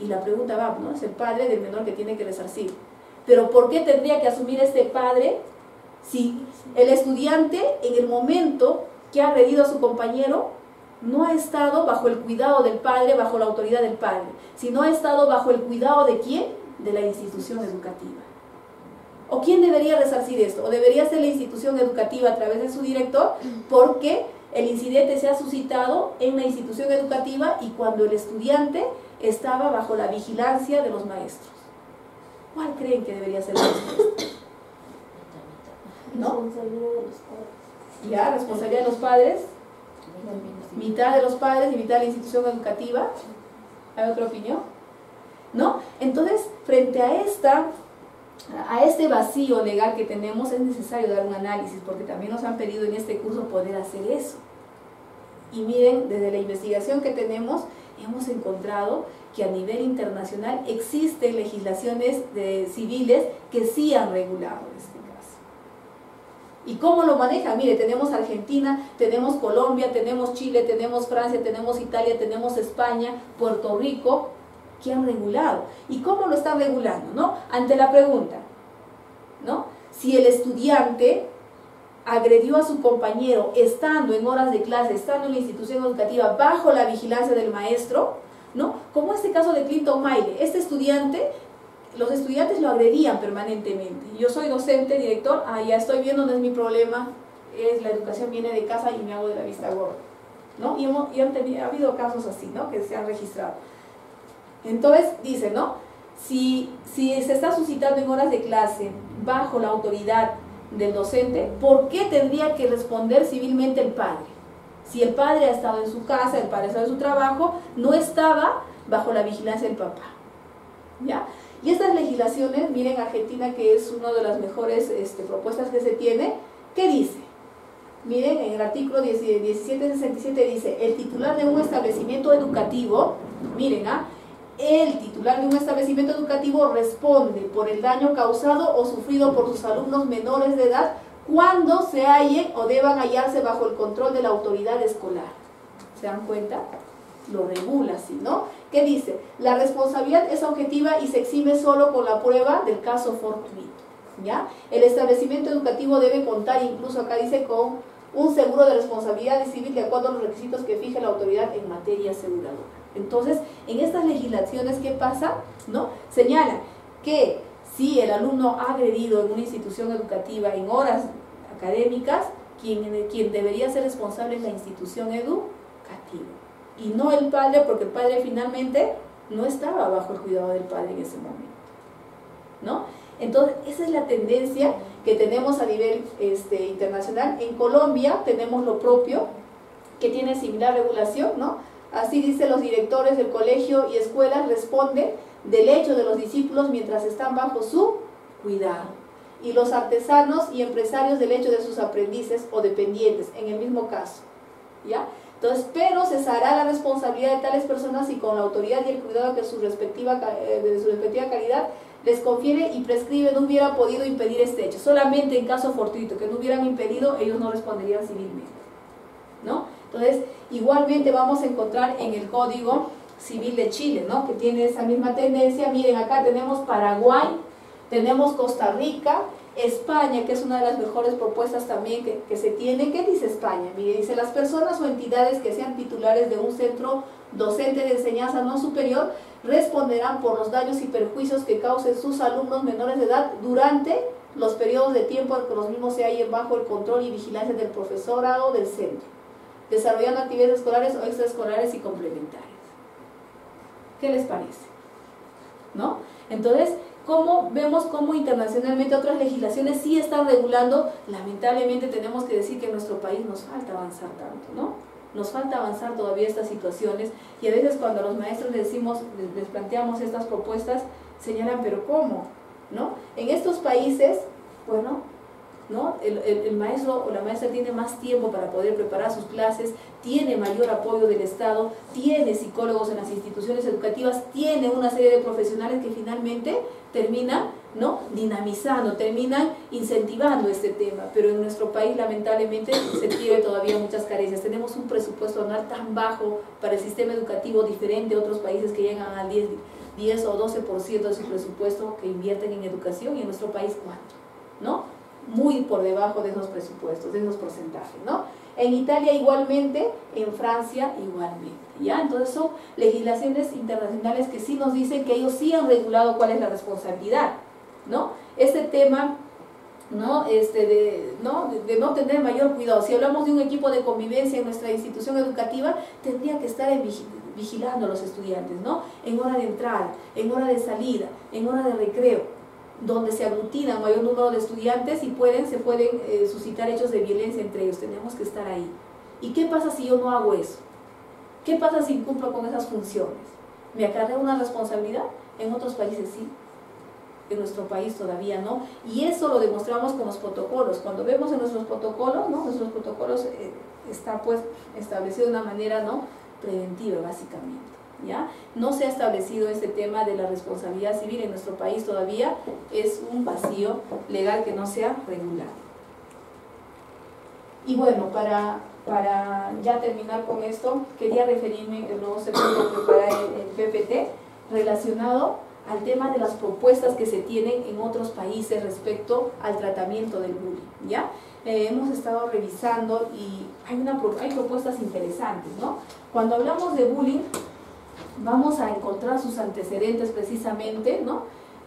Y la pregunta va, ¿no? Es el padre del menor que tiene que resarcir. Pero ¿por qué tendría que asumir este padre si el estudiante en el momento que ha agredido a su compañero no ha estado bajo el cuidado del padre, bajo la autoridad del padre, sino ha estado bajo el cuidado de quién? De la institución educativa. ¿O quién debería resarcir esto? ¿O debería ser la institución educativa a través de su director? Porque el incidente se ha suscitado en la institución educativa y cuando el estudiante estaba bajo la vigilancia de los maestros. ¿Cuál creen que debería ser la respuesta? ¿No? Ya, responsabilidad de los padres. Mitad de los padres y mitad de la institución educativa. ¿Hay otra opinión? ¿No? Entonces, frente a esta a este vacío legal que tenemos es necesario dar un análisis, porque también nos han pedido en este curso poder hacer eso. Y miren, desde la investigación que tenemos, hemos encontrado que a nivel internacional existen legislaciones de, civiles que sí han regulado este caso. ¿Y cómo lo manejan? Mire, tenemos Argentina, tenemos Colombia, tenemos Chile, tenemos Francia, tenemos Italia, tenemos España, Puerto Rico, que han regulado. ¿Y cómo lo están regulando? ¿no? Ante la pregunta, ¿no? Si el estudiante agredió a su compañero estando en horas de clase, estando en la institución educativa bajo la vigilancia del maestro, ¿no? Como este caso de Clinton Maile, este estudiante, los estudiantes lo agredían permanentemente. Yo soy docente, director, ah, ya estoy viendo, no es mi problema, es la educación viene de casa y me hago de la vista gorda, ¿no? Y, han ha habido casos así, ¿no? Que se han registrado. Entonces, dice, ¿no? Si, si se está suscitando en horas de clase bajo la autoridad del docente, ¿por qué tendría que responder civilmente el padre? Si el padre ha estado en su casa, el padre ha estado en su trabajo, no estaba bajo la vigilancia del papá. ¿Ya? Y estas legislaciones, miren Argentina que es una de las mejores este, propuestas que se tiene, ¿qué dice? Miren, en el artículo 1767 dice, el titular de un establecimiento educativo, miren, ¿ah? El titular de un establecimiento educativo responde por el daño causado o sufrido por sus alumnos menores de edad cuando se hallen o deban hallarse bajo el control de la autoridad escolar. ¿Se dan cuenta? Lo regula así, ¿no? ¿Qué dice? La responsabilidad es objetiva y se exime solo con la prueba del caso fortuito. ¿Ya? El establecimiento educativo debe contar, incluso acá dice, con un seguro de responsabilidad civil de acuerdo a los requisitos que fije la autoridad en materia aseguradora. Entonces, en estas legislaciones, ¿qué pasa? ¿No? Señala que si el alumno ha agredido en una institución educativa en horas académicas, quien, quien debería ser responsable es la institución educativa y no el padre, porque el padre finalmente no estaba bajo el cuidado del padre en ese momento. ¿No? Entonces, esa es la tendencia que tenemos a nivel este, internacional. En Colombia tenemos lo propio, que tiene similar regulación, ¿no? Así dice los directores del colegio y escuelas responden del hecho de los discípulos mientras están bajo su cuidado. Y los artesanos y empresarios del hecho de sus aprendices o dependientes, en el mismo caso. ¿Ya? Entonces, pero cesará la responsabilidad de tales personas y con la autoridad y el cuidado que su respectiva, eh, de su respectiva calidad les confiere y prescribe no hubiera podido impedir este hecho. Solamente en caso fortuito, que no hubieran impedido, ellos no responderían civilmente. ¿no? Entonces, igualmente vamos a encontrar en el Código Civil de Chile, ¿no? que tiene esa misma tendencia. Miren, acá tenemos Paraguay, tenemos Costa Rica, España, que es una de las mejores propuestas también que, que se tiene. ¿Qué dice España? Mire, dice, las personas o entidades que sean titulares de un centro docente de enseñanza no superior responderán por los daños y perjuicios que causen sus alumnos menores de edad durante los periodos de tiempo en que los mismos se hallen bajo el control y vigilancia del profesorado del centro, desarrollando actividades escolares o extraescolares y complementarias. ¿Qué les parece? ¿No? Entonces, ¿cómo vemos cómo internacionalmente otras legislaciones sí están regulando? Lamentablemente tenemos que decir que en nuestro país nos falta avanzar tanto, ¿no? Nos falta avanzar todavía estas situaciones y a veces cuando a los maestros les decimos, les planteamos estas propuestas, señalan, pero ¿cómo? ¿No? En estos países, bueno, ¿no? El, maestro o la maestra tiene más tiempo para poder preparar sus clases, tiene mayor apoyo del Estado, tiene psicólogos en las instituciones educativas, tiene una serie de profesionales que finalmente terminan ¿no? dinamizando, terminan incentivando este tema, pero en nuestro país lamentablemente se tiene todavía muchas carencias. Tenemos un presupuesto anual tan bajo para el sistema educativo diferente a otros países que llegan al 10, 10 o 12% de su presupuesto que invierten en educación y en nuestro país cuánto, ¿no? Muy por debajo de esos presupuestos, de esos porcentajes, ¿no? En Italia igualmente, en Francia igualmente, ¿ya? Entonces son legislaciones internacionales que sí nos dicen que ellos sí han regulado cuál es la responsabilidad, ¿no? Este tema ¿no? Este, de, ¿no? De, no tener mayor cuidado. Si hablamos de un equipo de convivencia en nuestra institución educativa, tendría que estar vigilando a los estudiantes, ¿no? En hora de entrada, en hora de salida, en hora de recreo, donde se aglutinan mayor número de estudiantes y pueden, se pueden eh, suscitar hechos de violencia entre ellos. Tenemos que estar ahí. ¿Y qué pasa si yo no hago eso? ¿Qué pasa si incumplo con esas funciones? ¿Me acarrea una responsabilidad? En otros países sí en nuestro país todavía no. Y eso lo demostramos con los protocolos. Cuando vemos en nuestros protocolos, ¿no? nuestros protocolos eh, está pues establecido de una manera ¿no? preventiva básicamente. No se ha establecido este tema de la responsabilidad civil en nuestro país todavía, es un vacío legal que no se ha regulado. Y bueno, para, para ya terminar con esto, quería referirme, que luego se puede preparar el, el PPT, relacionado al tema de las propuestas que se tienen en otros países respecto al tratamiento del bullying, ¿ya? Eh, hemos estado revisando y hay, una, hay propuestas interesantes, ¿no? Cuando hablamos de bullying, vamos a encontrar sus antecedentes precisamente, ¿no?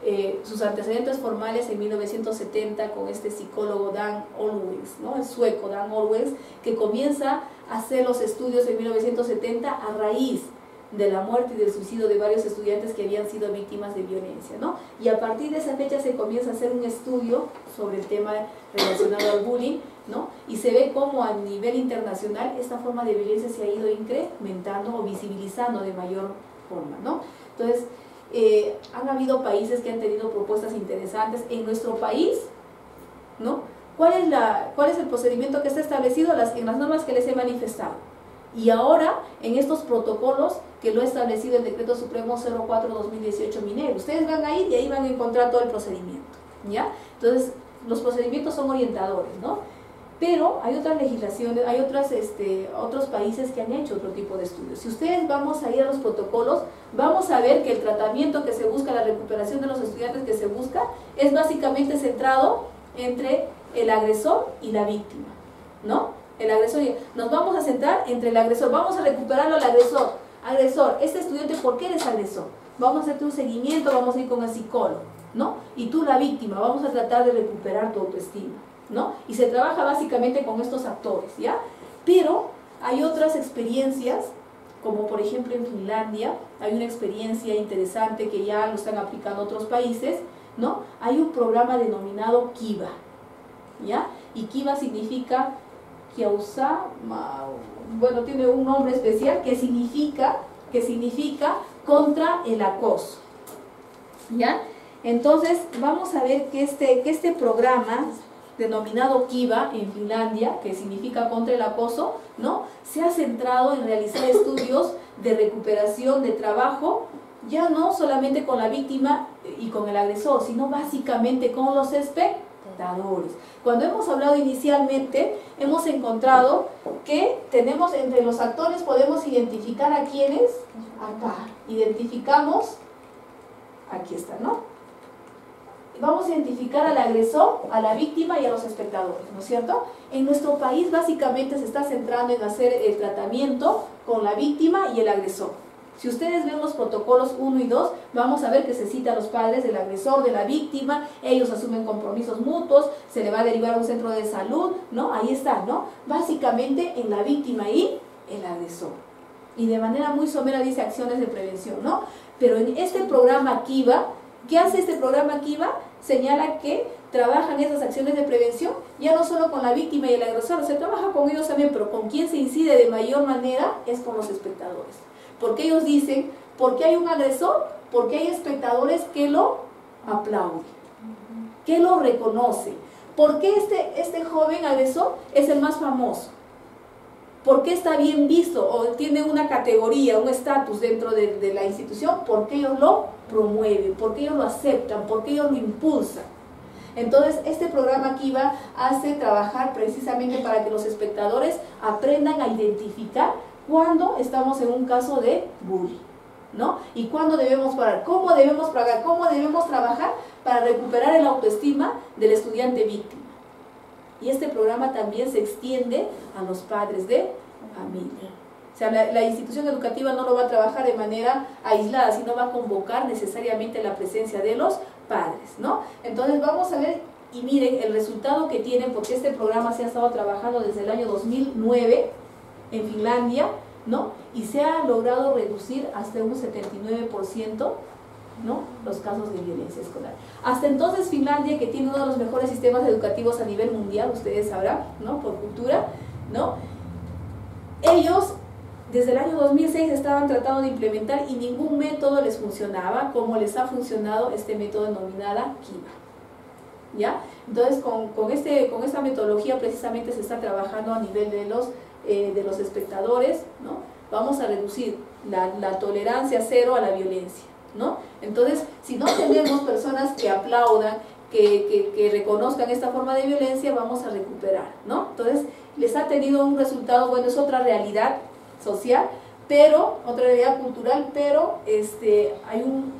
Eh, sus antecedentes formales en 1970 con este psicólogo Dan Olwens, ¿no? el sueco Dan Olwens, que comienza a hacer los estudios en 1970 a raíz de la muerte y del suicidio de varios estudiantes que habían sido víctimas de violencia, ¿no? Y a partir de esa fecha se comienza a hacer un estudio sobre el tema relacionado al bullying, ¿no? Y se ve cómo a nivel internacional esta forma de violencia se ha ido incrementando o visibilizando de mayor forma, ¿no? Entonces, eh, han habido países que han tenido propuestas interesantes. En nuestro país, ¿no? ¿Cuál es, la, ¿Cuál es el procedimiento que está establecido las, en las normas que les he manifestado? Y ahora, en estos protocolos que lo ha establecido el Decreto Supremo 04-2018 Minero. Ustedes van a ir y ahí van a encontrar todo el procedimiento, ¿ya? Entonces, los procedimientos son orientadores, ¿no? Pero hay otras legislaciones, hay otras, este, otros países que han hecho otro tipo de estudios. Si ustedes vamos a ir a los protocolos, vamos a ver que el tratamiento que se busca, la recuperación de los estudiantes que se busca, es básicamente centrado entre el agresor y la víctima, ¿no? El agresor, nos vamos a centrar entre el agresor, vamos a recuperarlo al agresor. Agresor, este estudiante, ¿por qué eres agresor? Vamos a hacerte un seguimiento, vamos a ir con el psicólogo, ¿no? Y tú la víctima, vamos a tratar de recuperar tu autoestima. ¿no? Y se trabaja básicamente con estos actores, ¿ya? Pero hay otras experiencias, como por ejemplo en Finlandia, hay una experiencia interesante que ya lo están aplicando otros países, ¿no? Hay un programa denominado Kiva, ¿ya? Y Kiva significa Kiausa, bueno, tiene un nombre especial que significa, que significa contra el acoso, ¿ya? Entonces, vamos a ver que este, que este programa denominado Kiva en Finlandia, que significa contra el acoso, ¿no? se ha centrado en realizar estudios de recuperación de trabajo, ya no solamente con la víctima y con el agresor, sino básicamente con los espectadores. Cuando hemos hablado inicialmente, hemos encontrado que tenemos entre los actores, podemos identificar a quienes, acá, identificamos, aquí está, ¿no? vamos a identificar al agresor, a la víctima y a los espectadores, ¿no es cierto? En nuestro país básicamente se está centrando en hacer el tratamiento con la víctima y el agresor. Si ustedes ven los protocolos 1 y 2, vamos a ver que se cita a los padres del agresor, de la víctima, ellos asumen compromisos mutuos, se le va a derivar a un centro de salud, ¿no? Ahí está, ¿no? Básicamente en la víctima y el agresor. Y de manera muy somera dice acciones de prevención, ¿no? Pero en este programa Kiva ¿Qué hace este programa Kiva? Señala que trabajan esas acciones de prevención, ya no solo con la víctima y el agresor, se trabaja con ellos también, pero con quien se incide de mayor manera es con los espectadores. Porque ellos dicen, ¿por qué hay un agresor? Porque hay espectadores que lo aplauden, que lo reconocen. ¿Por qué este, este joven agresor es el más famoso? ¿Por qué está bien visto o tiene una categoría, un estatus dentro de, de la institución? Porque ellos lo promueven, porque ellos lo aceptan, porque ellos lo impulsan. Entonces, este programa Kiva hace trabajar precisamente para que los espectadores aprendan a identificar cuando estamos en un caso de bullying, ¿no? Y cuándo debemos parar, cómo debemos pagar, cómo debemos trabajar para recuperar el autoestima del estudiante víctima. Y este programa también se extiende a los padres de familia. O sea, la, institución educativa no lo va a trabajar de manera aislada, sino va a convocar necesariamente la presencia de los padres, ¿no? Entonces vamos a ver y miren el resultado que tienen, porque este programa se ha estado trabajando desde el año 2009 en Finlandia, ¿no? Y se ha logrado reducir hasta un 79%, ¿no? Los casos de violencia escolar. Hasta entonces Finlandia, que tiene uno de los mejores sistemas educativos a nivel mundial, ustedes sabrán, ¿no? Por cultura, ¿no? Ellos desde el año 2006 estaban tratando de implementar y ningún método les funcionaba como les ha funcionado este método denominada Kiva. ¿Ya? Entonces, con, este, con esta metodología precisamente se está trabajando a nivel de los, eh, de los espectadores, ¿no? Vamos a reducir la, tolerancia cero a la violencia, ¿no? Entonces, si no tenemos personas que aplaudan, que, que, reconozcan esta forma de violencia, vamos a recuperar, ¿no? Entonces, les ha tenido un resultado, bueno, es otra realidad social, pero, otra realidad cultural, pero este, hay, un,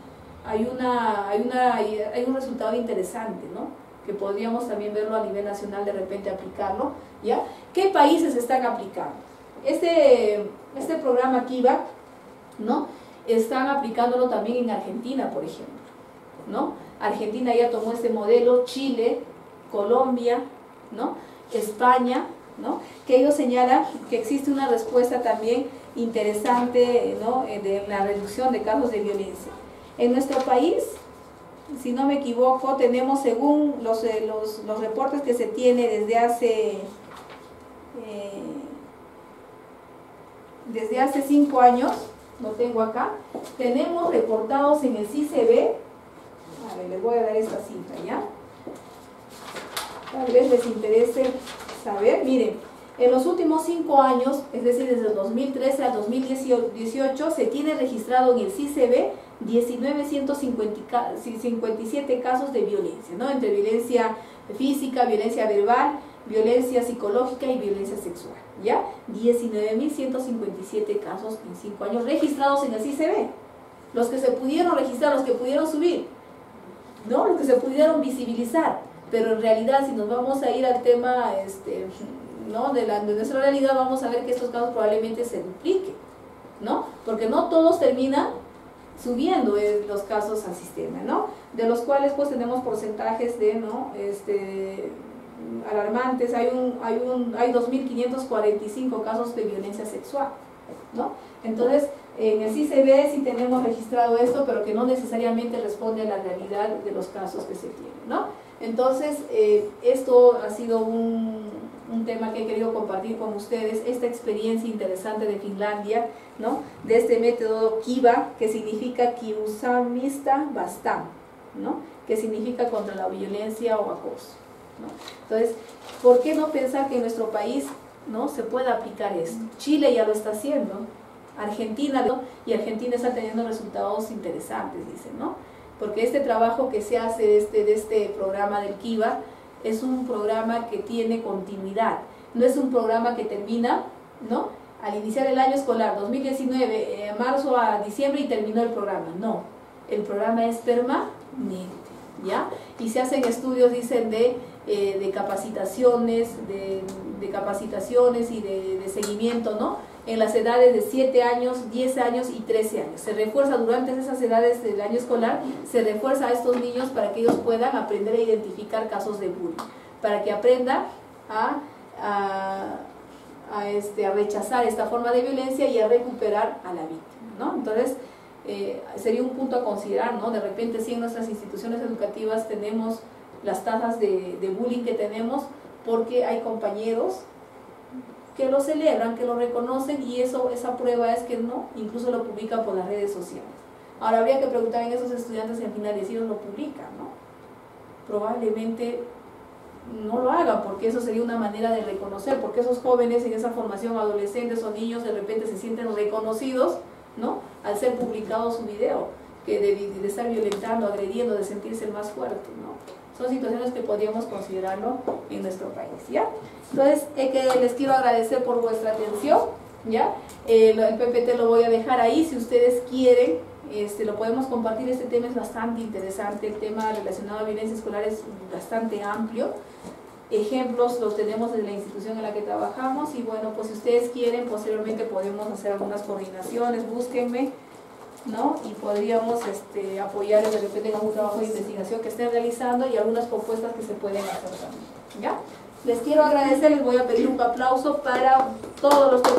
hay, una, hay, una, hay un resultado interesante, ¿no? Que podríamos también verlo a nivel nacional, de repente aplicarlo, ¿ya? ¿Qué países están aplicando? Este, este programa Kiva, ¿no? Están aplicándolo también en Argentina, por ejemplo, ¿no? Argentina ya tomó este modelo, Chile, Colombia, ¿no? España, que ellos señalan que existe una respuesta también interesante eh, de la reducción de casos de violencia. En nuestro país, si no me equivoco, tenemos según los, eh, los, reportes que se tiene desde hace, eh, desde hace cinco años, lo tengo acá, tenemos reportados en el CICB, a ver, les voy a dar esta cifra, ¿ya? tal vez les interese saber. Miren, en los últimos cinco años, es decir, desde el 2013 al 2018, se tiene registrado en el CICB 1957 casos de violencia, ¿no? Entre violencia física, violencia verbal, violencia psicológica y violencia sexual, ¿ya? 19.157 casos en cinco años registrados en el CICB. Los que se pudieron registrar, los que pudieron subir, ¿no? Los que se pudieron visibilizar. Pero en realidad, si nos vamos a ir al tema este, ¿no? de, de nuestra realidad, vamos a ver que estos casos probablemente se dupliquen, ¿no? Porque no todos terminan subiendo los casos al sistema, ¿no? De los cuales pues tenemos porcentajes de, ¿no? Este, alarmantes, hay un, hay un, hay 2.545 casos de violencia sexual, ¿no? Entonces, en el CICB sí tenemos registrado esto, pero que no necesariamente responde a la realidad de los casos que se tienen, ¿no? Entonces, eh, esto ha sido un, un, tema que he querido compartir con ustedes, esta experiencia interesante de Finlandia, ¿no? De este método Kiva, que significa Kiusamista Bastam, ¿no? Que significa contra la violencia o acoso, ¿no? Entonces, ¿por qué no pensar que en nuestro país, ¿no? Se pueda aplicar esto? Chile ya lo está haciendo, Argentina, ¿no? Y Argentina está teniendo resultados interesantes, dicen, ¿no? porque este trabajo que se hace este, de este programa del Kiva es un programa que tiene continuidad, no es un programa que termina, ¿no? Al iniciar el año escolar 2019, eh, marzo a diciembre y terminó el programa, no, el programa es permanente, ¿ya? Y se hacen estudios, dicen, de, eh, de capacitaciones, de, de, capacitaciones y de, de seguimiento, ¿no? En las edades de 7 años, 10 años y 13 años. Se refuerza durante esas edades del año escolar, se refuerza a estos niños para que ellos puedan aprender a identificar casos de bullying, para que aprendan a, a, este, a rechazar esta forma de violencia y a recuperar a la víctima. ¿no? Entonces, eh, sería un punto a considerar, ¿no? De repente, si en nuestras instituciones educativas tenemos las tasas de, de bullying que tenemos, porque hay compañeros que lo celebran, que lo reconocen y eso, esa prueba es que no, incluso lo publican por las redes sociales. Ahora habría que preguntar en esos estudiantes en finales si ellos lo publican, ¿no? Probablemente no lo hagan porque eso sería una manera de reconocer, porque esos jóvenes en esa formación, adolescentes o niños, de repente se sienten reconocidos, ¿no? Al ser publicado su video, que de, de estar violentando, agrediendo, de sentirse el más fuerte, ¿no? Son situaciones que podríamos considerarlo en nuestro país, ¿ya? Entonces, que les quiero agradecer por vuestra atención, ¿ya? Eh, el PPT lo voy a dejar ahí, si ustedes quieren, este, lo podemos compartir, este tema es bastante interesante, el tema relacionado a violencia escolar es bastante amplio, ejemplos los tenemos desde la institución en la que trabajamos y bueno, pues si ustedes quieren, posteriormente podemos hacer algunas coordinaciones, búsquenme, Y podríamos este, apoyarles de repente en algún trabajo de investigación que estén realizando y algunas propuestas que se pueden hacer también, ¿ya? Les quiero agradecer, les voy a pedir un aplauso para todos los que